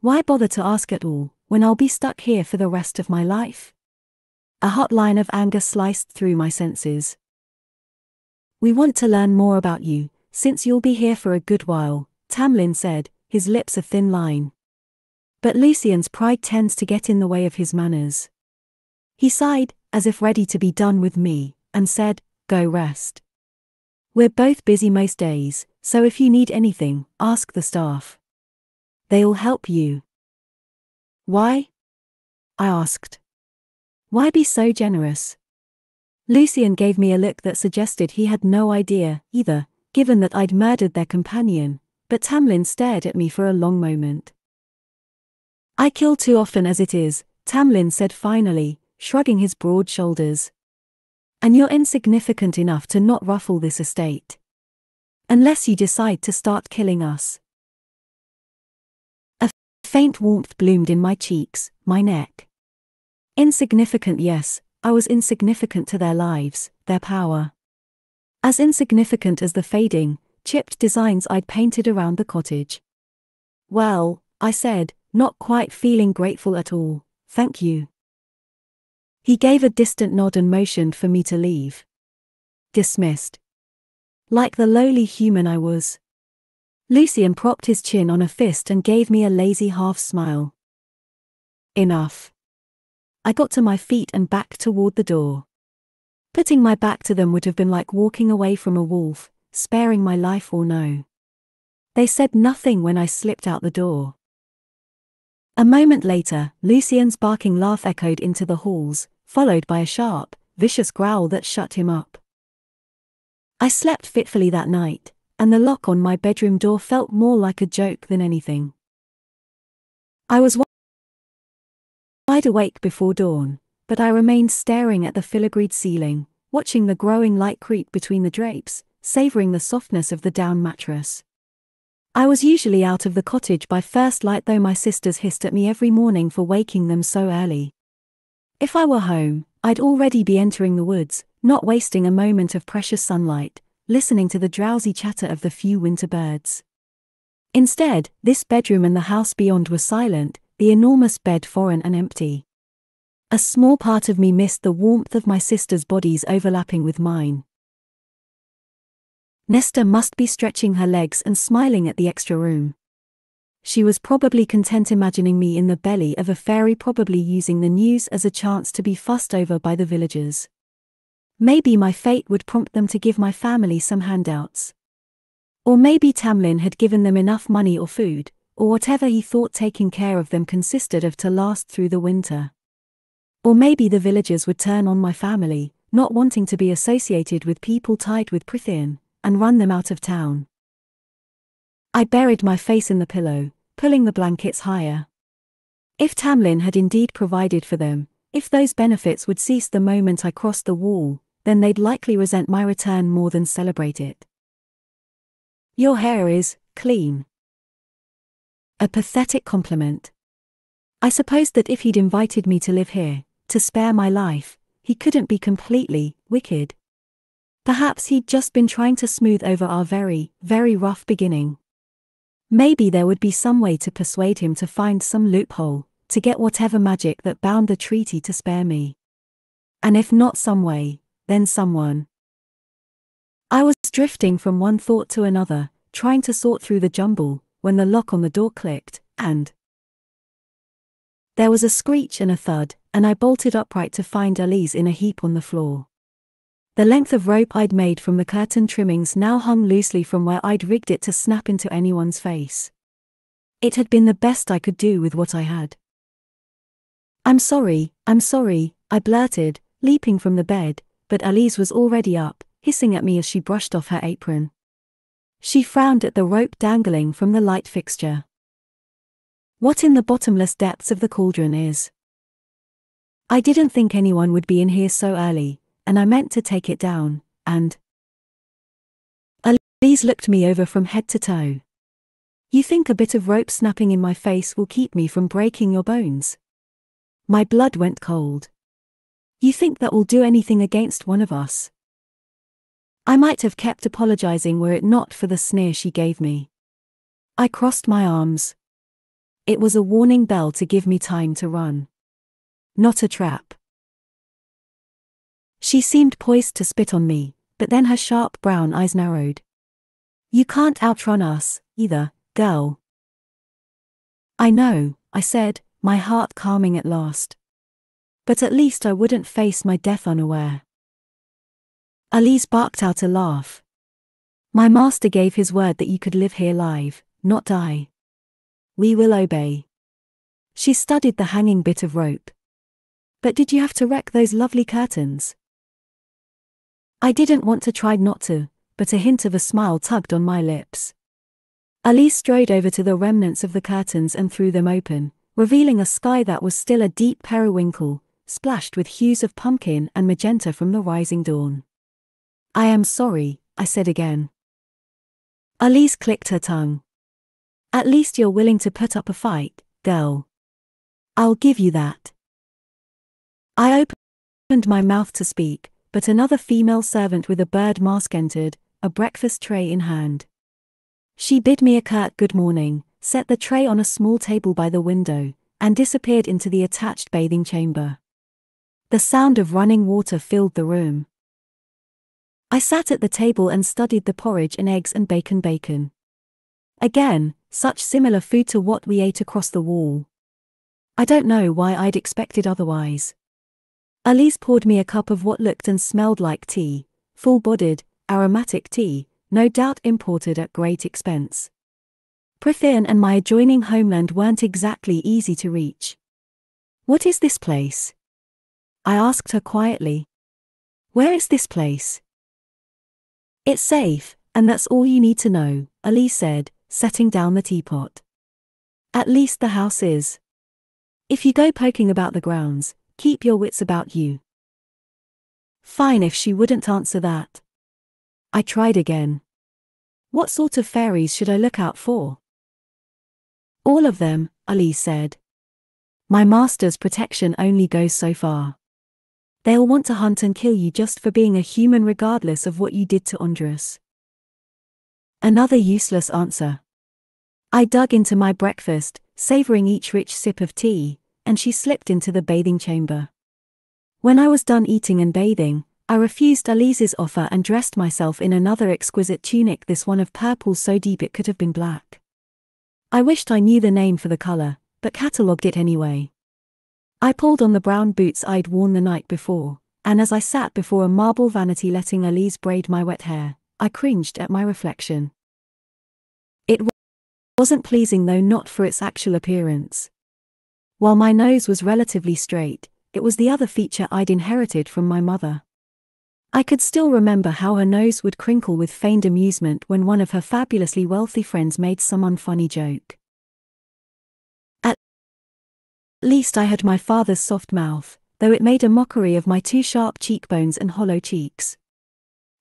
why bother to ask at all, when I'll be stuck here for the rest of my life? A hot line of anger sliced through my senses. We want to learn more about you, since you'll be here for a good while, Tamlin said, his lips a thin line. But Lucien's pride tends to get in the way of his manners. He sighed, as if ready to be done with me, and said, Go rest. We're both busy most days, so if you need anything, ask the staff. They'll help you. Why? I asked. Why be so generous? Lucien gave me a look that suggested he had no idea, either, given that I'd murdered their companion, but Tamlin stared at me for a long moment. I kill too often as it is, Tamlin said finally, shrugging his broad shoulders. And you're insignificant enough to not ruffle this estate. Unless you decide to start killing us. A faint warmth bloomed in my cheeks, my neck. Insignificant, yes, I was insignificant to their lives, their power. As insignificant as the fading, chipped designs I'd painted around the cottage. Well, I said, not quite feeling grateful at all, thank you. He gave a distant nod and motioned for me to leave. Dismissed. Like the lowly human I was. Lucien propped his chin on a fist and gave me a lazy half smile. Enough. I got to my feet and back toward the door. Putting my back to them would have been like walking away from a wolf, sparing my life or no. They said nothing when I slipped out the door. A moment later, Lucien's barking laugh echoed into the halls, followed by a sharp, vicious growl that shut him up. I slept fitfully that night, and the lock on my bedroom door felt more like a joke than anything. I was wide awake before dawn, but I remained staring at the filigreed ceiling, watching the growing light creep between the drapes, savoring the softness of the down mattress. I was usually out of the cottage by first light, though my sisters hissed at me every morning for waking them so early. If I were home, I'd already be entering the woods, not wasting a moment of precious sunlight, listening to the drowsy chatter of the few winter birds. Instead, this bedroom and the house beyond were silent, the enormous bed foreign and empty. A small part of me missed the warmth of my sisters' bodies overlapping with mine. Nesta must be stretching her legs and smiling at the extra room. She was probably content imagining me in the belly of a fairy, probably using the news as a chance to be fussed over by the villagers. Maybe my fate would prompt them to give my family some handouts. Or maybe Tamlin had given them enough money or food, or whatever he thought taking care of them consisted of to last through the winter. Or maybe the villagers would turn on my family, not wanting to be associated with people tied with Prythian and run them out of town. I buried my face in the pillow, pulling the blankets higher. If Tamlin had indeed provided for them, if those benefits would cease the moment I crossed the wall, then they'd likely resent my return more than celebrate it. Your hair is clean. A pathetic compliment. I supposed that if he'd invited me to live here, to spare my life, he couldn't be completely wicked. Perhaps he'd just been trying to smooth over our very, very rough beginning. Maybe there would be some way to persuade him to find some loophole, to get whatever magic that bound the treaty to spare me. And if not some way, then someone. I was drifting from one thought to another, trying to sort through the jumble, when the lock on the door clicked, and there was a screech and a thud, and I bolted upright to find Alis in a heap on the floor. The length of rope I'd made from the curtain trimmings now hung loosely from where I'd rigged it to snap into anyone's face. It had been the best I could do with what I had. I'm sorry, I'm sorry, I blurted, leaping from the bed, but Alis was already up, hissing at me as she brushed off her apron. She frowned at the rope dangling from the light fixture. What in the bottomless depths of the cauldron is? I didn't think anyone would be in here so early, and I meant to take it down, and. Alis looked me over from head to toe. You think a bit of rope snapping in my face will keep me from breaking your bones? My blood went cold. You think that will do anything against one of us? I might have kept apologizing were it not for the sneer she gave me. I crossed my arms. It was a warning bell to give me time to run. Not a trap. She seemed poised to spit on me, but then her sharp brown eyes narrowed. You can't outrun us, either, girl. I know, I said, my heart calming at last. But at least I wouldn't face my death unaware. Alis barked out a laugh. My master gave his word that you could live here live, not die. We will obey. She studied the hanging bit of rope. But did you have to wreck those lovely curtains? I didn't want to try not to, but a hint of a smile tugged on my lips. Alis strode over to the remnants of the curtains and threw them open, revealing a sky that was still a deep periwinkle, splashed with hues of pumpkin and magenta from the rising dawn. I am sorry, I said again. Alis clicked her tongue. At least you're willing to put up a fight, girl. I'll give you that. I opened my mouth to speak, but another female servant with a bird mask entered, a breakfast tray in hand. She bid me a curt good morning, set the tray on a small table by the window, and disappeared into the attached bathing chamber. The sound of running water filled the room. I sat at the table and studied the porridge and eggs and bacon bacon. Again, such similar food to what we ate across the wall. I don't know why I'd expected otherwise. Alis poured me a cup of what looked and smelled like tea, full bodied, aromatic tea, no doubt imported at great expense. Prythian and my adjoining homeland weren't exactly easy to reach. What is this place? I asked her quietly. Where is this place? It's safe, and that's all you need to know, Alis said, setting down the teapot. At least the house is. If you go poking about the grounds, keep your wits about you. Fine if she wouldn't answer that. I tried again. What sort of fairies should I look out for? All of them, Alis said. My master's protection only goes so far. They'll want to hunt and kill you just for being a human regardless of what you did to Andras. Another useless answer. I dug into my breakfast, savoring each rich sip of tea, and she slipped into the bathing chamber. When I was done eating and bathing, I refused Alis's offer and dressed myself in another exquisite tunic, this one of purple so deep it could have been black. I wished I knew the name for the color, but catalogued it anyway. I pulled on the brown boots I'd worn the night before, and as I sat before a marble vanity letting Alis braid my wet hair, I cringed at my reflection. It wasn't pleasing though not for its actual appearance. While my nose was relatively straight, it was the other feature I'd inherited from my mother. I could still remember how her nose would crinkle with feigned amusement when one of her fabulously wealthy friends made some unfunny joke. At least I had my father's soft mouth, though it made a mockery of my two sharp cheekbones and hollow cheeks.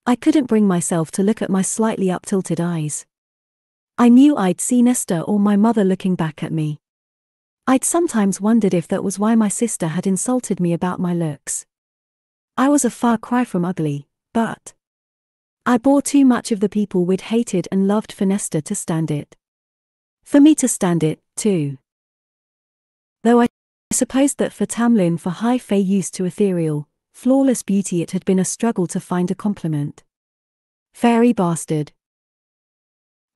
I couldn't bring myself to look at my slightly up-tilted eyes. I knew I'd seen Nesta or my mother looking back at me. I'd sometimes wondered if that was why my sister had insulted me about my looks. I was a far cry from ugly, but I bore too much of the people we'd hated and loved for Nesta to stand it. For me to stand it, too. Though I supposed that for Tamlin for high fae used to ethereal, flawless beauty it had been a struggle to find a compliment. Fairy bastard.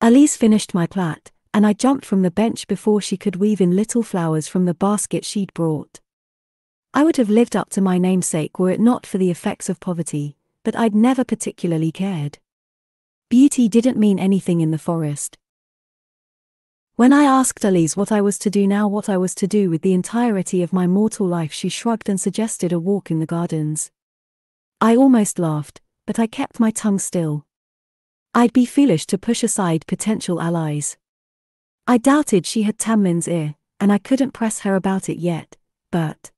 Alis finished my plait, and I jumped from the bench before she could weave in little flowers from the basket she'd brought. I would have lived up to my namesake were it not for the effects of poverty, but I'd never particularly cared. Beauty didn't mean anything in the forest. When I asked Alis what I was to do now, what I was to do with the entirety of my mortal life, she shrugged and suggested a walk in the gardens. I almost laughed, but I kept my tongue still. I'd be foolish to push aside potential allies. I doubted she had Tamlin's ear, and I couldn't press her about it yet, but.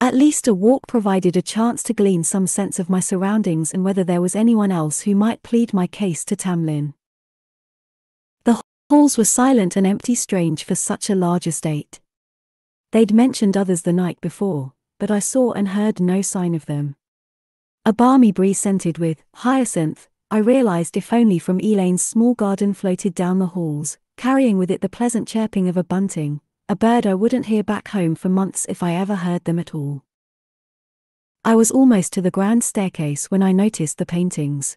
At least a walk provided a chance to glean some sense of my surroundings and whether there was anyone else who might plead my case to Tamlin. The halls were silent and empty, strange for such a large estate. They'd mentioned others the night before, but I saw and heard no sign of them. A balmy breeze scented with hyacinth, I realized if only from Elain's small garden floated down the halls, carrying with it the pleasant chirping of a bunting, a bird I wouldn't hear back home for months if I ever heard them at all. I was almost to the grand staircase when I noticed the paintings.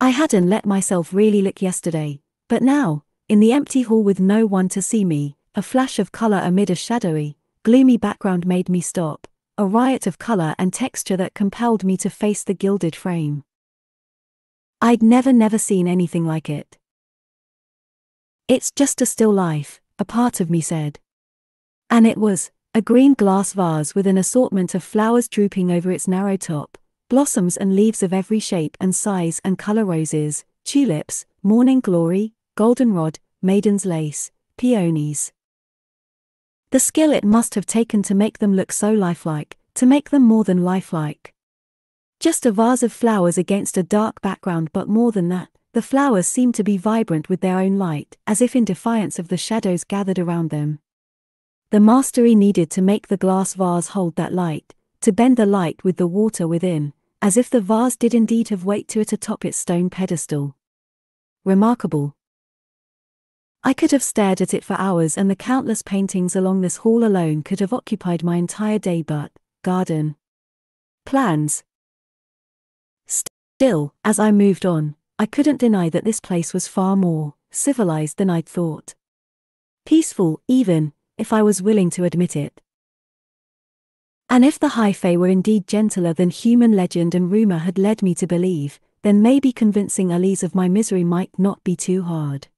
I hadn't let myself really look yesterday, but now, in the empty hall with no one to see me, a flash of color amid a shadowy, gloomy background made me stop, a riot of color and texture that compelled me to face the gilded frame. I'd never never seen anything like it. It's just a still life, a part of me said. And it was, a green glass vase with an assortment of flowers drooping over its narrow top, blossoms and leaves of every shape and size and color roses, tulips, morning glory, goldenrod, maiden's lace, peonies. The skill it must have taken to make them look so lifelike, to make them more than lifelike. Just a vase of flowers against a dark background, but more than that, the flowers seemed to be vibrant with their own light, as if in defiance of the shadows gathered around them. The mastery needed to make the glass vase hold that light, to bend the light with the water within, as if the vase did indeed have weight to it atop its stone pedestal. Remarkable. I could have stared at it for hours, and the countless paintings along this hall alone could have occupied my entire day, but, garden. Plans. Still, as I moved on, I couldn't deny that this place was far more civilized than I'd thought. Peaceful, even, if I was willing to admit it. And if the High Fae were indeed gentler than human legend and rumor had led me to believe, then maybe convincing Alis of my misery might not be too hard.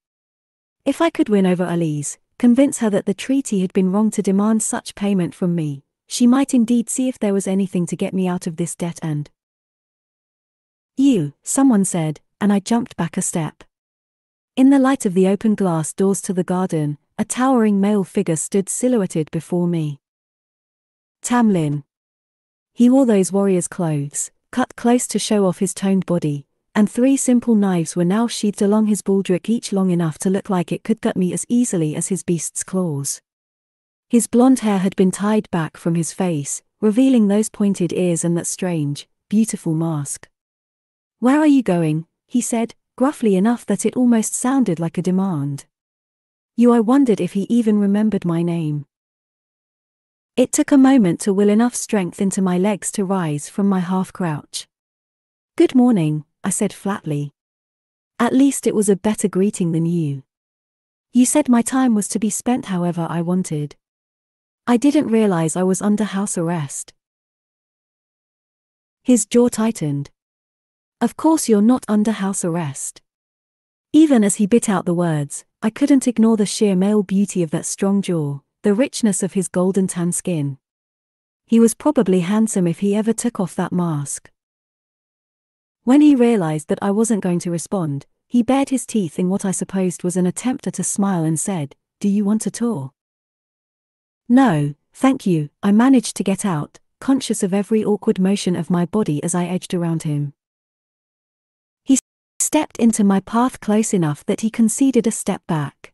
If I could win over Alis, convince her that the treaty had been wrong to demand such payment from me, she might indeed see if there was anything to get me out of this debt and. You, someone said, and I jumped back a step. In the light of the open glass doors to the garden, a towering male figure stood silhouetted before me. Tamlin. He wore those warrior's clothes, cut close to show off his toned body, and three simple knives were now sheathed along his baldric, each long enough to look like it could gut me as easily as his beast's claws. His blond hair had been tied back from his face, revealing those pointed ears and that strange, beautiful mask. Where are you going? He said, gruffly enough that it almost sounded like a demand. You I wondered if he even remembered my name. It took a moment to will enough strength into my legs to rise from my half crouch. Good morning, I said flatly. At least it was a better greeting than you. You said my time was to be spent however I wanted. I didn't realize I was under house arrest. His jaw tightened. Of course you're not under house arrest. Even as he bit out the words, I couldn't ignore the sheer male beauty of that strong jaw, the richness of his golden tan skin. He was probably handsome if he ever took off that mask. When he realized that I wasn't going to respond, he bared his teeth in what I supposed was an attempt at a smile and said, Do you want a tour? No, thank you, I managed to get out, conscious of every awkward motion of my body as I edged around him stepped into my path close enough that he conceded a step back.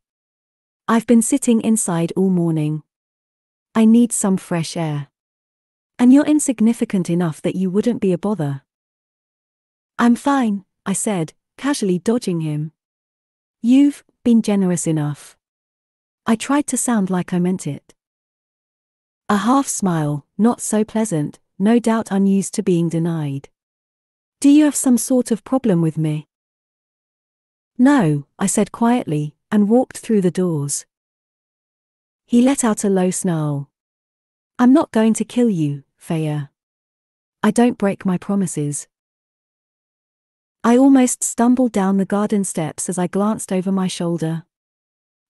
I've been sitting inside all morning. I need some fresh air. And you're insignificant enough that you wouldn't be a bother. I'm fine, I said, casually dodging him. You've been generous enough. I tried to sound like I meant it. A half smile, not so pleasant, no doubt unused to being denied. Do you have some sort of problem with me? No, I said quietly, and walked through the doors. He let out a low snarl. I'm not going to kill you, Feyre. I don't break my promises. I almost stumbled down the garden steps as I glanced over my shoulder.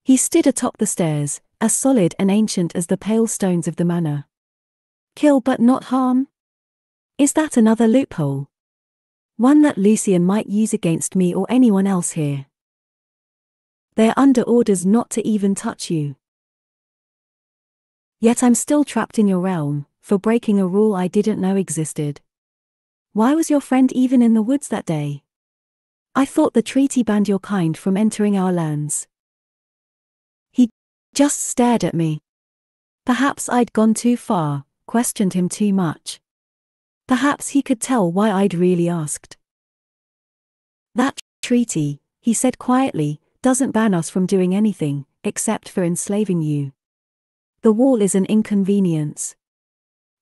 He stood atop the stairs, as solid and ancient as the pale stones of the manor. Kill but not harm? Is that another loophole? One that Lucien might use against me or anyone else here. They're under orders not to even touch you. Yet I'm still trapped in your realm, for breaking a rule I didn't know existed. Why was your friend even in the woods that day? I thought the treaty banned your kind from entering our lands. He just stared at me. Perhaps I'd gone too far, questioned him too much. Perhaps he could tell why I'd really asked. That treaty, he said quietly, doesn't ban us from doing anything, except for enslaving you. The wall is an inconvenience.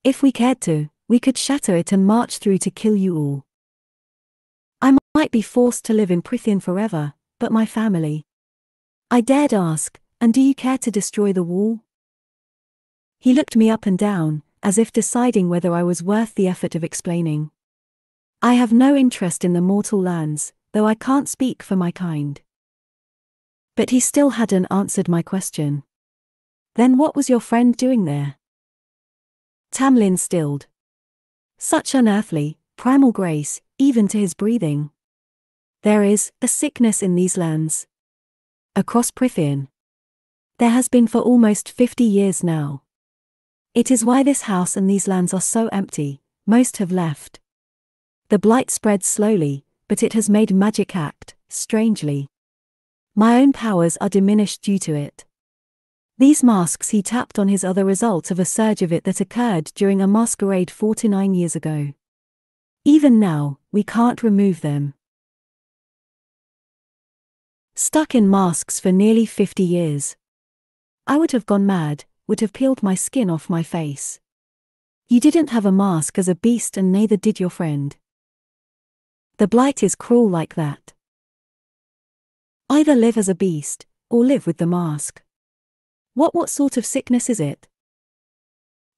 If we cared to, we could shatter it and march through to kill you all. I might be forced to live in Prythian forever, but my family. I dared ask, and do you care to destroy the wall? He looked me up and down, as if deciding whether I was worth the effort of explaining. I have no interest in the mortal lands, though I can't speak for my kind. But he still hadn't answered my question. Then what was your friend doing there? Tamlin stilled. Such unearthly, primal grace, even to his breathing. There is a sickness in these lands. Across Prythian. There has been for almost 50 years now. It is why this house and these lands are so empty, most have left. The blight spreads slowly, but it has made magic act, strangely. My own powers are diminished due to it. These masks he tapped on his other the result of a surge of it that occurred during a masquerade 49 years ago. Even now, we can't remove them. Stuck in masks for nearly 50 years. I would have gone mad, would have peeled my skin off my face. You didn't have a mask as a beast and neither did your friend. The blight is cruel like that. Either live as a beast, or live with the mask. What what sort of sickness is it?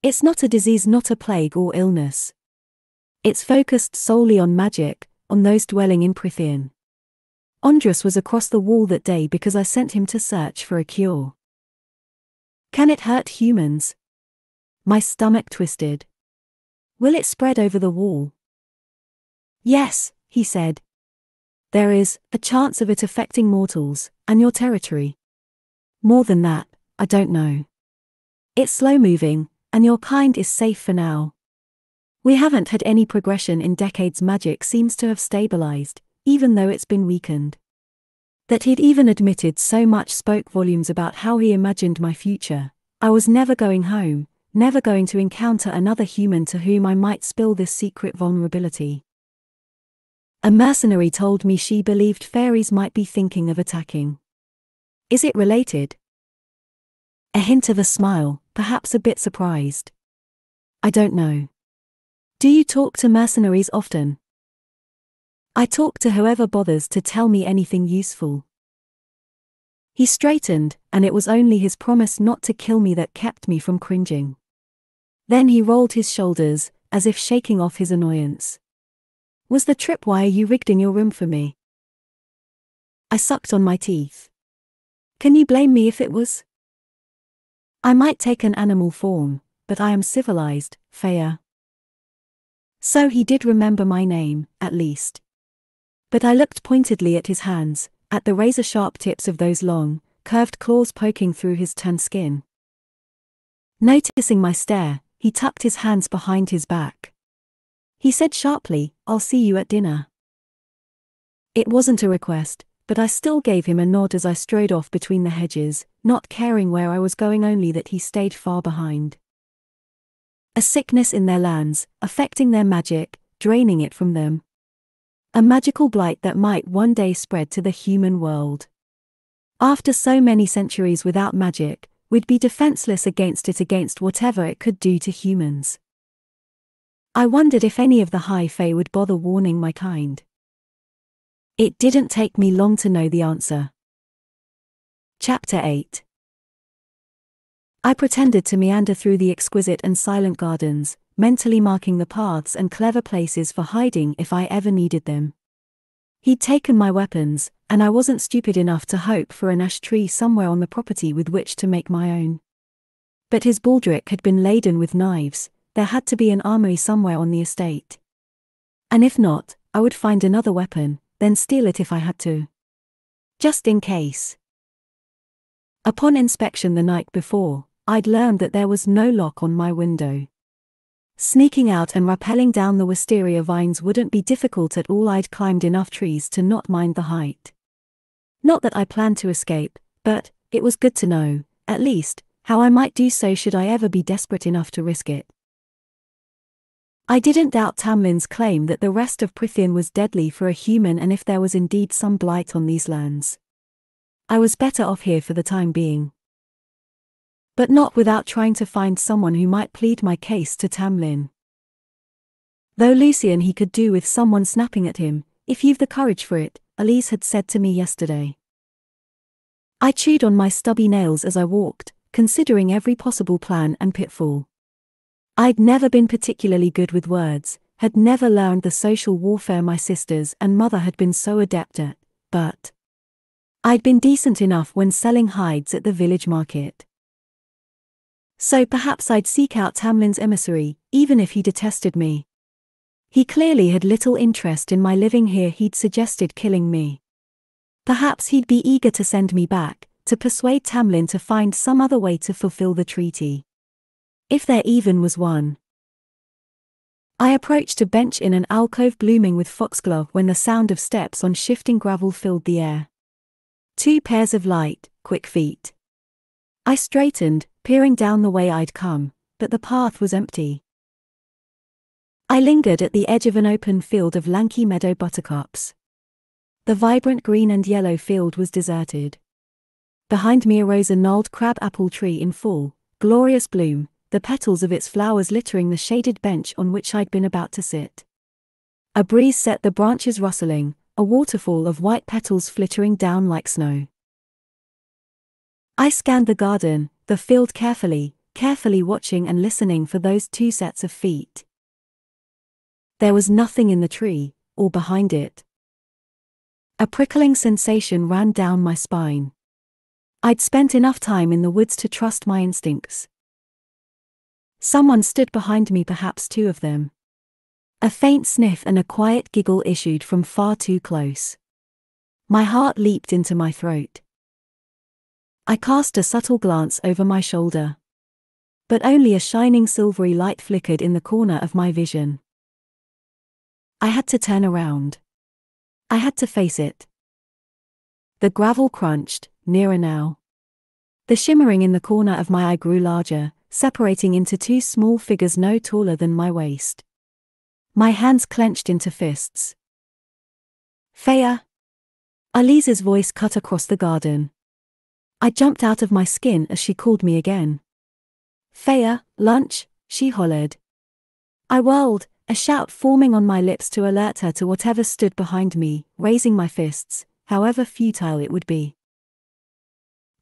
It's not a disease, not a plague or illness. It's focused solely on magic, on those dwelling in Prythian. Andras was across the wall that day because I sent him to search for a cure. Can it hurt humans? My stomach twisted. Will it spread over the wall? Yes, he said. There is a chance of it affecting mortals and your territory. More than that, I don't know. It's slow moving, and your kind is safe for now. We haven't had any progression in decades. Magic seems to have stabilized, even though it's been weakened. That he'd even admitted so much spoke volumes about how he imagined my future. I was never going home, never going to encounter another human to whom I might spill this secret vulnerability. A mercenary told me she believed fairies might be thinking of attacking. Is it related? A hint of a smile, perhaps a bit surprised. I don't know. Do you talk to mercenaries often? I talk to whoever bothers to tell me anything useful. He straightened, and it was only his promise not to kill me that kept me from cringing. Then he rolled his shoulders, as if shaking off his annoyance. Was the tripwire you rigged in your room for me? I sucked on my teeth. Can you blame me if it was? I might take an animal form, but I am civilized, Feyre. So he did remember my name, at least. But I looked pointedly at his hands, at the razor sharp tips of those long, curved claws poking through his tanned skin. Noticing my stare, he tucked his hands behind his back. He said sharply, I'll see you at dinner. It wasn't a request, but I still gave him a nod as I strode off between the hedges, not caring where I was going, only that he stayed far behind. A sickness in their lands, affecting their magic, draining it from them. A magical blight that might one day spread to the human world. After so many centuries without magic, we'd be defenseless against it against whatever it could do to humans. I wondered if any of the High Fae would bother warning my kind. It didn't take me long to know the answer. Chapter 8 I pretended to meander through the exquisite and silent gardens, mentally marking the paths and clever places for hiding if I ever needed them. He'd taken my weapons, and I wasn't stupid enough to hope for an ash tree somewhere on the property with which to make my own. But his baldric had been laden with knives, there had to be an armory somewhere on the estate. And if not, I would find another weapon, then steal it if I had to. Just in case. Upon inspection the night before, I'd learned that there was no lock on my window. Sneaking out and rappelling down the wisteria vines wouldn't be difficult at all. I'd climbed enough trees to not mind the height. Not that I planned to escape, but it was good to know, at least, how I might do so should I ever be desperate enough to risk it. I didn't doubt Tamlin's claim that the rest of Prythian was deadly for a human and if there was indeed some blight on these lands. I was better off here for the time being but not without trying to find someone who might plead my case to Tamlin. Though Lucien he could do with someone snapping at him, if you've the courage for it, Alis had said to me yesterday. I chewed on my stubby nails as I walked, considering every possible plan and pitfall. I'd never been particularly good with words, had never learned the social warfare my sisters and mother had been so adept at, but I'd been decent enough when selling hides at the village market. So perhaps I'd seek out Tamlin's emissary, even if he detested me. He clearly had little interest in my living here, he'd suggested killing me. Perhaps he'd be eager to send me back, to persuade Tamlin to find some other way to fulfill the treaty. If there even was one. I approached a bench in an alcove blooming with foxglove when the sound of steps on shifting gravel filled the air. Two pairs of light, quick feet. I straightened, peering down the way I'd come, but the path was empty. I lingered at the edge of an open field of lanky meadow buttercups. The vibrant green and yellow field was deserted. Behind me arose a gnarled crab apple tree in full, glorious bloom, the petals of its flowers littering the shaded bench on which I'd been about to sit. A breeze set the branches rustling, a waterfall of white petals flittering down like snow. I scanned the garden, the field carefully, carefully watching and listening for those two sets of feet. There was nothing in the tree, or behind it. A prickling sensation ran down my spine. I'd spent enough time in the woods to trust my instincts. Someone stood behind me, perhaps two of them. A faint sniff and a quiet giggle issued from far too close. My heart leaped into my throat. I cast a subtle glance over my shoulder. But only a shining silvery light flickered in the corner of my vision. I had to turn around. I had to face it. The gravel crunched, nearer now. The shimmering in the corner of my eye grew larger, separating into two small figures no taller than my waist. My hands clenched into fists. Feyre! Alis's voice cut across the garden. I jumped out of my skin as she called me again. Feyre, lunch, she hollered. I whirled, a shout forming on my lips to alert her to whatever stood behind me, raising my fists, however futile it would be.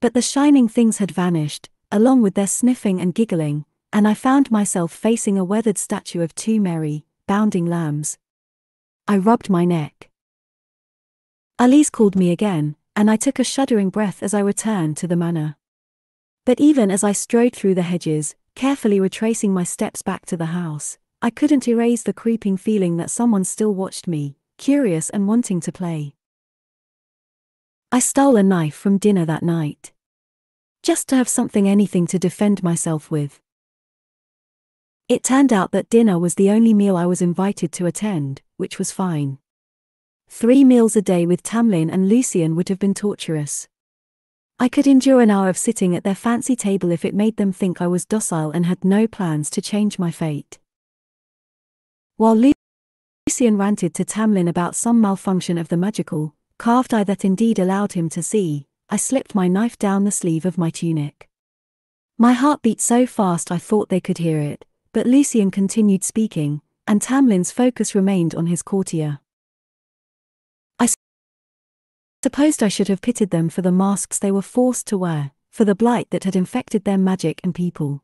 But the shining things had vanished, along with their sniffing and giggling, and I found myself facing a weathered statue of two merry, bounding lambs. I rubbed my neck. Alis called me again, and I took a shuddering breath as I returned to the manor. But even as I strode through the hedges, carefully retracing my steps back to the house, I couldn't erase the creeping feeling that someone still watched me, curious and wanting to play. I stole a knife from dinner that night. Just to have something anything to defend myself with. It turned out that dinner was the only meal I was invited to attend, which was fine. Three meals a day with Tamlin and Lucien would have been torturous. I could endure an hour of sitting at their fancy table if it made them think I was docile and had no plans to change my fate. While Lucien ranted to Tamlin about some malfunction of the magical, carved eye that indeed allowed him to see, I slipped my knife down the sleeve of my tunic. My heart beat so fast I thought they could hear it, but Lucien continued speaking, and Tamlin's focus remained on his courtier. Supposed I should have pitied them for the masks they were forced to wear, for the blight that had infected their magic and people.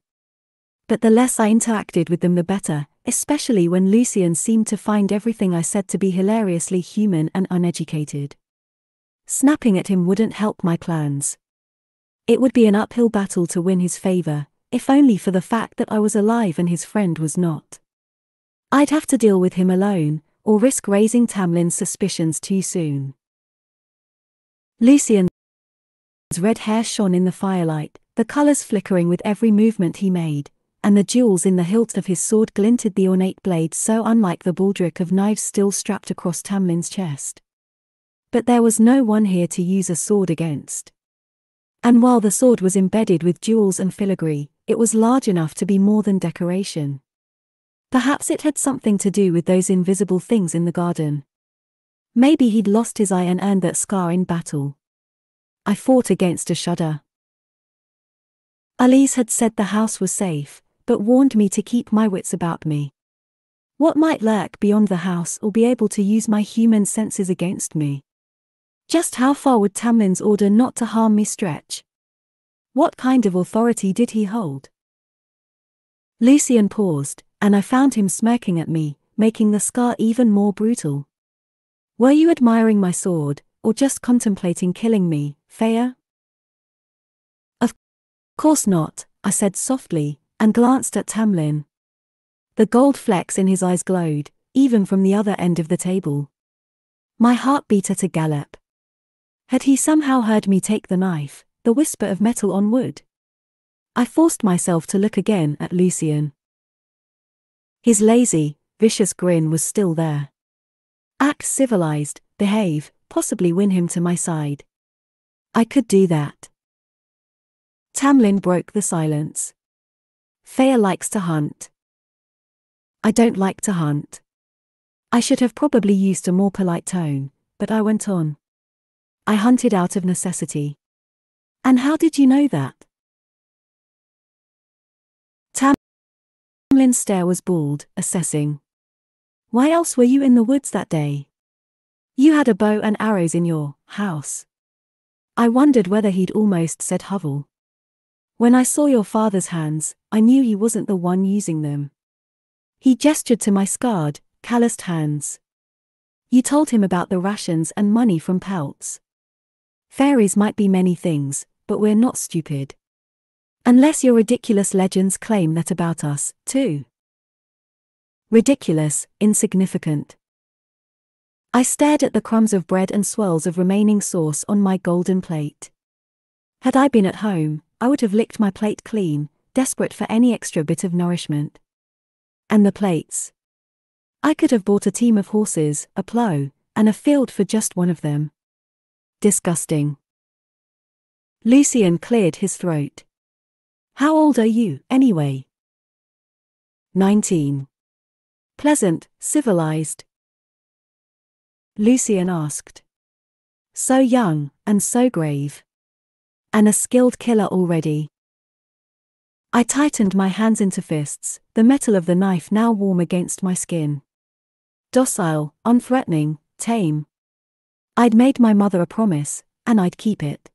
But the less I interacted with them, the better, especially when Lucien seemed to find everything I said to be hilariously human and uneducated. Snapping at him wouldn't help my plans. It would be an uphill battle to win his favor, if only for the fact that I was alive and his friend was not. I'd have to deal with him alone, or risk raising Tamlin's suspicions too soon. Lucien's red hair shone in the firelight, the colors flickering with every movement he made, and the jewels in the hilt of his sword glinted the ornate blade so unlike the baldric of knives still strapped across Tamlin's chest. But there was no one here to use a sword against. And while the sword was embedded with jewels and filigree, it was large enough to be more than decoration. Perhaps it had something to do with those invisible things in the garden. Maybe he'd lost his eye and earned that scar in battle. I fought against a shudder. Alis had said the house was safe, but warned me to keep my wits about me. What might lurk beyond the house or be able to use my human senses against me? Just how far would Tamlin's order not to harm me stretch? What kind of authority did he hold? Lucien paused, and I found him smirking at me, making the scar even more brutal. Were you admiring my sword, or just contemplating killing me, Feyre? Of course not, I said softly, and glanced at Tamlin. The gold flecks in his eyes glowed, even from the other end of the table. My heart beat at a gallop. Had he somehow heard me take the knife, the whisper of metal on wood. I forced myself to look again at Lucien. His lazy, vicious grin was still there. Act civilized, behave, possibly win him to my side. I could do that. Tamlin broke the silence. Feyre likes to hunt. I don't like to hunt. I should have probably used a more polite tone, but I went on. I hunted out of necessity. And how did you know that? Tamlin's stare was bald, assessing. Why else were you in the woods that day? You had a bow and arrows in your house. I wondered whether he'd almost said hovel. When I saw your father's hands, I knew he wasn't the one using them. He gestured to my scarred, calloused hands. You told him about the rations and money from pelts. Fairies might be many things, but we're not stupid. Unless your ridiculous legends claim that about us, too. Ridiculous, insignificant. I stared at the crumbs of bread and swirls of remaining sauce on my golden plate. Had I been at home, I would have licked my plate clean, desperate for any extra bit of nourishment. And the plates. I could have bought a team of horses, a plough, and a field for just one of them. Disgusting. Lucien cleared his throat. How old are you, anyway? Nineteen. Pleasant, civilized. Lucien asked. So young, and so grave and a skilled killer already. I tightened my hands into fists, the metal of the knife now warm against my skin. Docile, unthreatening, tame. I'd made my mother a promise, and I'd keep it.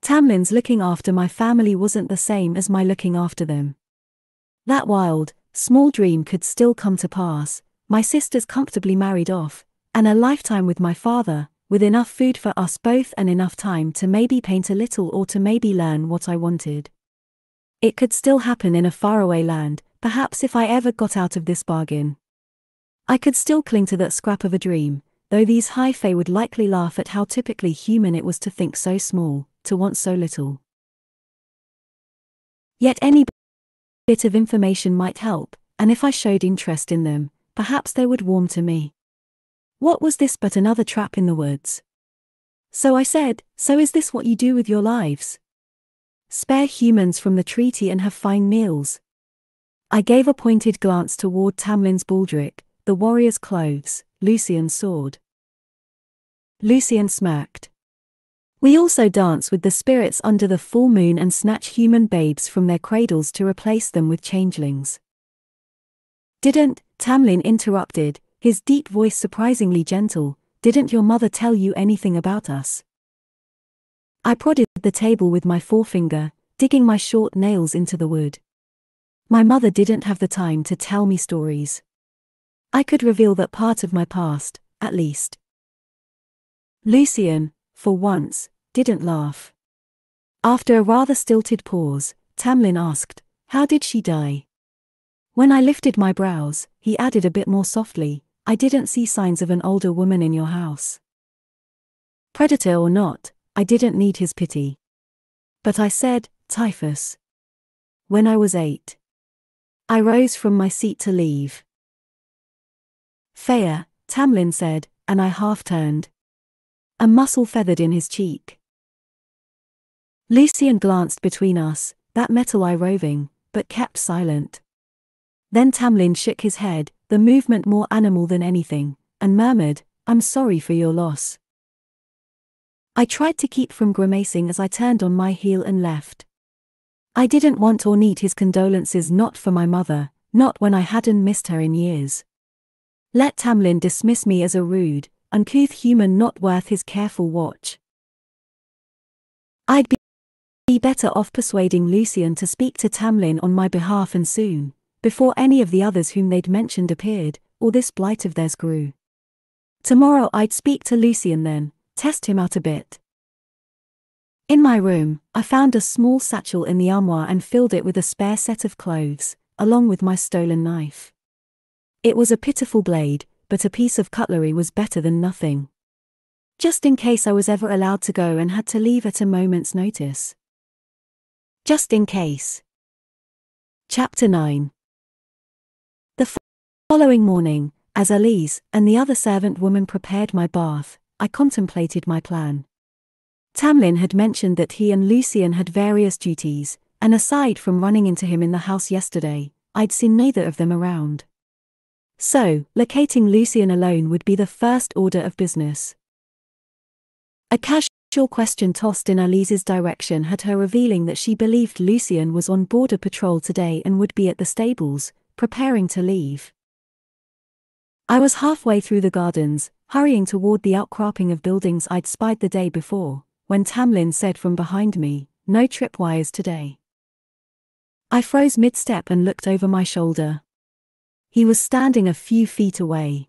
Tamlin's looking after my family wasn't the same as my looking after them. That wild, small dream could still come to pass, my sisters comfortably married off, and a lifetime with my father, with enough food for us both and enough time to maybe paint a little or to maybe learn what I wanted. It could still happen in a faraway land, perhaps if I ever got out of this bargain. I could still cling to that scrap of a dream, though these high fae would likely laugh at how typically human it was to think so small, to want so little. Yet any bit of information might help, and if I showed interest in them, perhaps they would warm to me. What was this but another trap in the woods? So I said, So is this what you do with your lives? Spare humans from the treaty and have fine meals. I gave a pointed glance toward Tamlin's baldric, the warrior's clothes, Lucien's sword. Lucien smirked. We also dance with the spirits under the full moon and snatch human babes from their cradles to replace them with changelings. Didn't, Tamlin interrupted, his deep voice surprisingly gentle, didn't your mother tell you anything about us? I prodded the table with my forefinger, digging my short nails into the wood. My mother didn't have the time to tell me stories. I could reveal that part of my past, at least. Lucien, for once, didn't laugh. After a rather stilted pause, Tamlin asked, How did she die? When I lifted my brows, he added a bit more softly, I didn't see signs of an older woman in your house. Predator or not, I didn't need his pity. But I said, typhus. When I was eight. I rose from my seat to leave. Feyre, Tamlin said, and I half turned. A muscle feathered in his cheek. Lucien glanced between us, that metal eye roving, but kept silent. Then Tamlin shook his head, the movement more animal than anything, and murmured, I'm sorry for your loss. I tried to keep from grimacing as I turned on my heel and left. I didn't want or need his condolences not for my mother, not when I hadn't missed her in years. Let Tamlin dismiss me as a rude, uncouth human not worth his careful watch. I'd be better off persuading Lucien to speak to Tamlin on my behalf and soon before any of the others whom they'd mentioned appeared, or this blight of theirs grew. Tomorrow I'd speak to Lucien then, test him out a bit. In my room, I found a small satchel in the armoire and filled it with a spare set of clothes, along with my stolen knife. It was a pitiful blade, but a piece of cutlery was better than nothing. Just in case I was ever allowed to go and had to leave at a moment's notice. Just in case. Chapter 9 The following morning, as Alis and the other servant woman prepared my bath, I contemplated my plan. Tamlin had mentioned that he and Lucien had various duties, and aside from running into him in the house yesterday, I'd seen neither of them around. So, locating Lucien alone would be the first order of business. A casual question tossed in Alis's direction had her revealing that she believed Lucien was on border patrol today and would be at the stables, preparing to leave. I was halfway through the gardens, hurrying toward the outcropping of buildings I'd spied the day before, when Tamlin said from behind me, No tripwires today. I froze mid step and looked over my shoulder. He was standing a few feet away.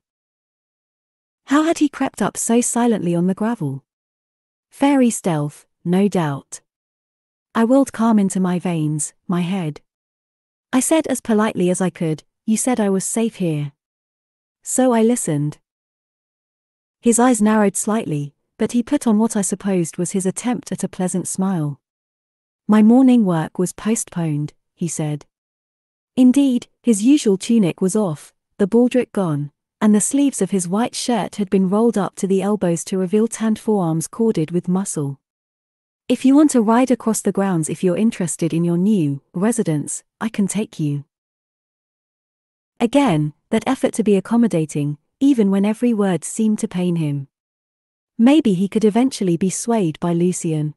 How had he crept up so silently on the gravel? Fairy stealth, no doubt. I willed calm into my veins, my head. I said as politely as I could, You said I was safe here. So I listened. His eyes narrowed slightly, but he put on what I supposed was his attempt at a pleasant smile. My morning work was postponed, he said. Indeed, his usual tunic was off, the baldric gone, and the sleeves of his white shirt had been rolled up to the elbows to reveal tanned forearms corded with muscle. If you want to ride across the grounds if you're interested in your new residence, I can take you. Again, that effort to be accommodating, even when every word seemed to pain him. Maybe he could eventually be swayed by Lucien.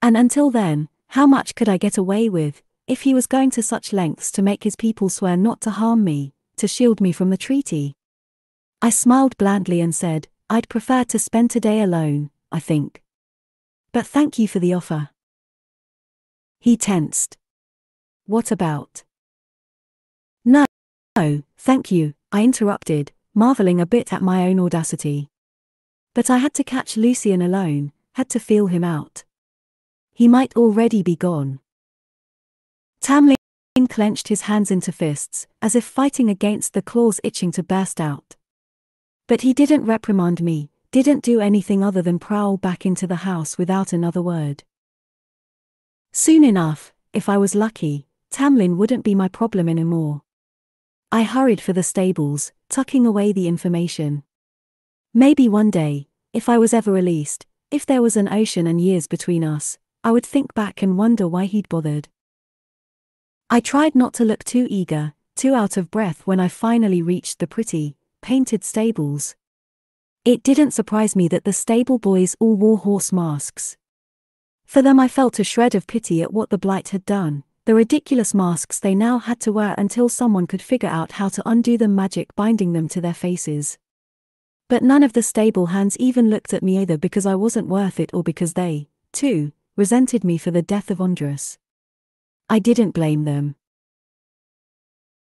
And until then, how much could I get away with, if he was going to such lengths to make his people swear not to harm me, to shield me from the treaty? I smiled blandly and said, I'd prefer to spend today alone, I think. But thank you for the offer. He tensed. What about? No, no, thank you, I interrupted, marveling a bit at my own audacity. But I had to catch Lucien alone, had to feel him out. He might already be gone. Tamlin clenched his hands into fists, as if fighting against the claws itching to burst out. But he didn't reprimand me, didn't do anything other than prowl back into the house without another word. Soon enough, if I was lucky, Tamlin wouldn't be my problem anymore. I hurried for the stables, tucking away the information. Maybe one day, if I was ever released, if there was an ocean and years between us, I would think back and wonder why he'd bothered. I tried not to look too eager, too out of breath when I finally reached the pretty, painted stables. It didn't surprise me that the stable boys all wore horse masks. For them, I felt a shred of pity at what the blight had done, the ridiculous masks they now had to wear until someone could figure out how to undo the magic binding them to their faces. But none of the stable hands even looked at me either because I wasn't worth it or because they, too, resented me for the death of Andras. I didn't blame them.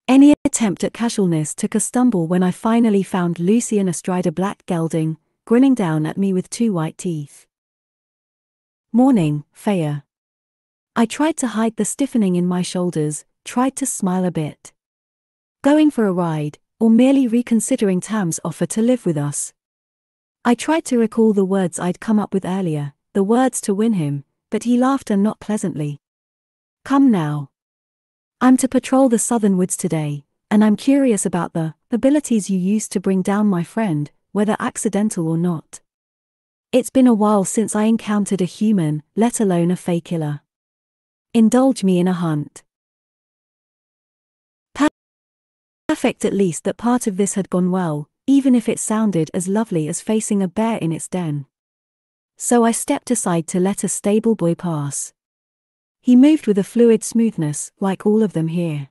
Any attempt at casualness took a stumble when I finally found Lucien astride a black gelding, grinning down at me with two white teeth. Morning, Feyre. I tried to hide the stiffening in my shoulders, tried to smile a bit. Going for a ride, or merely reconsidering Tam's offer to live with us. I tried to recall the words I'd come up with earlier, the words to win him, but he laughed and not pleasantly. Come now. I'm to patrol the southern woods today, and I'm curious about the abilities you used to bring down my friend, whether accidental or not. It's been a while since I encountered a human, let alone a fey killer. Indulge me in a hunt. Perfect at least that part of this had gone well, even if it sounded as lovely as facing a bear in its den. So I stepped aside to let a stable boy pass. He moved with a fluid smoothness, like all of them here.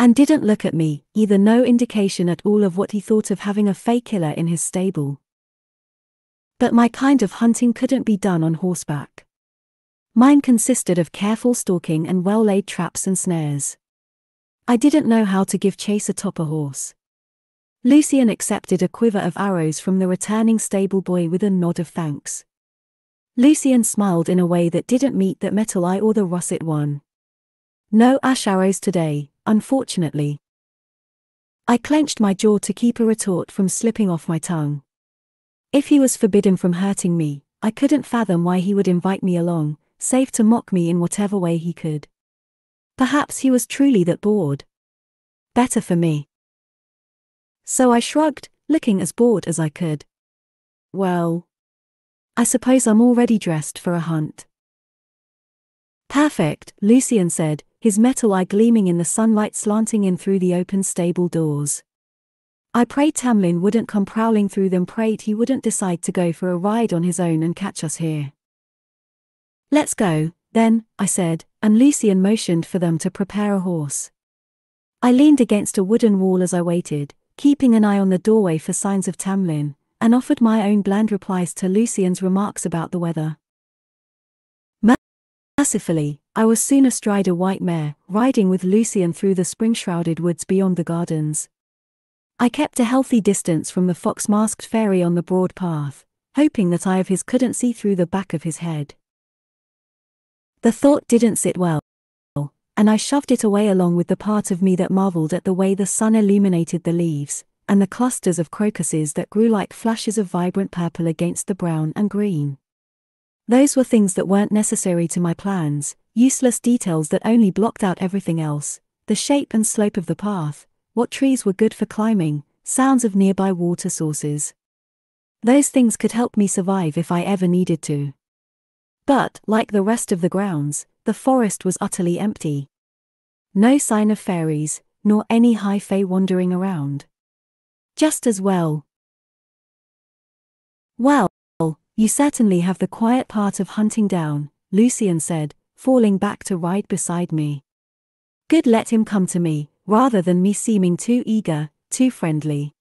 And didn't look at me, either no indication at all of what he thought of having a fake killer in his stable. But my kind of hunting couldn't be done on horseback. Mine consisted of careful stalking and well laid traps and snares. I didn't know how to give chase atop a horse. Lucien accepted a quiver of arrows from the returning stable boy with a nod of thanks. Lucien smiled in a way that didn't meet that metal eye or the russet one. No ash arrows today, unfortunately. I clenched my jaw to keep a retort from slipping off my tongue. If he was forbidden from hurting me, I couldn't fathom why he would invite me along, save to mock me in whatever way he could. Perhaps he was truly that bored. Better for me. So I shrugged, looking as bored as I could. Well, I suppose I'm already dressed for a hunt. Perfect, Lucien said, his metal eye gleaming in the sunlight slanting in through the open stable doors. I prayed Tamlin wouldn't come prowling through them, prayed he wouldn't decide to go for a ride on his own and catch us here. Let's go, then, I said, and Lucien motioned for them to prepare a horse. I leaned against a wooden wall as I waited, keeping an eye on the doorway for signs of Tamlin, and offered my own bland replies to Lucien's remarks about the weather. Mercifully, I was soon astride a white mare, riding with Lucien through the spring-shrouded woods beyond the gardens. I kept a healthy distance from the fox-masked fairy on the broad path, hoping that eye of his couldn't see through the back of his head. The thought didn't sit well, and I shoved it away along with the part of me that marveled at the way the sun illuminated the leaves, and the clusters of crocuses that grew like flashes of vibrant purple against the brown and green. Those were things that weren't necessary to my plans, useless details that only blocked out everything else the shape and slope of the path, what trees were good for climbing, sounds of nearby water sources. Those things could help me survive if I ever needed to. But, like the rest of the grounds, the forest was utterly empty. No sign of fairies, nor any high fae wandering around. Just as well. Well, you certainly have the quiet part of hunting down, Lucien said, falling back to ride beside me. Good let him come to me, rather than me seeming too eager, too friendly.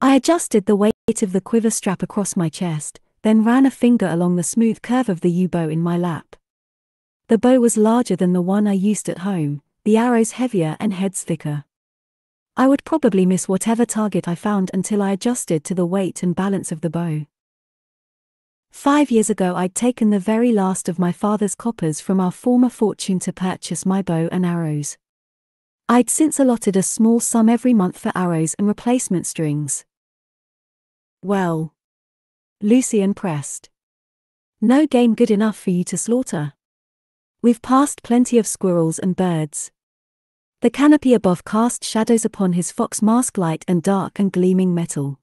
I adjusted the weight of the quiver strap across my chest, then ran a finger along the smooth curve of the yew bow in my lap. The bow was larger than the one I used at home, the arrows heavier and heads thicker. I would probably miss whatever target I found until I adjusted to the weight and balance of the bow. Five years ago, I'd taken the very last of my father's coppers from our former fortune to purchase my bow and arrows. I'd since allotted a small sum every month for arrows and replacement strings. Well. Lucien pressed. No game good enough for you to slaughter. We've passed plenty of squirrels and birds. The canopy above cast shadows upon his fox mask light and dark and gleaming metal.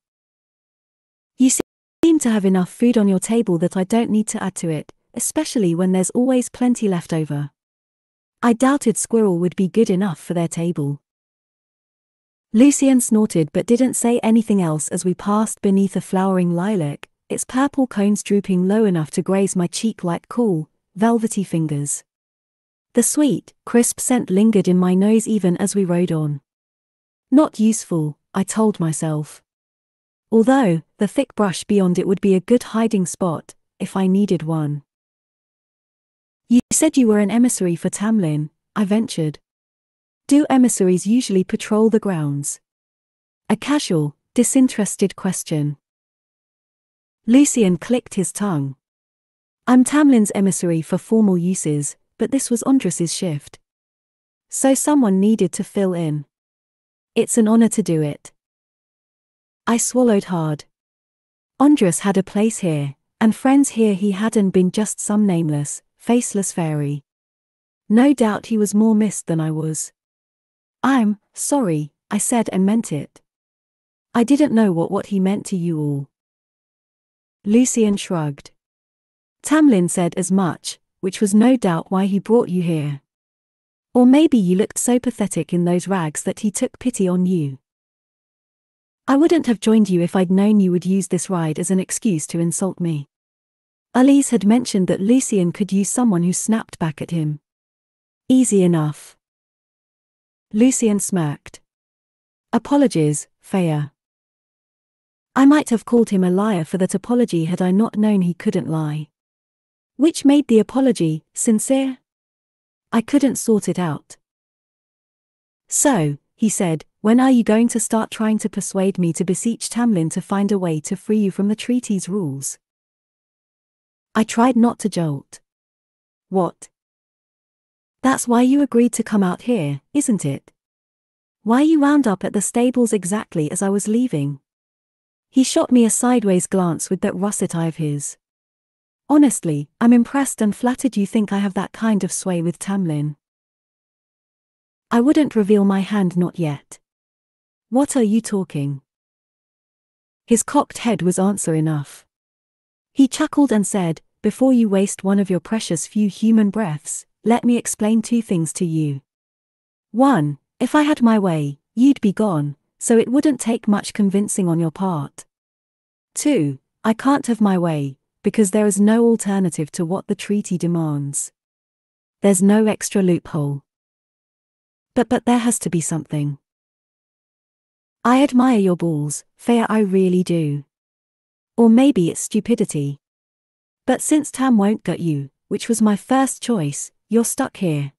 You seem to have enough food on your table that I don't need to add to it, especially when there's always plenty left over. I doubted squirrel would be good enough for their table. Lucien snorted but didn't say anything else as we passed beneath a flowering lilac, its purple cones drooping low enough to graze my cheek like cool, velvety fingers. The sweet, crisp scent lingered in my nose even as we rode on. Not useful, I told myself. Although, the thick brush beyond it would be a good hiding spot, if I needed one. You said you were an emissary for Tamlin, I ventured. Do emissaries usually patrol the grounds? A casual, disinterested question. Lucien clicked his tongue. I'm Tamlin's emissary for formal uses, but this was Andras's shift. So someone needed to fill in. It's an honor to do it. I swallowed hard. Andras had a place here, and friends here he hadn't been just some nameless, faceless fairy. No doubt he was more missed than I was. I'm sorry, I said and meant it. I didn't know what what he meant to you all. Lucien shrugged. Tamlin said as much, which was no doubt why he brought you here. Or maybe you looked so pathetic in those rags that he took pity on you. I wouldn't have joined you if I'd known you would use this ride as an excuse to insult me. Alis had mentioned that Lucien could use someone who snapped back at him. Easy enough. Lucien smirked. Apologies, Feyre. I might have called him a liar for that apology had I not known he couldn't lie. Which made the apology sincere? I couldn't sort it out. So, he said, when are you going to start trying to persuade me to beseech Tamlin to find a way to free you from the treaty's rules? I tried not to jolt. What? That's why you agreed to come out here, isn't it? Why you wound up at the stables exactly as I was leaving? He shot me a sideways glance with that russet eye of his. Honestly, I'm impressed and flattered you think I have that kind of sway with Tamlin. I wouldn't reveal my hand not yet. What are you talking? His cocked head was answer enough. He chuckled and said, Before you waste one of your precious few human breaths, let me explain two things to you. 1. If I had my way, you'd be gone, so it wouldn't take much convincing on your part. 2. I can't have my way, because there is no alternative to what the treaty demands. There's no extra loophole. But but there has to be something. I admire your balls, Feyre I really do. Or maybe it's stupidity. But since Tam won't gut you, which was my first choice, you're stuck here.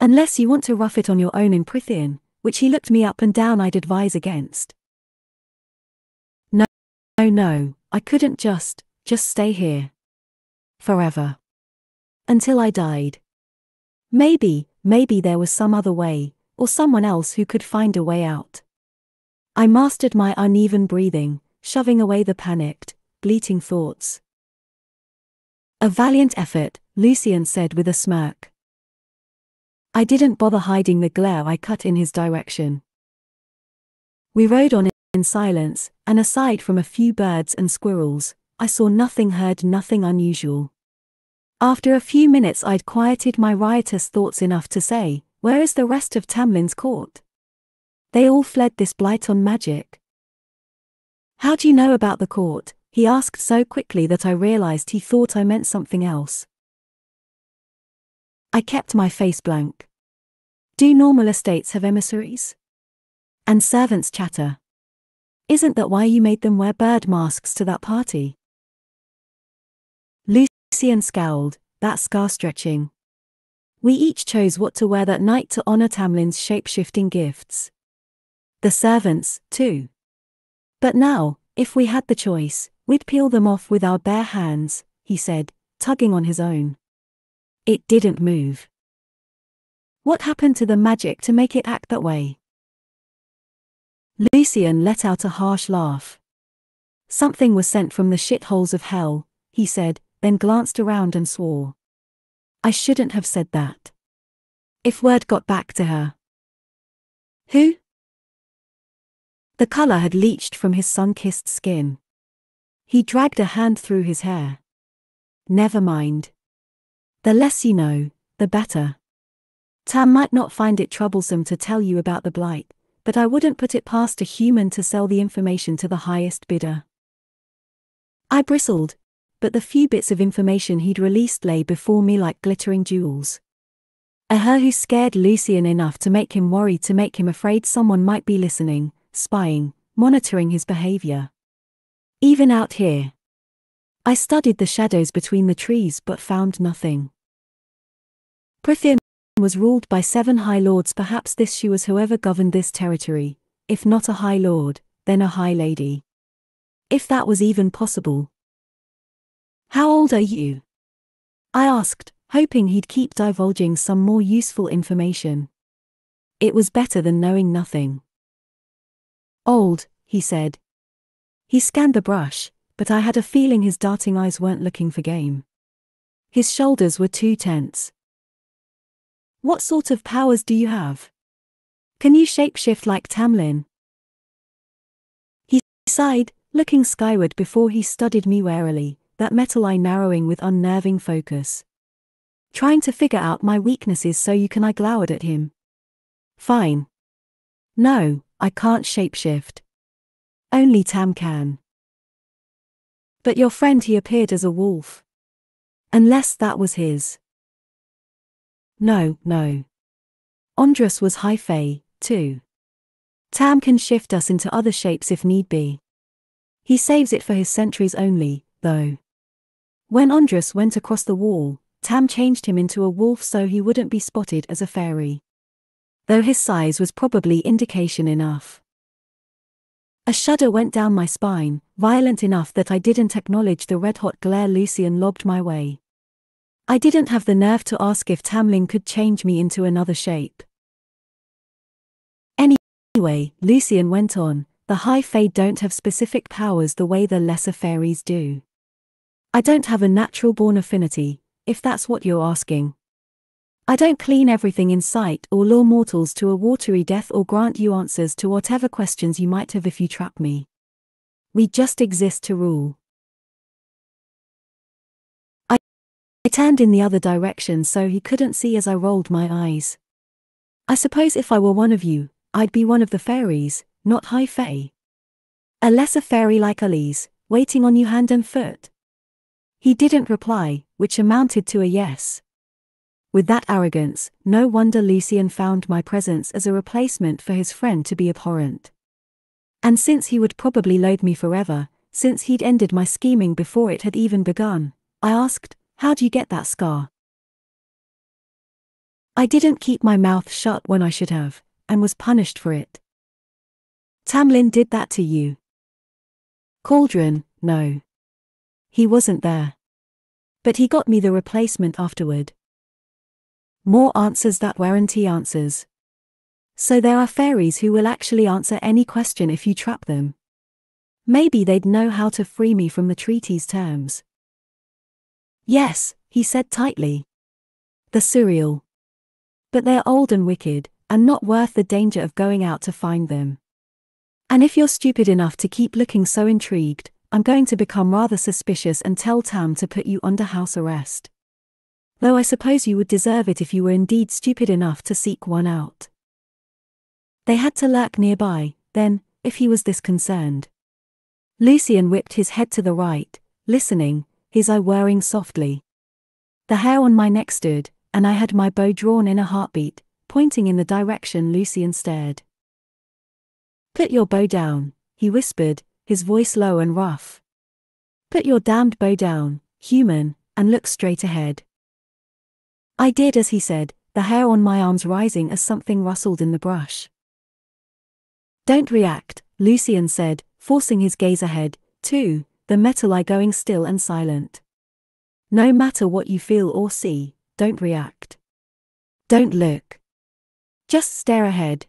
Unless you want to rough it on your own in Prythian, which he looked me up and down I'd advise against. No, no, no, I couldn't just, just stay here. Forever. Until I died. Maybe, maybe there was some other way, or someone else who could find a way out. I mastered my uneven breathing, shoving away the panicked, bleating thoughts. A valiant effort, Lucien said with a smirk. I didn't bother hiding the glare I cut in his direction. We rode on in silence, and aside from a few birds and squirrels, I saw nothing heard nothing unusual. After a few minutes I'd quieted my riotous thoughts enough to say, where is the rest of Tamlin's court? They all fled this blight on magic. How do you know about the court? He asked so quickly that I realized he thought I meant something else. I kept my face blank. Do normal estates have emissaries? And servants chatter. Isn't that why you made them wear bird masks to that party? Lucien scowled, that scar stretching. We each chose what to wear that night to honor Tamlin's shape-shifting gifts. The servants, too. But now, if we had the choice, we'd peel them off with our bare hands, he said, tugging on his own. It didn't move. What happened to the magic to make it act that way? Lucien let out a harsh laugh. Something was sent from the shitholes of hell, he said, then glanced around and swore. I shouldn't have said that. If word got back to her. Who? The color had leached from his sun-kissed skin. He dragged a hand through his hair. Never mind. The less you know, the better. Tam might not find it troublesome to tell you about the blight, but I wouldn't put it past a human to sell the information to the highest bidder. I bristled, but the few bits of information he'd released lay before me like glittering jewels. A her who scared Lucien enough to make him worried to make him afraid someone might be listening, spying, monitoring his behavior. Even out here. I studied the shadows between the trees but found nothing. Prythian was ruled by seven high lords perhaps this she was whoever governed this territory, if not a high lord, then a high lady. If that was even possible. How old are you? I asked, hoping he'd keep divulging some more useful information. It was better than knowing nothing. Old, he said. He scanned the brush, but I had a feeling his darting eyes weren't looking for game. His shoulders were too tense. What sort of powers do you have? Can you shapeshift like Tamlin? He sighed, looking skyward before he studied me warily, that metal eye narrowing with unnerving focus. Trying to figure out my weaknesses so you can I glowered at him. Fine. No, I can't shapeshift. Only Tam can. But your friend he appeared as a wolf. Unless that was his. No, no. Andras was high fae, too. Tam can shift us into other shapes if need be. He saves it for his sentries only, though. When Andras went across the wall, Tam changed him into a wolf so he wouldn't be spotted as a fairy. Though his size was probably indication enough. A shudder went down my spine, violent enough that I didn't acknowledge the red hot glare Lucien lobbed my way. I didn't have the nerve to ask if Tamlin could change me into another shape. Anyway, Lucien went on, the high fae don't have specific powers the way the lesser fairies do. I don't have a natural born affinity, if that's what you're asking. I don't clean everything in sight or lure mortals to a watery death or grant you answers to whatever questions you might have if you trap me. We just exist to rule. I, turned in the other direction so he couldn't see as I rolled my eyes. I suppose if I were one of you, I'd be one of the fairies, not High Fae. A lesser fairy like Alis, waiting on you hand and foot. He didn't reply, which amounted to a yes. With that arrogance, no wonder Lucien found my presence as a replacement for his friend to be abhorrent. And since he would probably loathe me forever, since he'd ended my scheming before it had even begun, I asked, How'd you get that scar? I didn't keep my mouth shut when I should have, and was punished for it. Tamlin did that to you. Cauldron, no. He wasn't there. But he got me the replacement afterward. More answers that warranty answers. So there are fairies who will actually answer any question if you trap them. Maybe they'd know how to free me from the treaty's terms. Yes, he said tightly. The Suriel but they're old and wicked, and not worth the danger of going out to find them. And if you're stupid enough to keep looking so intrigued, I'm going to become rather suspicious and tell Tam to put you under house arrest. Though I suppose you would deserve it if you were indeed stupid enough to seek one out. They had to lurk nearby, then, if he was this concerned. Lucien whipped his head to the right, listening, his eye whirring softly. The hair on my neck stood, and I had my bow drawn in a heartbeat, pointing in the direction Lucien stared. Put your bow down, he whispered, his voice low and rough. Put your damned bow down, human, and look straight ahead. I did as he said, the hair on my arms rising as something rustled in the brush. Don't react, Lucien said, forcing his gaze ahead, too, the metal eye going still and silent. No matter what you feel or see, don't react. Don't look. Just stare ahead.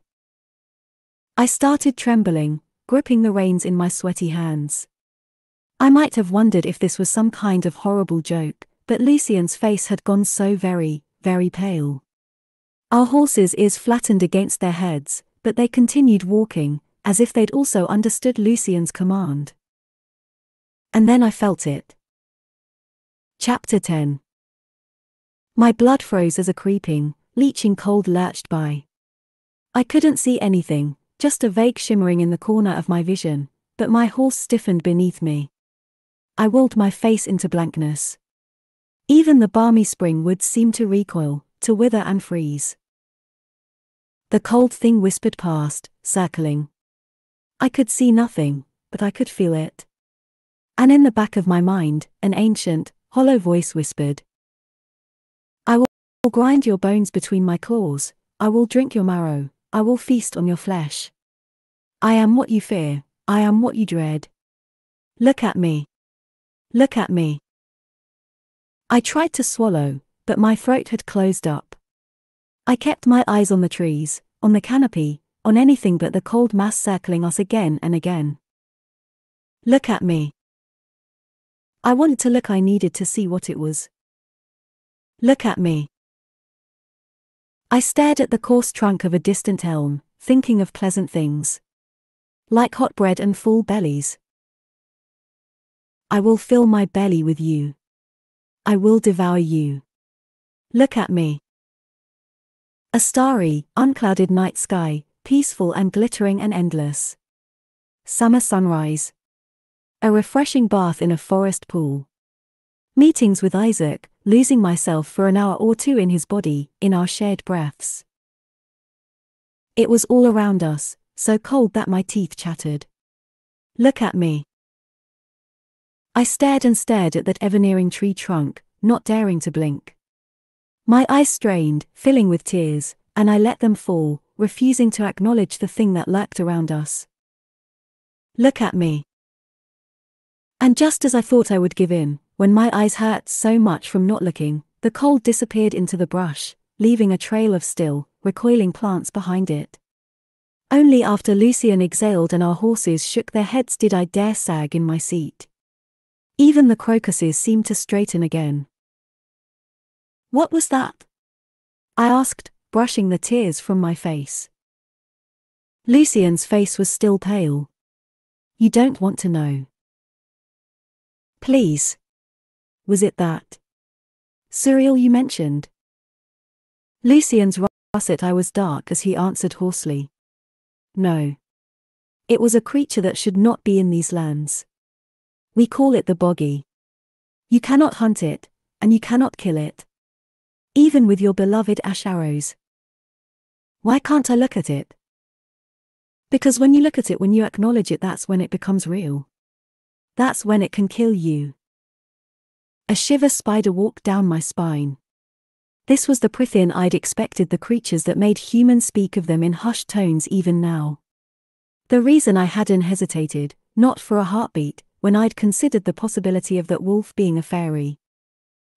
I started trembling, gripping the reins in my sweaty hands. I might have wondered if this was some kind of horrible joke, but Lucien's face had gone so very, very pale. Our horses' ears flattened against their heads, but they continued walking, as if they'd also understood Lucien's command. And then I felt it. Chapter 10 my blood froze as a creeping, leeching cold lurched by. I couldn't see anything, just a vague shimmering in the corner of my vision, but my horse stiffened beneath me. I willed my face into blankness. Even the balmy spring woods seemed to recoil, to wither and freeze. The cold thing whispered past, circling. I could see nothing, but I could feel it. And in the back of my mind, an ancient, hollow voice whispered, I will grind your bones between my claws, I will drink your marrow, I will feast on your flesh. I am what you fear, I am what you dread. Look at me. Look at me. I tried to swallow, but my throat had closed up. I kept my eyes on the trees, on the canopy, on anything but the cold mass circling us again and again. Look at me. I wanted to look, I needed to see what it was. Look at me. I stared at the coarse trunk of a distant elm, thinking of pleasant things. Like hot bread and full bellies. I will fill my belly with you. I will devour you. Look at me. A starry, unclouded night sky, peaceful and glittering and endless. Summer sunrise. A refreshing bath in a forest pool. Meetings with Isaac, losing myself for an hour or two in his body, in our shared breaths. It was all around us, so cold that my teeth chattered. Look at me. I stared and stared at that ever nearing tree trunk, not daring to blink. My eyes strained, filling with tears, and I let them fall, refusing to acknowledge the thing that lurked around us. Look at me. And just as I thought I would give in, when my eyes hurt so much from not looking, the cold disappeared into the brush, leaving a trail of still, recoiling plants behind it. Only after Lucien exhaled and our horses shook their heads did I dare sag in my seat. Even the crocuses seemed to straighten again. What was that? I asked, brushing the tears from my face. Lucien's face was still pale. You don't want to know. Please. Was it that? Suriel you mentioned. Lucien's russet eye was dark as he answered hoarsely. No. It was a creature that should not be in these lands. We call it the Bogge. You cannot hunt it, and you cannot kill it. Even with your beloved ash arrows. Why can't I look at it? Because when you look at it, when you acknowledge it, that's when it becomes real. That's when it can kill you. A shiver spider walked down my spine. This was the Prythian I'd expected the creatures that made humans speak of them in hushed tones even now. The reason I hadn't hesitated, not for a heartbeat, when I'd considered the possibility of that wolf being a fairy.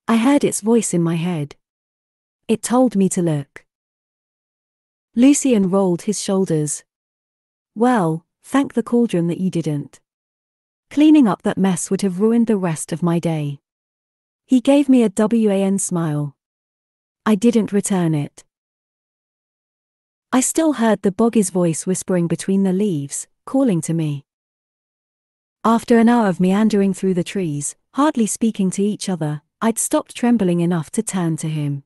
I heard its voice in my head. It told me to look. Lucien rolled his shoulders. Well, thank the cauldron that you didn't. Cleaning up that mess would have ruined the rest of my day. He gave me a WAN smile. I didn't return it. I still heard the Bogge's voice whispering between the leaves, calling to me. After an hour of meandering through the trees, hardly speaking to each other, I'd stopped trembling enough to turn to him.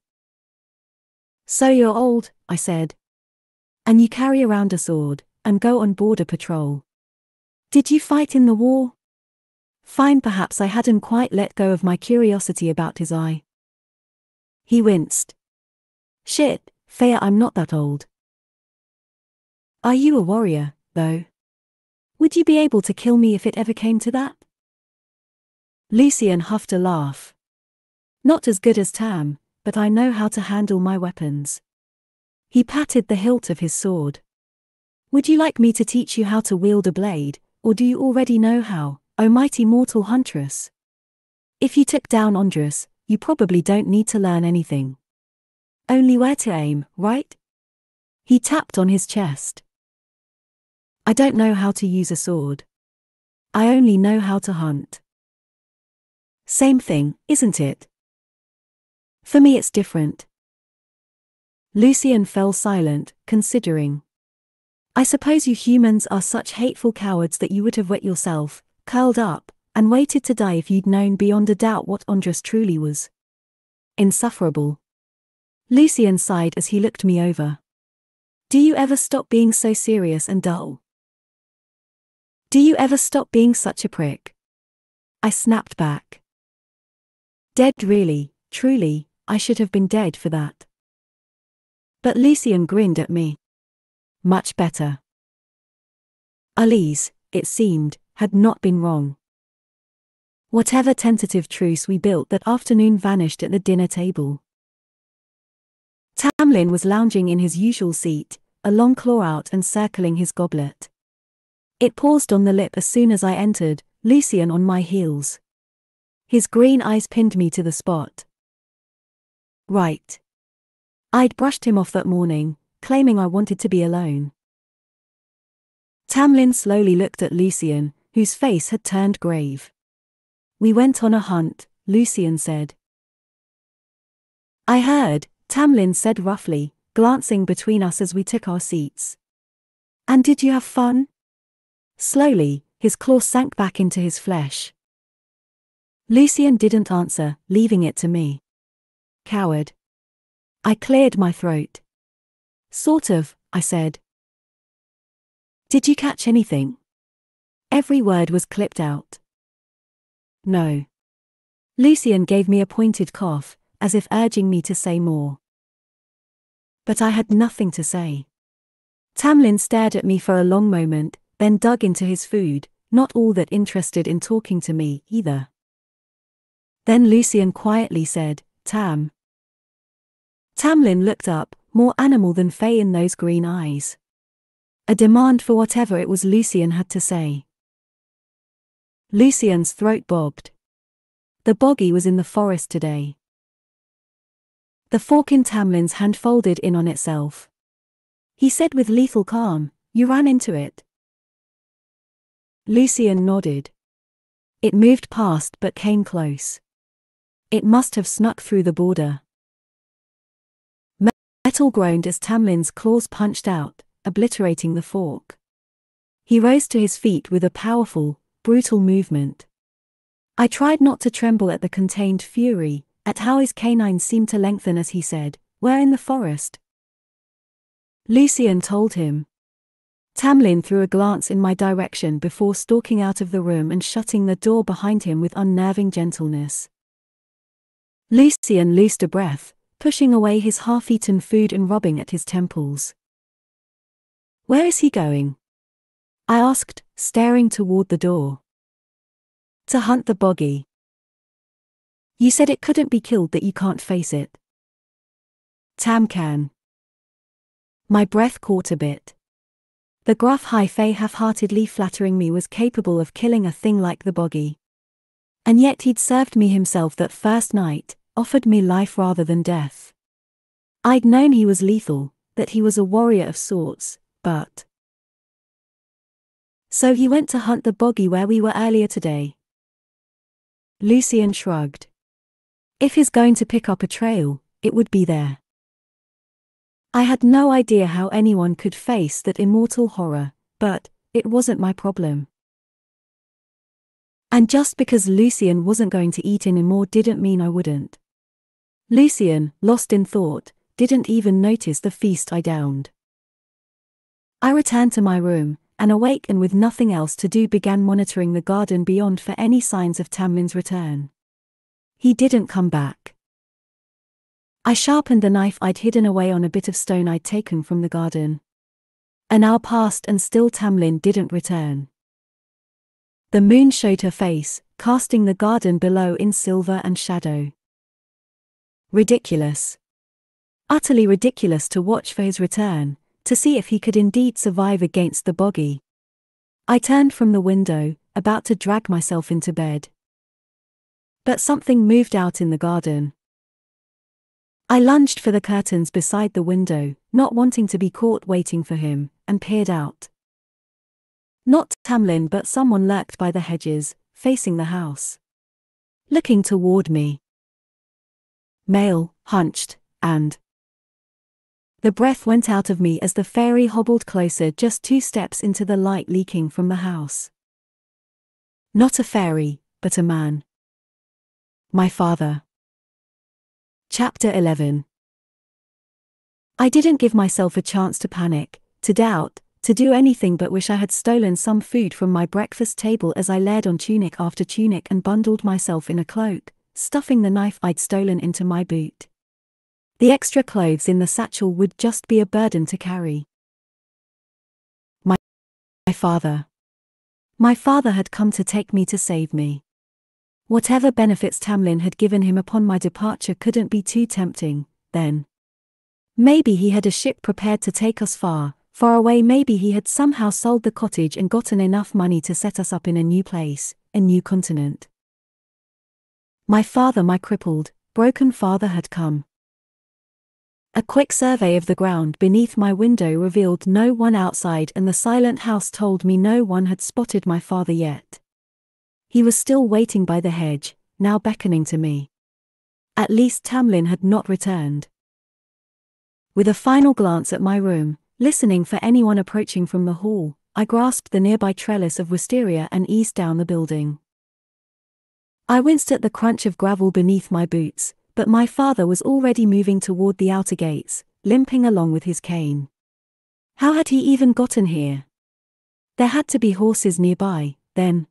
So you're old, I said. And you carry around a sword, and go on border patrol. Did you fight in the war? Fine, perhaps I hadn't quite let go of my curiosity about his eye. He winced. Shit, Feyre, I'm not that old. Are you a warrior, though? Would you be able to kill me if it ever came to that? Lucien huffed a laugh. Not as good as Tam, but I know how to handle my weapons. He patted the hilt of his sword. Would you like me to teach you how to wield a blade, or do you already know how, O mighty mortal huntress? If you took down Andras, you probably don't need to learn anything. Only where to aim, right? He tapped on his chest. I don't know how to use a sword. I only know how to hunt. Same thing, isn't it? For me, it's different. Lucien fell silent, considering. I suppose you humans are such hateful cowards that you would have wet yourself, curled up, and waited to die if you'd known beyond a doubt what Andras truly was. Insufferable. Lucien sighed as he looked me over. Do you ever stop being so serious and dull? Do you ever stop being such a prick? I snapped back. Dead really, truly, I should have been dead for that. But Lucien grinned at me. Much better. Alis, it seemed, had not been wrong. Whatever tentative truce we built that afternoon vanished at the dinner table. Tamlin was lounging in his usual seat, a long claw out and circling his goblet. It paused on the lip as soon as I entered, Lucien on my heels. His green eyes pinned me to the spot. Right. I'd brushed him off that morning, claiming I wanted to be alone. Tamlin slowly looked at Lucien, whose face had turned grave. We went on a hunt, Lucien said. I heard, Tamlin said roughly, glancing between us as we took our seats. And did you have fun? Slowly, his claw sank back into his flesh. Lucien didn't answer, leaving it to me. Coward. I cleared my throat. Sort of, I said. Did you catch anything? Every word was clipped out. No. Lucien gave me a pointed cough, as if urging me to say more. But I had nothing to say. Tamlin stared at me for a long moment, then dug into his food, not all that interested in talking to me, either. Then Lucien quietly said, Tam. Tamlin looked up, more animal than Fae in those green eyes. A demand for whatever it was Lucien had to say. Lucien's throat bobbed. The Bogge was in the forest today. The fork in Tamlin's hand folded in on itself. He said with lethal calm, You ran into it. Lucien nodded. It moved past but came close. It must have snuck through the border. Metal groaned as Tamlin's claws punched out, obliterating the fork. He rose to his feet with a powerful, brutal movement. I tried not to tremble at the contained fury, at how his canines seemed to lengthen as he said, We're in the forest. Lucien told him. Tamlin threw a glance in my direction before stalking out of the room and shutting the door behind him with unnerving gentleness. Lucien loosed a breath, pushing away his half eaten food and rubbing at his temples. Where is he going? I asked, staring toward the door. To hunt the Bogge. You said it couldn't be killed that you can't face it. Tam can. My breath caught a bit. The gruff high half-heartedly flattering me was capable of killing a thing like the Bogge. And yet he'd served me himself that first night, offered me life rather than death. I'd known he was lethal, that he was a warrior of sorts, but. So he went to hunt the Bogge where we were earlier today. Lucien shrugged. If he's going to pick up a trail, it would be there. I had no idea how anyone could face that immortal horror, but it wasn't my problem. And just because Lucien wasn't going to eat anymore didn't mean I wouldn't. Lucien, lost in thought, didn't even notice the feast I downed. I returned to my room, and awake and with nothing else to do began monitoring the garden beyond for any signs of Tamlin's return. He didn't come back. I sharpened the knife I'd hidden away on a bit of stone I'd taken from the garden. An hour passed and still Tamlin didn't return. The moon showed her face, casting the garden below in silver and shadow. Ridiculous. Utterly ridiculous to watch for his return, to see if he could indeed survive against the Bogge. I turned from the window, about to drag myself into bed. But something moved out in the garden. I lunged for the curtains beside the window, not wanting to be caught waiting for him, and peered out. Not Tamlin but someone lurked by the hedges, facing the house. Looking toward me. Male, hunched, and. The breath went out of me as the fairy hobbled closer just two steps into the light leaking from the house. Not a fairy, but a man. My father. Chapter 11 I didn't give myself a chance to panic, to doubt, to do anything but wish I had stolen some food from my breakfast table as I laid on tunic after tunic and bundled myself in a cloak, stuffing the knife I'd stolen into my boot. The extra clothes in the satchel would just be a burden to carry. My, my father. My father had come to take me to save me. Whatever benefits Tamlin had given him upon my departure couldn't be too tempting, then. Maybe he had a ship prepared to take us far, far away. Maybe he had somehow sold the cottage and gotten enough money to set us up in a new place, a new continent. My father, my crippled, broken father, had come. A quick survey of the ground beneath my window revealed no one outside, and the silent house told me no one had spotted my father yet. He was still waiting by the hedge, now beckoning to me. At least Tamlin had not returned. With a final glance at my room, listening for anyone approaching from the hall, I grasped the nearby trellis of wisteria and eased down the building. I winced at the crunch of gravel beneath my boots, but my father was already moving toward the outer gates, limping along with his cane. How had he even gotten here? There had to be horses nearby, then.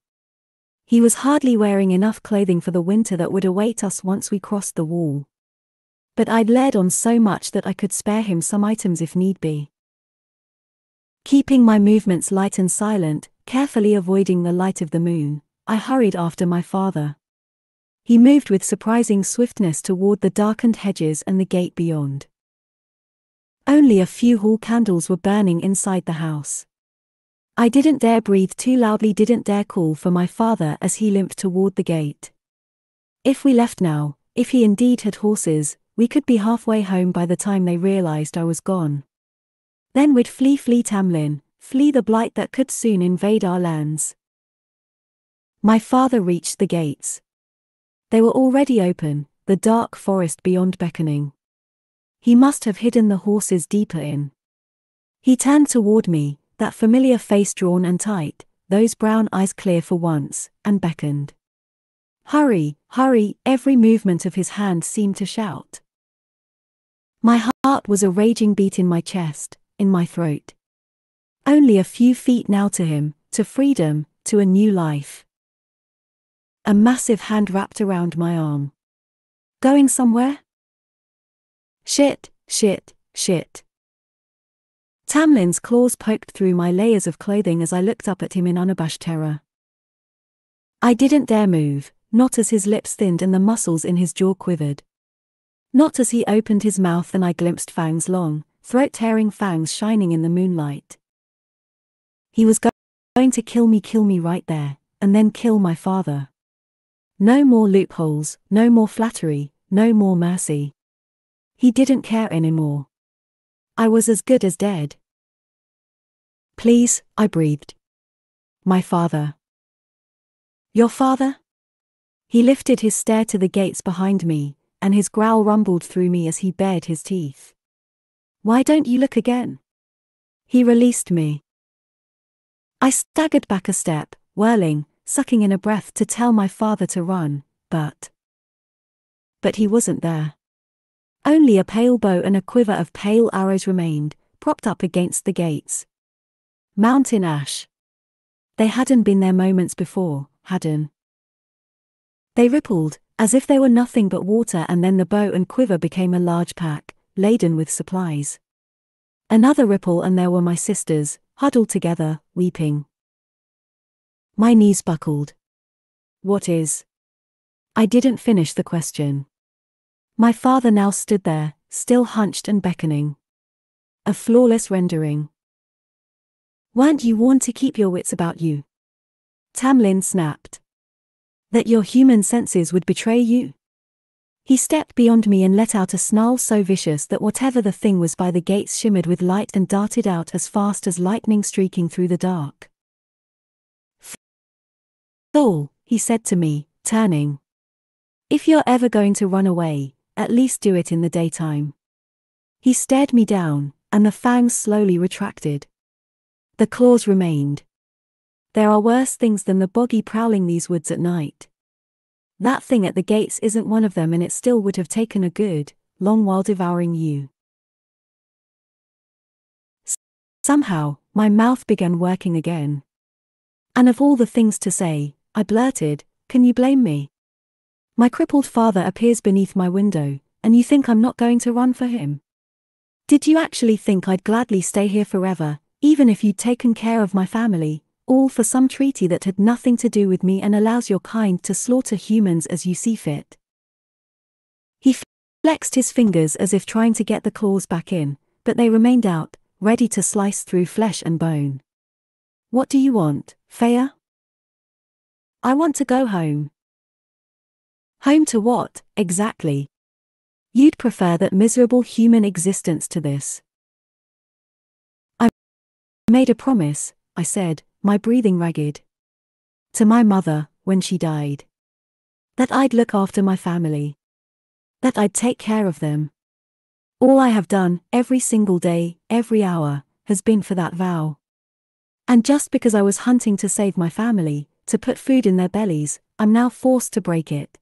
He was hardly wearing enough clothing for the winter that would await us once we crossed the wall. But I'd led on so much that I could spare him some items if need be. Keeping my movements light and silent, carefully avoiding the light of the moon, I hurried after my father. He moved with surprising swiftness toward the darkened hedges and the gate beyond. Only a few hall candles were burning inside the house. I didn't dare breathe too loudly, didn't dare call for my father as he limped toward the gate. If we left now, if he indeed had horses, we could be halfway home by the time they realized I was gone. Then we'd flee, flee Tamlin, flee the blight that could soon invade our lands. My father reached the gates. They were already open, the dark forest beyond beckoning. He must have hidden the horses deeper in. He turned toward me, that familiar face drawn and tight, those brown eyes clear for once, and beckoned. Hurry, hurry, every movement of his hand seemed to shout. My heart was a raging beat in my chest, in my throat. Only a few feet now to him, to freedom, to a new life. A massive hand wrapped around my arm. Going somewhere? Shit, shit, shit. Tamlin's claws poked through my layers of clothing as I looked up at him in unabashed terror. I didn't dare move, not as his lips thinned and the muscles in his jaw quivered. Not as he opened his mouth and I glimpsed fangs long, throat tearing fangs shining in the moonlight. He was going to kill me, kill me right there, and then kill my father. No more loopholes, no more flattery, no more mercy. He didn't care anymore. I was as good as dead. Please, I breathed. My father. Your father? He lifted his stare to the gates behind me, and his growl rumbled through me as he bared his teeth. Why don't you look again? He released me. I staggered back a step, whirling, sucking in a breath to tell my father to run, but. But he wasn't there. Only a pale bow and a quiver of pale arrows remained, propped up against the gates. Mountain ash. They hadn't been there moments before, hadn't. They rippled, as if they were nothing but water, and then the bow and quiver became a large pack, laden with supplies. Another ripple, and there were my sisters, huddled together, weeping. My knees buckled. What is? I didn't finish the question. My father now stood there, still hunched and beckoning. A flawless rendering. Weren't you warned to keep your wits about you? Tamlin snapped. That your human senses would betray you? He stepped beyond me and let out a snarl so vicious that whatever the thing was by the gates shimmered with light and darted out as fast as lightning streaking through the dark. Fool, he said to me, turning. If you're ever going to run away, at least do it in the daytime. He stared me down, and the fangs slowly retracted. The claws remained. There are worse things than the Bogge prowling these woods at night. That thing at the gates isn't one of them, and it still would have taken a good, long while devouring you. Somehow, my mouth began working again. And of all the things to say, I blurted, Can you blame me? My crippled father appears beneath my window, and you think I'm not going to run for him? Did you actually think I'd gladly stay here forever, even if you'd taken care of my family, all for some treaty that had nothing to do with me and allows your kind to slaughter humans as you see fit. He flexed his fingers as if trying to get the claws back in, but they remained out, ready to slice through flesh and bone. What do you want, Feyre? I want to go home. Home to what, exactly? You'd prefer that miserable human existence to this. I made a promise, I said, my breathing ragged. To my mother, when she died. That I'd look after my family. That I'd take care of them. All I have done, every single day, every hour, has been for that vow. And just because I was hunting to save my family, to put food in their bellies, I'm now forced to break it.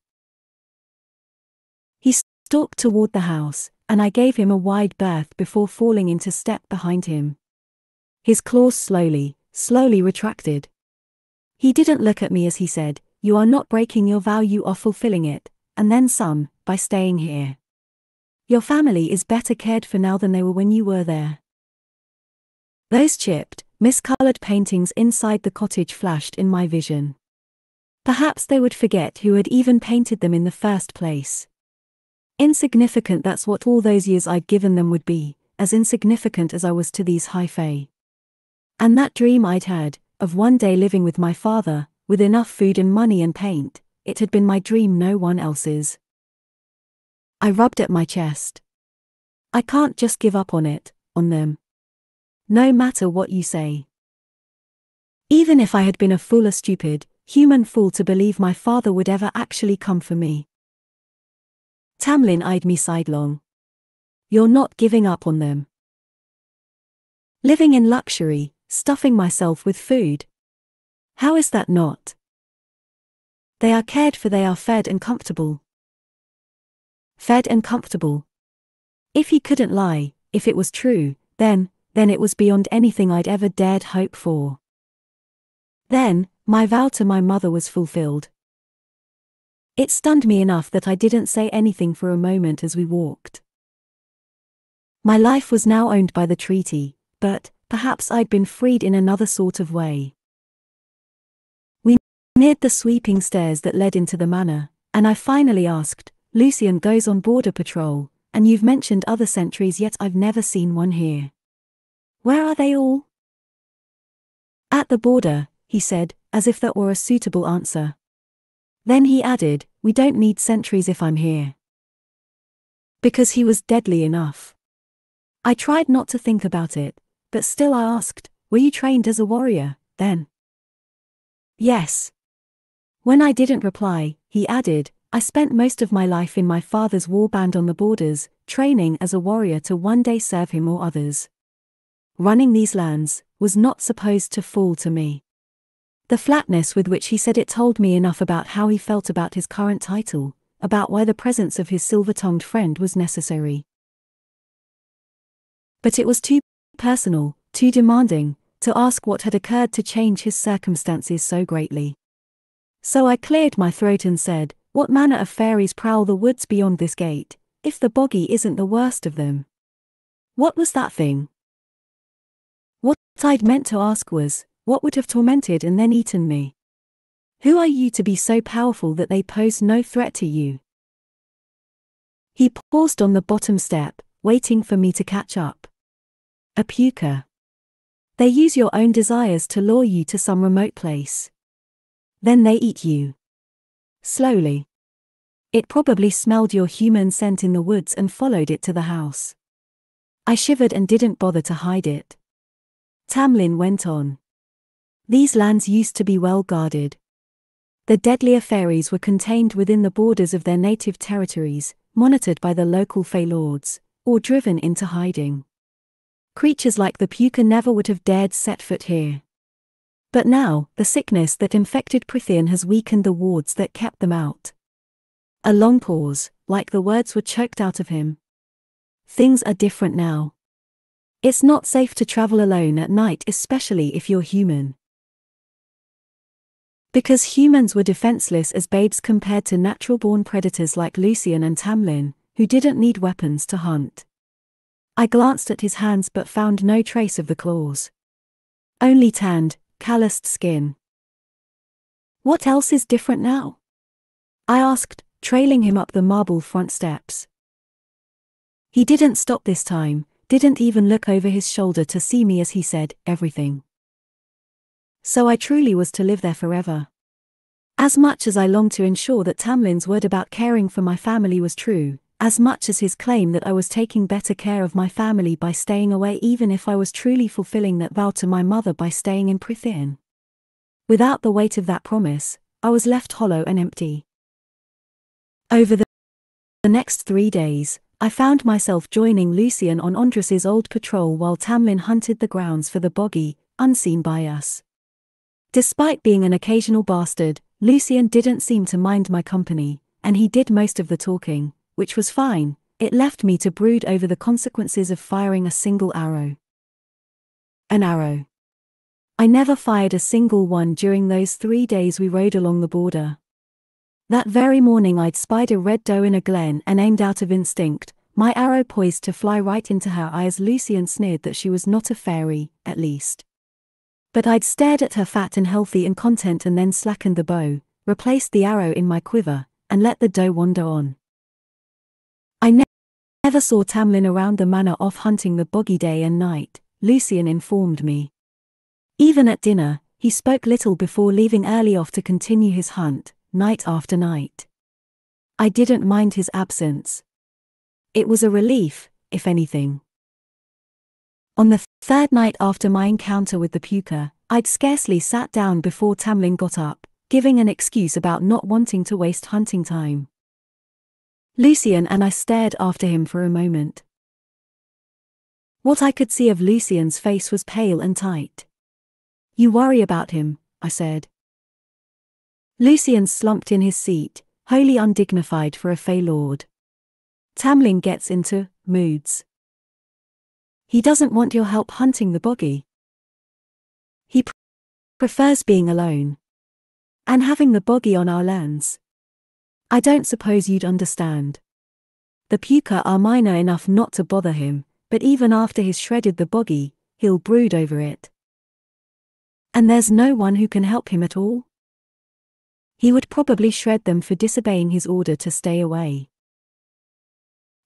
He stalked toward the house, and I gave him a wide berth before falling into step behind him. His claws slowly, slowly retracted. He didn't look at me as he said, You are not breaking your vow, you are fulfilling it, and then some, by staying here. Your family is better cared for now than they were when you were there. Those chipped, miscolored paintings inside the cottage flashed in my vision. Perhaps they would forget who had even painted them in the first place. Insignificant that's what all those years I'd given them would be, as insignificant as I was to these High Fae. And that dream I'd had, of one day living with my father, with enough food and money and paint, it had been my dream, no one else's. I rubbed at my chest. I can't just give up on it, on them. No matter what you say. Even if I had been a fool, a stupid, human fool to believe my father would ever actually come for me. Tamlin eyed me sidelong. You're not giving up on them. Living in luxury, stuffing myself with food. How is that not? They are cared for, they are fed and comfortable. Fed and comfortable. If he couldn't lie, if it was true, then, then it was beyond anything I'd ever dared hope for. Then, my vow to my mother was fulfilled. It stunned me enough that I didn't say anything for a moment as we walked. My life was now owned by the treaty, but, perhaps I'd been freed in another sort of way. We neared the sweeping stairs that led into the manor, and I finally asked, Lucien goes on border patrol, and you've mentioned other sentries yet I've never seen one here. Where are they all? At the border, he said, as if that were a suitable answer. Then he added, We don't need sentries if I'm here. Because he was deadly enough. I tried not to think about it, but still I asked, Were you trained as a warrior, then? Yes. When I didn't reply, he added, I spent most of my life in my father's war band on the borders, training as a warrior to one day serve him or others. Running these lands was not supposed to fall to me. The flatness with which he said it told me enough about how he felt about his current title, about why the presence of his silver tongued friend was necessary. But it was too personal, too demanding, to ask what had occurred to change his circumstances so greatly. So I cleared my throat and said, What manner of fairies prowl the woods beyond this gate, if the Bogge isn't the worst of them? What was that thing? What I'd meant to ask was, what would have tormented and then eaten me? Who are you to be so powerful that they pose no threat to you? He paused on the bottom step, waiting for me to catch up. A puca. They use your own desires to lure you to some remote place. Then they eat you. Slowly. It probably smelled your human scent in the woods and followed it to the house. I shivered and didn't bother to hide it. Tamlin went on. These lands used to be well guarded. The deadlier fairies were contained within the borders of their native territories, monitored by the local Fae lords, or driven into hiding. Creatures like the puca never would have dared set foot here. But now, the sickness that infected Prythian has weakened the wards that kept them out. A long pause, like the words were choked out of him. Things are different now. It's not safe to travel alone at night, especially if you're human. Because humans were defenseless as babes compared to natural born predators like Lucien and Tamlin, who didn't need weapons to hunt. I glanced at his hands but found no trace of the claws. Only tanned, calloused skin. What else is different now? I asked, trailing him up the marble front steps. He didn't stop this time, didn't even look over his shoulder to see me as he said, everything. So I truly was to live there forever. As much as I longed to ensure that Tamlin's word about caring for my family was true, as much as his claim that I was taking better care of my family by staying away even if I was truly fulfilling that vow to my mother by staying in Prythian. Without the weight of that promise, I was left hollow and empty. Over the next three days, I found myself joining Lucien on Andras's old patrol while Tamlin hunted the grounds for the Bogge, unseen by us. Despite being an occasional bastard, Lucien didn't seem to mind my company, and he did most of the talking, which was fine, it left me to brood over the consequences of firing a single arrow. An arrow. I never fired a single one during those three days we rode along the border. That very morning I'd spied a red doe in a glen and aimed out of instinct, my arrow poised to fly right into her eye as Lucien sneered that she was not a fairy, at least. But I'd stared at her fat and healthy and content and then slackened the bow, replaced the arrow in my quiver, and let the doe wander on. I ne- never saw Tamlin around the manor off hunting the Bogge day and night, Lucien informed me. Even at dinner, he spoke little before leaving early off to continue his hunt, night after night. I didn't mind his absence. It was a relief, if anything. On the third night after my encounter with the puca, I'd scarcely sat down before Tamlin got up, giving an excuse about not wanting to waste hunting time. Lucien and I stared after him for a moment. What I could see of Lucien's face was pale and tight. You worry about him, I said. Lucien slumped in his seat, wholly undignified for a Fae Lord. Tamlin gets into moods. He doesn't want your help hunting the Bogge. He pr- prefers being alone. And having the Bogge on our lands. I don't suppose you'd understand. The puca are minor enough not to bother him, but even after he's shredded the Bogge, he'll brood over it. And there's no one who can help him at all? He would probably shred them for disobeying his order to stay away.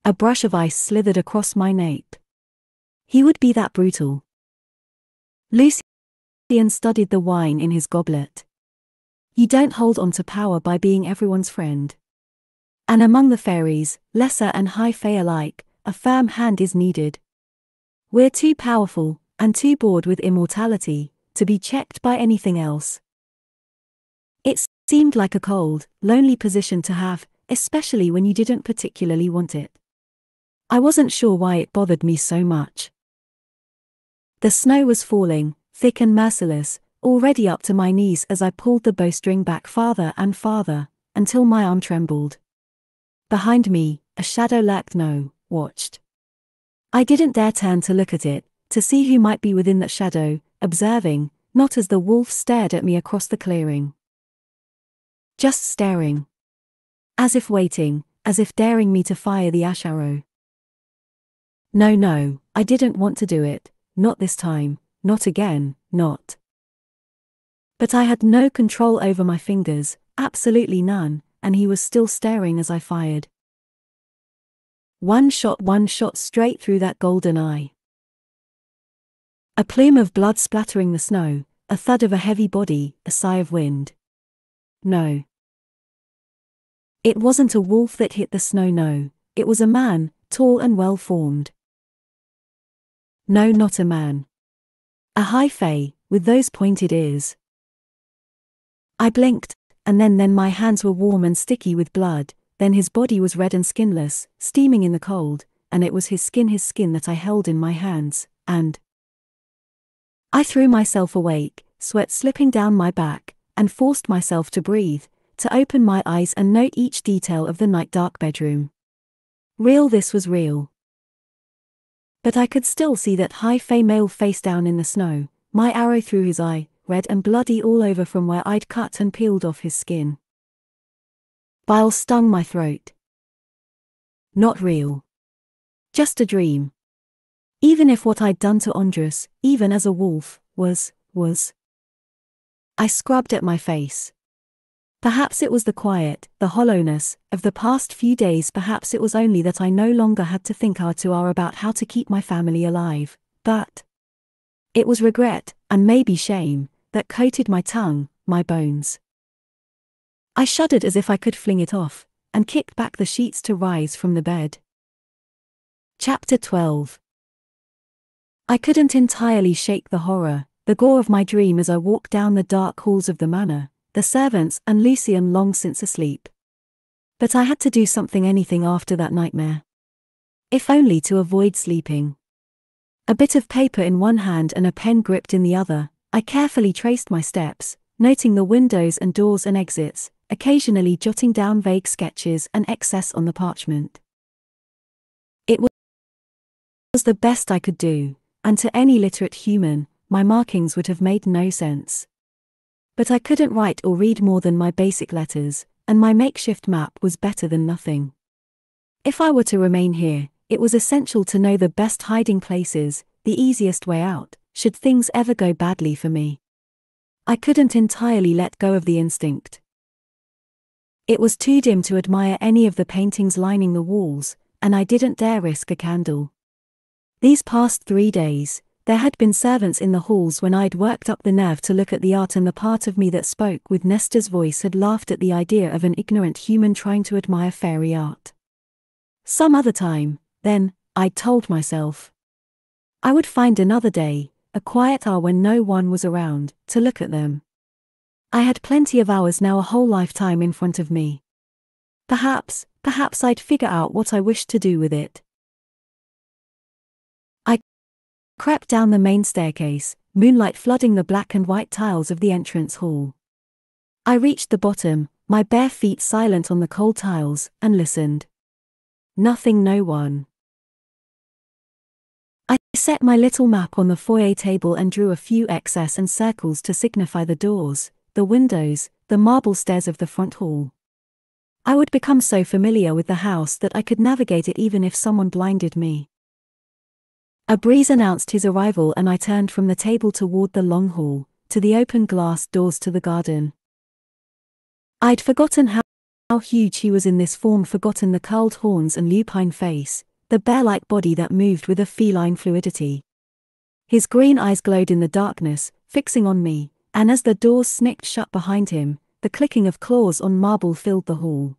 A brush of ice slithered across my nape. He would be that brutal. Lucien studied the wine in his goblet. You don't hold on to power by being everyone's friend. And among the fairies, lesser and high fae alike, a firm hand is needed. We're too powerful, and too bored with immortality, to be checked by anything else. It seemed like a cold, lonely position to have, especially when you didn't particularly want it. I wasn't sure why it bothered me so much. The snow was falling, thick and merciless, already up to my knees as I pulled the bowstring back farther and farther, until my arm trembled. Behind me, a shadow lurked no, watched. I didn't dare turn to look at it, to see who might be within that shadow, observing, not as the wolf stared at me across the clearing. Just staring. As if waiting, as if daring me to fire the ash arrow. No, no, I didn't want to do it, not this time, not again, not. But I had no control over my fingers, absolutely none, and he was still staring as I fired. One shot, one shot straight through that golden eye. A plume of blood splattering the snow, a thud of a heavy body, a sigh of wind. No. It wasn't a wolf that hit the snow, no, it was a man, tall and well formed. No, not a man. A high with those pointed ears. I blinked, and then then my hands were warm and sticky with blood, then his body was red and skinless, steaming in the cold, and it was his skin his skin that I held in my hands, and I threw myself awake, sweat slipping down my back, and forced myself to breathe, to open my eyes and note each detail of the night dark bedroom. Real this was real. But I could still see that high fae male face down in the snow, my arrow through his eye, red and bloody all over from where I'd cut and peeled off his skin. Bile stung my throat. Not real. Just a dream. Even if what I'd done to Andras, even as a wolf, was, was. I scrubbed at my face. Perhaps it was the quiet, the hollowness, of the past few days, perhaps it was only that I no longer had to think hour to hour about how to keep my family alive, but. It was regret, and maybe shame, that coated my tongue, my bones. I shuddered as if I could fling it off, and kicked back the sheets to rise from the bed. Chapter 12 I couldn't entirely shake the horror, the gore of my dream as I walked down the dark halls of the manor, the servants and Lucien long since asleep. But I had to do something anything after that nightmare. If only to avoid sleeping. A bit of paper in one hand and a pen gripped in the other, I carefully traced my steps, noting the windows and doors and exits, occasionally jotting down vague sketches and excess on the parchment. It was the best I could do, and to any literate human, my markings would have made no sense. But I couldn't write or read more than my basic letters, and my makeshift map was better than nothing. If I were to remain here, it was essential to know the best hiding places, the easiest way out, should things ever go badly for me. I couldn't entirely let go of the instinct. It was too dim to admire any of the paintings lining the walls, and I didn't dare risk a candle. These past three days, there had been servants in the halls when I'd worked up the nerve to look at the art, and the part of me that spoke with Nesta's voice had laughed at the idea of an ignorant human trying to admire fairy art. Some other time, then, I'd told myself. I would find another day, a quiet hour when no one was around, to look at them. I had plenty of hours now, a whole lifetime in front of me. Perhaps, perhaps I'd figure out what I wished to do with it. Crept down the main staircase, moonlight flooding the black and white tiles of the entrance hall. I reached the bottom, my bare feet silent on the cold tiles, and listened. Nothing, no one. I set my little map on the foyer table and drew a few X's and circles to signify the doors, the windows, the marble stairs of the front hall. I would become so familiar with the house that I could navigate it even if someone blinded me. A breeze announced his arrival and I turned from the table toward the long hall, to the open glass doors to the garden. I'd forgotten how, how huge he was in this form, forgotten the curled horns and lupine face, the bear-like body that moved with a feline fluidity. His green eyes glowed in the darkness, fixing on me, and as the doors snicked shut behind him, the clicking of claws on marble filled the hall.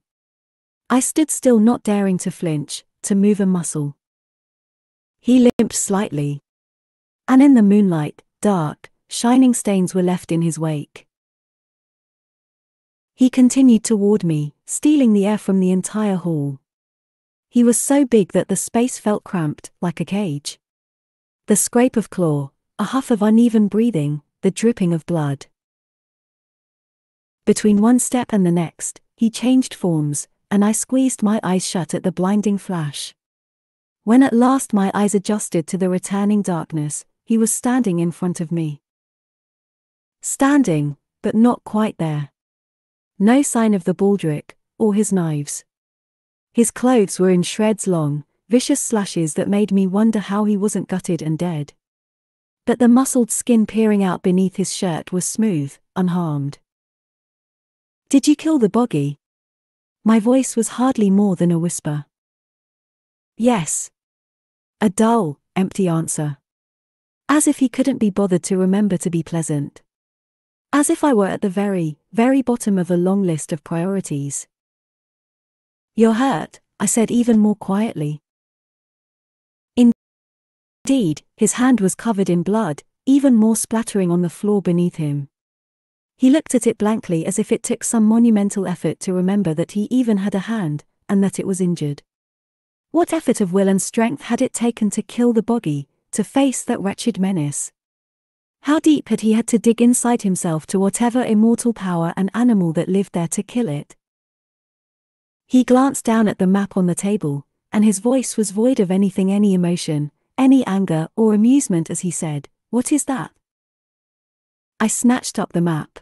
I stood still not daring to flinch, to move a muscle. He limped slightly. And in the moonlight, dark, shining stains were left in his wake. He continued toward me, stealing the air from the entire hall. He was so big that the space felt cramped, like a cage. The scrape of claw, a huff of uneven breathing, the dripping of blood. Between one step and the next, he changed forms, and I squeezed my eyes shut at the blinding flash. When at last my eyes adjusted to the returning darkness, he was standing in front of me. Standing, but not quite there. No sign of the baldric, or his knives. His clothes were in shreds long, vicious slashes that made me wonder how he wasn't gutted and dead. But the muscled skin peering out beneath his shirt was smooth, unharmed. Did you kill the Bogge? My voice was hardly more than a whisper. Yes. A dull, empty answer. As if he couldn't be bothered to remember to be pleasant. As if I were at the very, very bottom of a long list of priorities. You're hurt, I said even more quietly. Indeed, his hand was covered in blood, even more splattering on the floor beneath him. He looked at it blankly as if it took some monumental effort to remember that he even had a hand, and that it was injured. What effort of will and strength had it taken to kill the Bogge, to face that wretched menace? How deep had he had to dig inside himself to whatever immortal power and animal that lived there to kill it? He glanced down at the map on the table, and his voice was void of anything, any emotion, any anger or amusement as he said, What is that? I snatched up the map.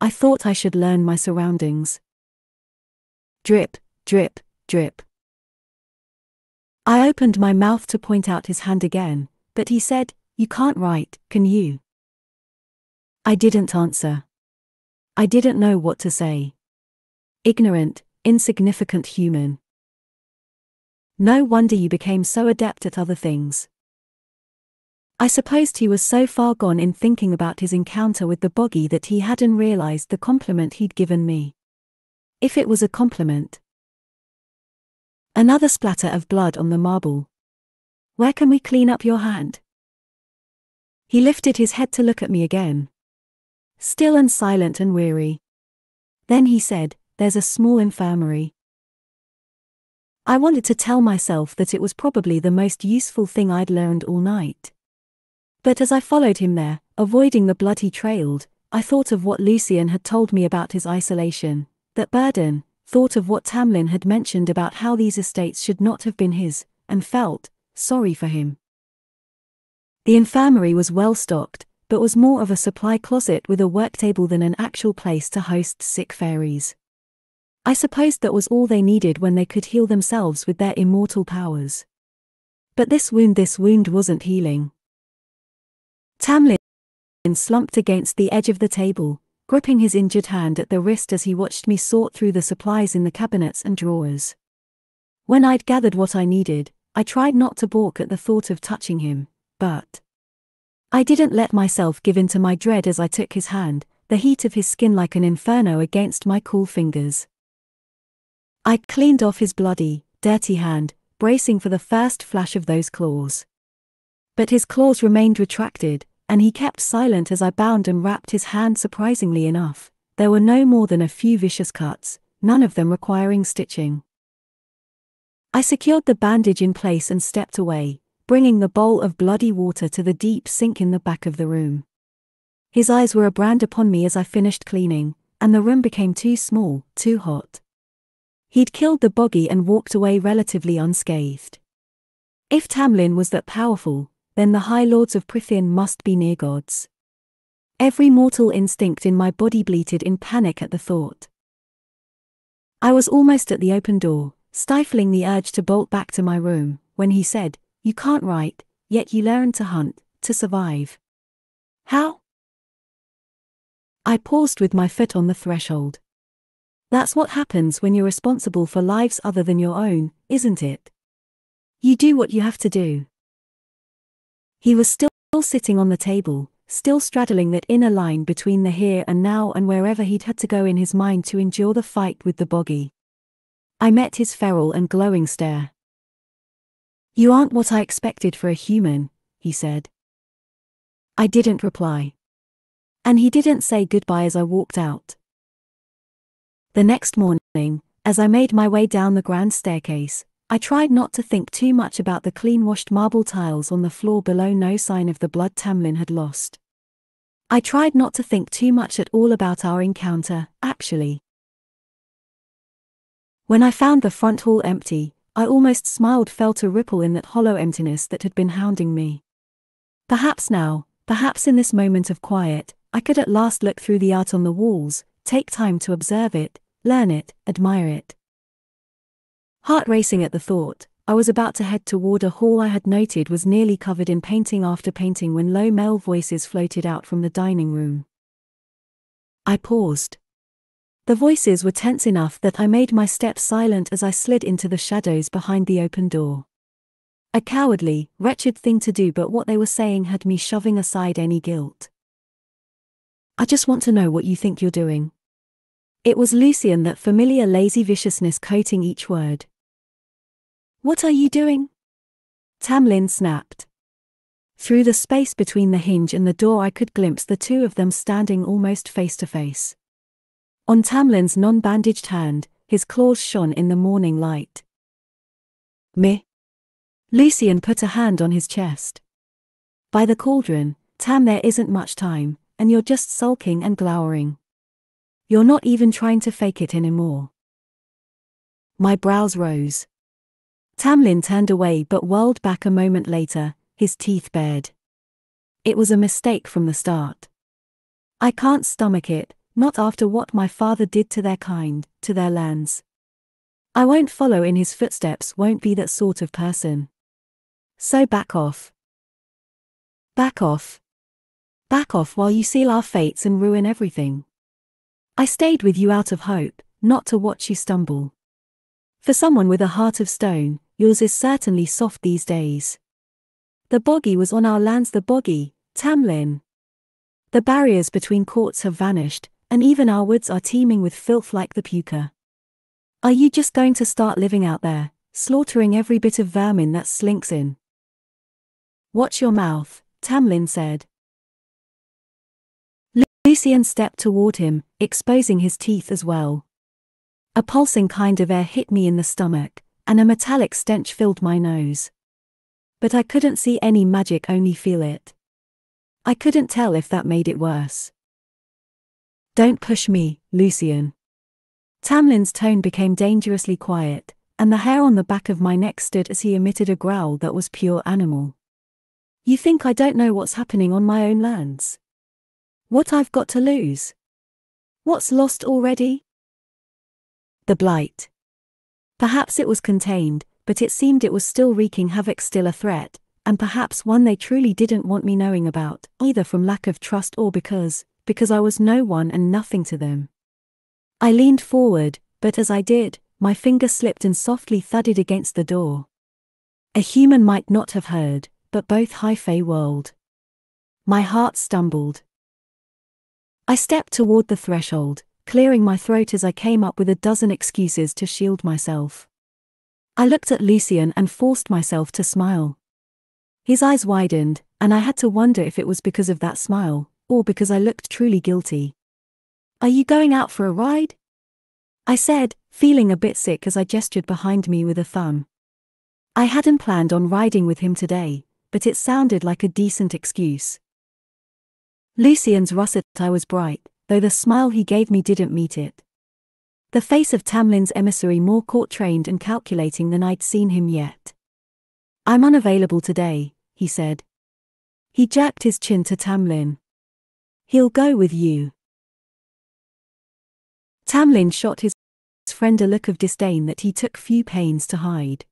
I thought I should learn my surroundings. Drip, drip, drip. I opened my mouth to point out his hand again, but he said, you can't write, can you? I didn't answer. I didn't know what to say. Ignorant, insignificant human. No wonder you became so adept at other things. I supposed he was so far gone in thinking about his encounter with the Bogge that he hadn't realized the compliment he'd given me. If it was a compliment. Another splatter of blood on the marble. Where can we clean up your hand? He lifted his head to look at me again. Still and silent and weary. Then he said, There's a small infirmary. I wanted to tell myself that it was probably the most useful thing I'd learned all night. But as I followed him there, avoiding the blood he trailed, I thought of what Lucien had told me about his isolation, that burden, thought of what Tamlin had mentioned about how these estates should not have been his, and felt sorry for him. The infirmary was well stocked, but was more of a supply closet with a work table than an actual place to host sick fairies. I supposed that was all they needed when they could heal themselves with their immortal powers. But this wound, this wound wasn't healing. Tamlin slumped against the edge of the table, gripping his injured hand at the wrist as he watched me sort through the supplies in the cabinets and drawers. When I'd gathered what I needed, I tried not to balk at the thought of touching him, but I didn't let myself give in to my dread as I took his hand, the heat of his skin like an inferno against my cool fingers. I cleaned off his bloody, dirty hand, bracing for the first flash of those claws. But his claws remained retracted, and he kept silent as I bound and wrapped his hand surprisingly enough. There were no more than a few vicious cuts, none of them requiring stitching. I secured the bandage in place and stepped away, bringing the bowl of bloody water to the deep sink in the back of the room. His eyes were a brand upon me as I finished cleaning, and the room became too small, too hot. He'd killed the Bogge and walked away relatively unscathed. If Tamlin was that powerful, then the High Lords of Prythian must be near gods. Every mortal instinct in my body bleated in panic at the thought. I was almost at the open door, stifling the urge to bolt back to my room, when he said, You can't write, yet you learn to hunt, to survive. How? I paused with my foot on the threshold. That's what happens when you're responsible for lives other than your own, isn't it? You do what you have to do. He was still sitting on the table, still straddling that inner line between the here and now and wherever he'd had to go in his mind to endure the fight with the Bogge. I met his feral and glowing stare. You aren't what I expected for a human, he said. I didn't reply. And he didn't say goodbye as I walked out. The next morning, as I made my way down the grand staircase, I tried not to think too much about the clean washed marble tiles on the floor below, no sign of the blood Tamlin had lost. I tried not to think too much at all about our encounter, actually. When I found the front hall empty, I almost smiled, felt a ripple in that hollow emptiness that had been hounding me. Perhaps now, perhaps in this moment of quiet, I could at last look through the art on the walls, take time to observe it, learn it, admire it. Heart racing at the thought, I was about to head toward a hall I had noted was nearly covered in painting after painting when low male voices floated out from the dining room. I paused. The voices were tense enough that I made my steps silent as I slid into the shadows behind the open door. A cowardly, wretched thing to do, but what they were saying had me shoving aside any guilt. I just want to know what you think you're doing. It was Lucien, that familiar lazy viciousness coating each word. What are you doing? Tamlin snapped. Through the space between the hinge and the door, I could glimpse the two of them standing almost face to face. On Tamlin's non bandaged hand, his claws shone in the morning light. Me? Lucien put a hand on his chest. By the cauldron, Tam, there isn't much time, and you're just sulking and glowering. You're not even trying to fake it anymore. My brows rose. Tamlin turned away but whirled back a moment later, his teeth bared. It was a mistake from the start. I can't stomach it, not after what my father did to their kind, to their lands. I won't follow in his footsteps, won't be that sort of person. So back off. Back off. Back off while you seal our fates and ruin everything. I stayed with you out of hope, not to watch you stumble. For someone with a heart of stone, yours is certainly soft these days. The Bogge was on our lands, the Bogge, Tamlin. The barriers between courts have vanished, and even our woods are teeming with filth like the puca. Are you just going to start living out there, slaughtering every bit of vermin that slinks in? Watch your mouth, Tamlin said. Lucien stepped toward him, exposing his teeth as well. A pulsing kind of air hit me in the stomach, and a metallic stench filled my nose. But I couldn't see any magic, only feel it. I couldn't tell if that made it worse. Don't push me, Lucien. Tamlin's tone became dangerously quiet, and the hair on the back of my neck stood as he emitted a growl that was pure animal. You think I don't know what's happening on my own lands? What I've got to lose? What's lost already? The blight. Perhaps it was contained, but it seemed it was still wreaking havoc, still a threat, and perhaps one they truly didn't want me knowing about, either from lack of trust or because, because I was no one and nothing to them. I leaned forward, but as I did, my finger slipped and softly thudded against the door. A human might not have heard, but both Fae whirled. My heart stumbled. I stepped toward the threshold, clearing my throat as I came up with a dozen excuses to shield myself. I looked at Lucien and forced myself to smile. His eyes widened, and I had to wonder if it was because of that smile, or because I looked truly guilty. Are you going out for a ride? I said, feeling a bit sick as I gestured behind me with a thumb. I hadn't planned on riding with him today, but it sounded like a decent excuse. Lucien's russet eye was bright, though the smile he gave me didn't meet it. The face of Tamlin's emissary more court trained and calculating than I'd seen him yet. I'm unavailable today, he said. He jacked his chin to Tamlin. He'll go with you. Tamlin shot his friend a look of disdain that he took few pains to hide.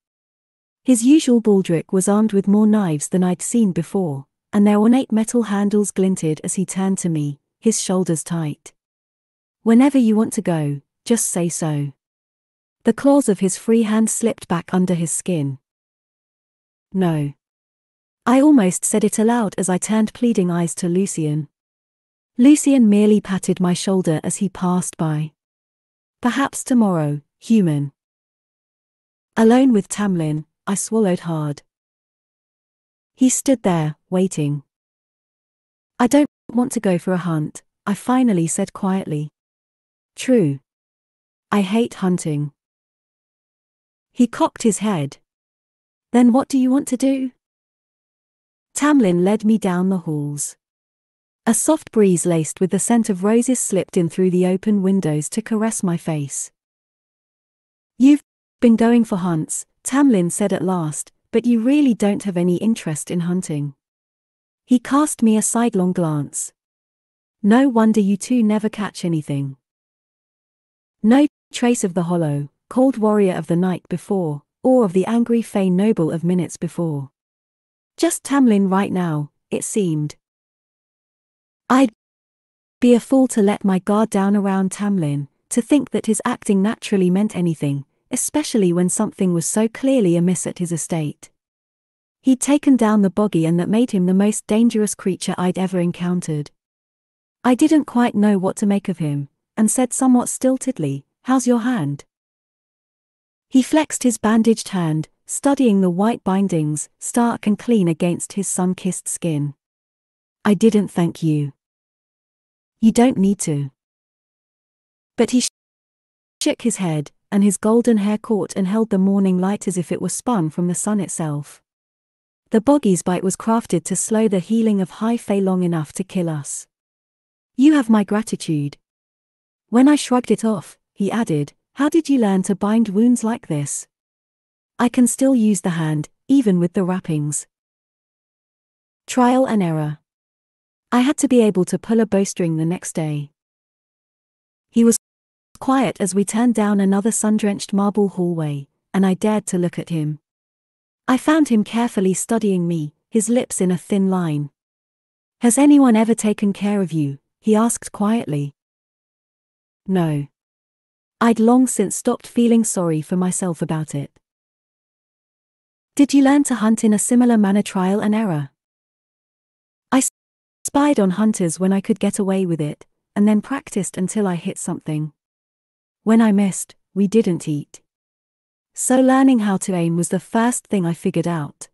His usual baldric was armed with more knives than I'd seen before, and their ornate metal handles glinted as he turned to me, his shoulders tight. Whenever you want to go, just say so. The claws of his free hand slipped back under his skin. No. I almost said it aloud as I turned pleading eyes to Lucien. Lucien merely patted my shoulder as he passed by. Perhaps tomorrow, human. Alone with Tamlin, I swallowed hard. He stood there, waiting. I don't want to go for a hunt, I finally said quietly. True. I hate hunting. He cocked his head. Then what do you want to do? Tamlin led me down the halls. A soft breeze laced with the scent of roses slipped in through the open windows to caress my face. You've been going for hunts, Tamlin said at last, but you really don't have any interest in hunting. He cast me a sidelong glance. No wonder you two never catch anything. No trace of the hollow, cold warrior of the night before, or of the angry Fae noble of minutes before. Just Tamlin right now, it seemed. I'd be a fool to let my guard down around Tamlin, to think that his acting naturally meant anything, especially when something was so clearly amiss at his estate. He'd taken down the Bogge and that made him the most dangerous creature I'd ever encountered. I didn't quite know what to make of him, and said somewhat stiltedly, How's your hand? He flexed his bandaged hand, studying the white bindings, stark and clean against his sun kissed skin. I didn't thank you. You don't need to. But he sh- shook his head, and his golden hair caught and held the morning light as if it were spun from the sun itself. The Bogge's bite was crafted to slow the healing of High Fae long enough to kill us. You have my gratitude. When I shrugged it off, he added, how did you learn to bind wounds like this? I can still use the hand, even with the wrappings. Trial and error. I had to be able to pull a bowstring the next day. He was quiet as we turned down another sun-drenched marble hallway, and I dared to look at him. I found him carefully studying me, his lips in a thin line. Has anyone ever taken care of you? he asked quietly. No. I'd long since stopped feeling sorry for myself about it. Did you learn to hunt in a similar manner trial and error? I spied on hunters when I could get away with it, and then practiced until I hit something. When I missed, we didn't eat. So learning how to aim was the first thing I figured out.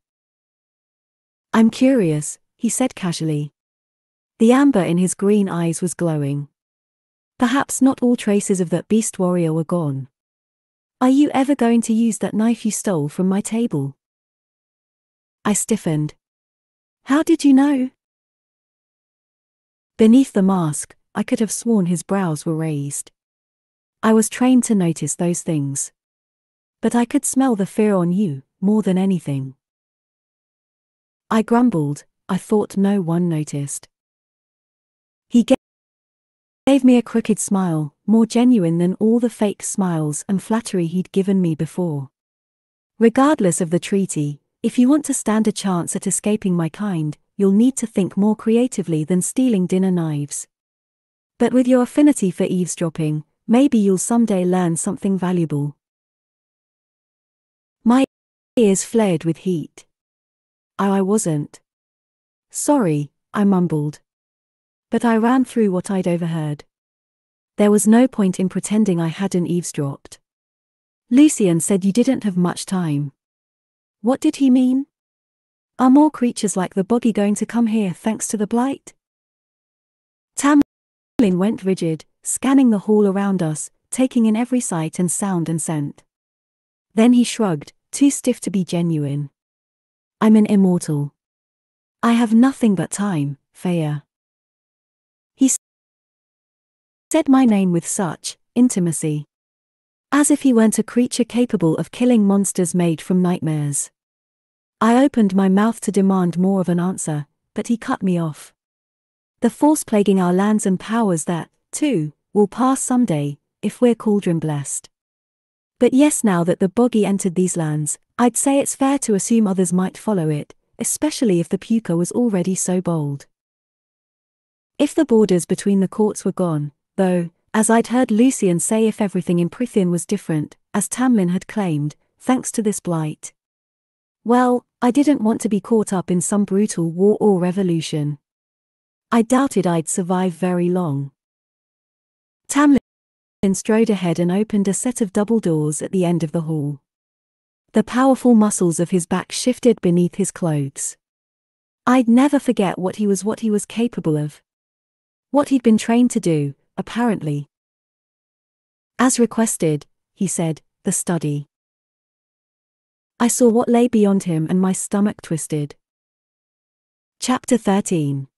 I'm curious, he said casually. The amber in his green eyes was glowing. Perhaps not all traces of that beast warrior were gone. Are you ever going to use that knife you stole from my table? I stiffened. How did you know? Beneath the mask, I could have sworn his brows were raised. I was trained to notice those things. But I could smell the fear on you, more than anything. I grumbled, I thought no one noticed. He gave me a crooked smile, more genuine than all the fake smiles and flattery he'd given me before. Regardless of the treaty, if you want to stand a chance at escaping my kind, you'll need to think more creatively than stealing dinner knives. But with your affinity for eavesdropping, maybe you'll someday learn something valuable. Ears flared with heat. I, I wasn't. Sorry, I mumbled. But I ran through what I'd overheard. There was no point in pretending I hadn't eavesdropped. Lucien said you didn't have much time. What did he mean? Are more creatures like the Bogge going to come here thanks to the blight? Tamlin went rigid, scanning the hall around us, taking in every sight and sound and scent. Then he shrugged, too stiff to be genuine. I'm an immortal. I have nothing but time, Feyre. He said my name with such intimacy. As if he weren't a creature capable of killing monsters made from nightmares. I opened my mouth to demand more of an answer, but he cut me off. The force plaguing our lands and powers that, too, will pass someday, if we're cauldron blessed. But yes, now that the Bogge entered these lands, I'd say it's fair to assume others might follow it, especially if the puca was already so bold. If the borders between the courts were gone, though, as I'd heard Lucien say if everything in Prythian was different, as Tamlin had claimed, thanks to this blight. Well, I didn't want to be caught up in some brutal war or revolution. I doubted I'd survive very long. Tamlin strode ahead and opened a set of double doors at the end of the hall. The powerful muscles of his back shifted beneath his clothes. I'd never forget what he was what he was capable of. What he'd been trained to do, apparently. As requested, he said, the study. I saw what lay beyond him and my stomach twisted. Chapter 13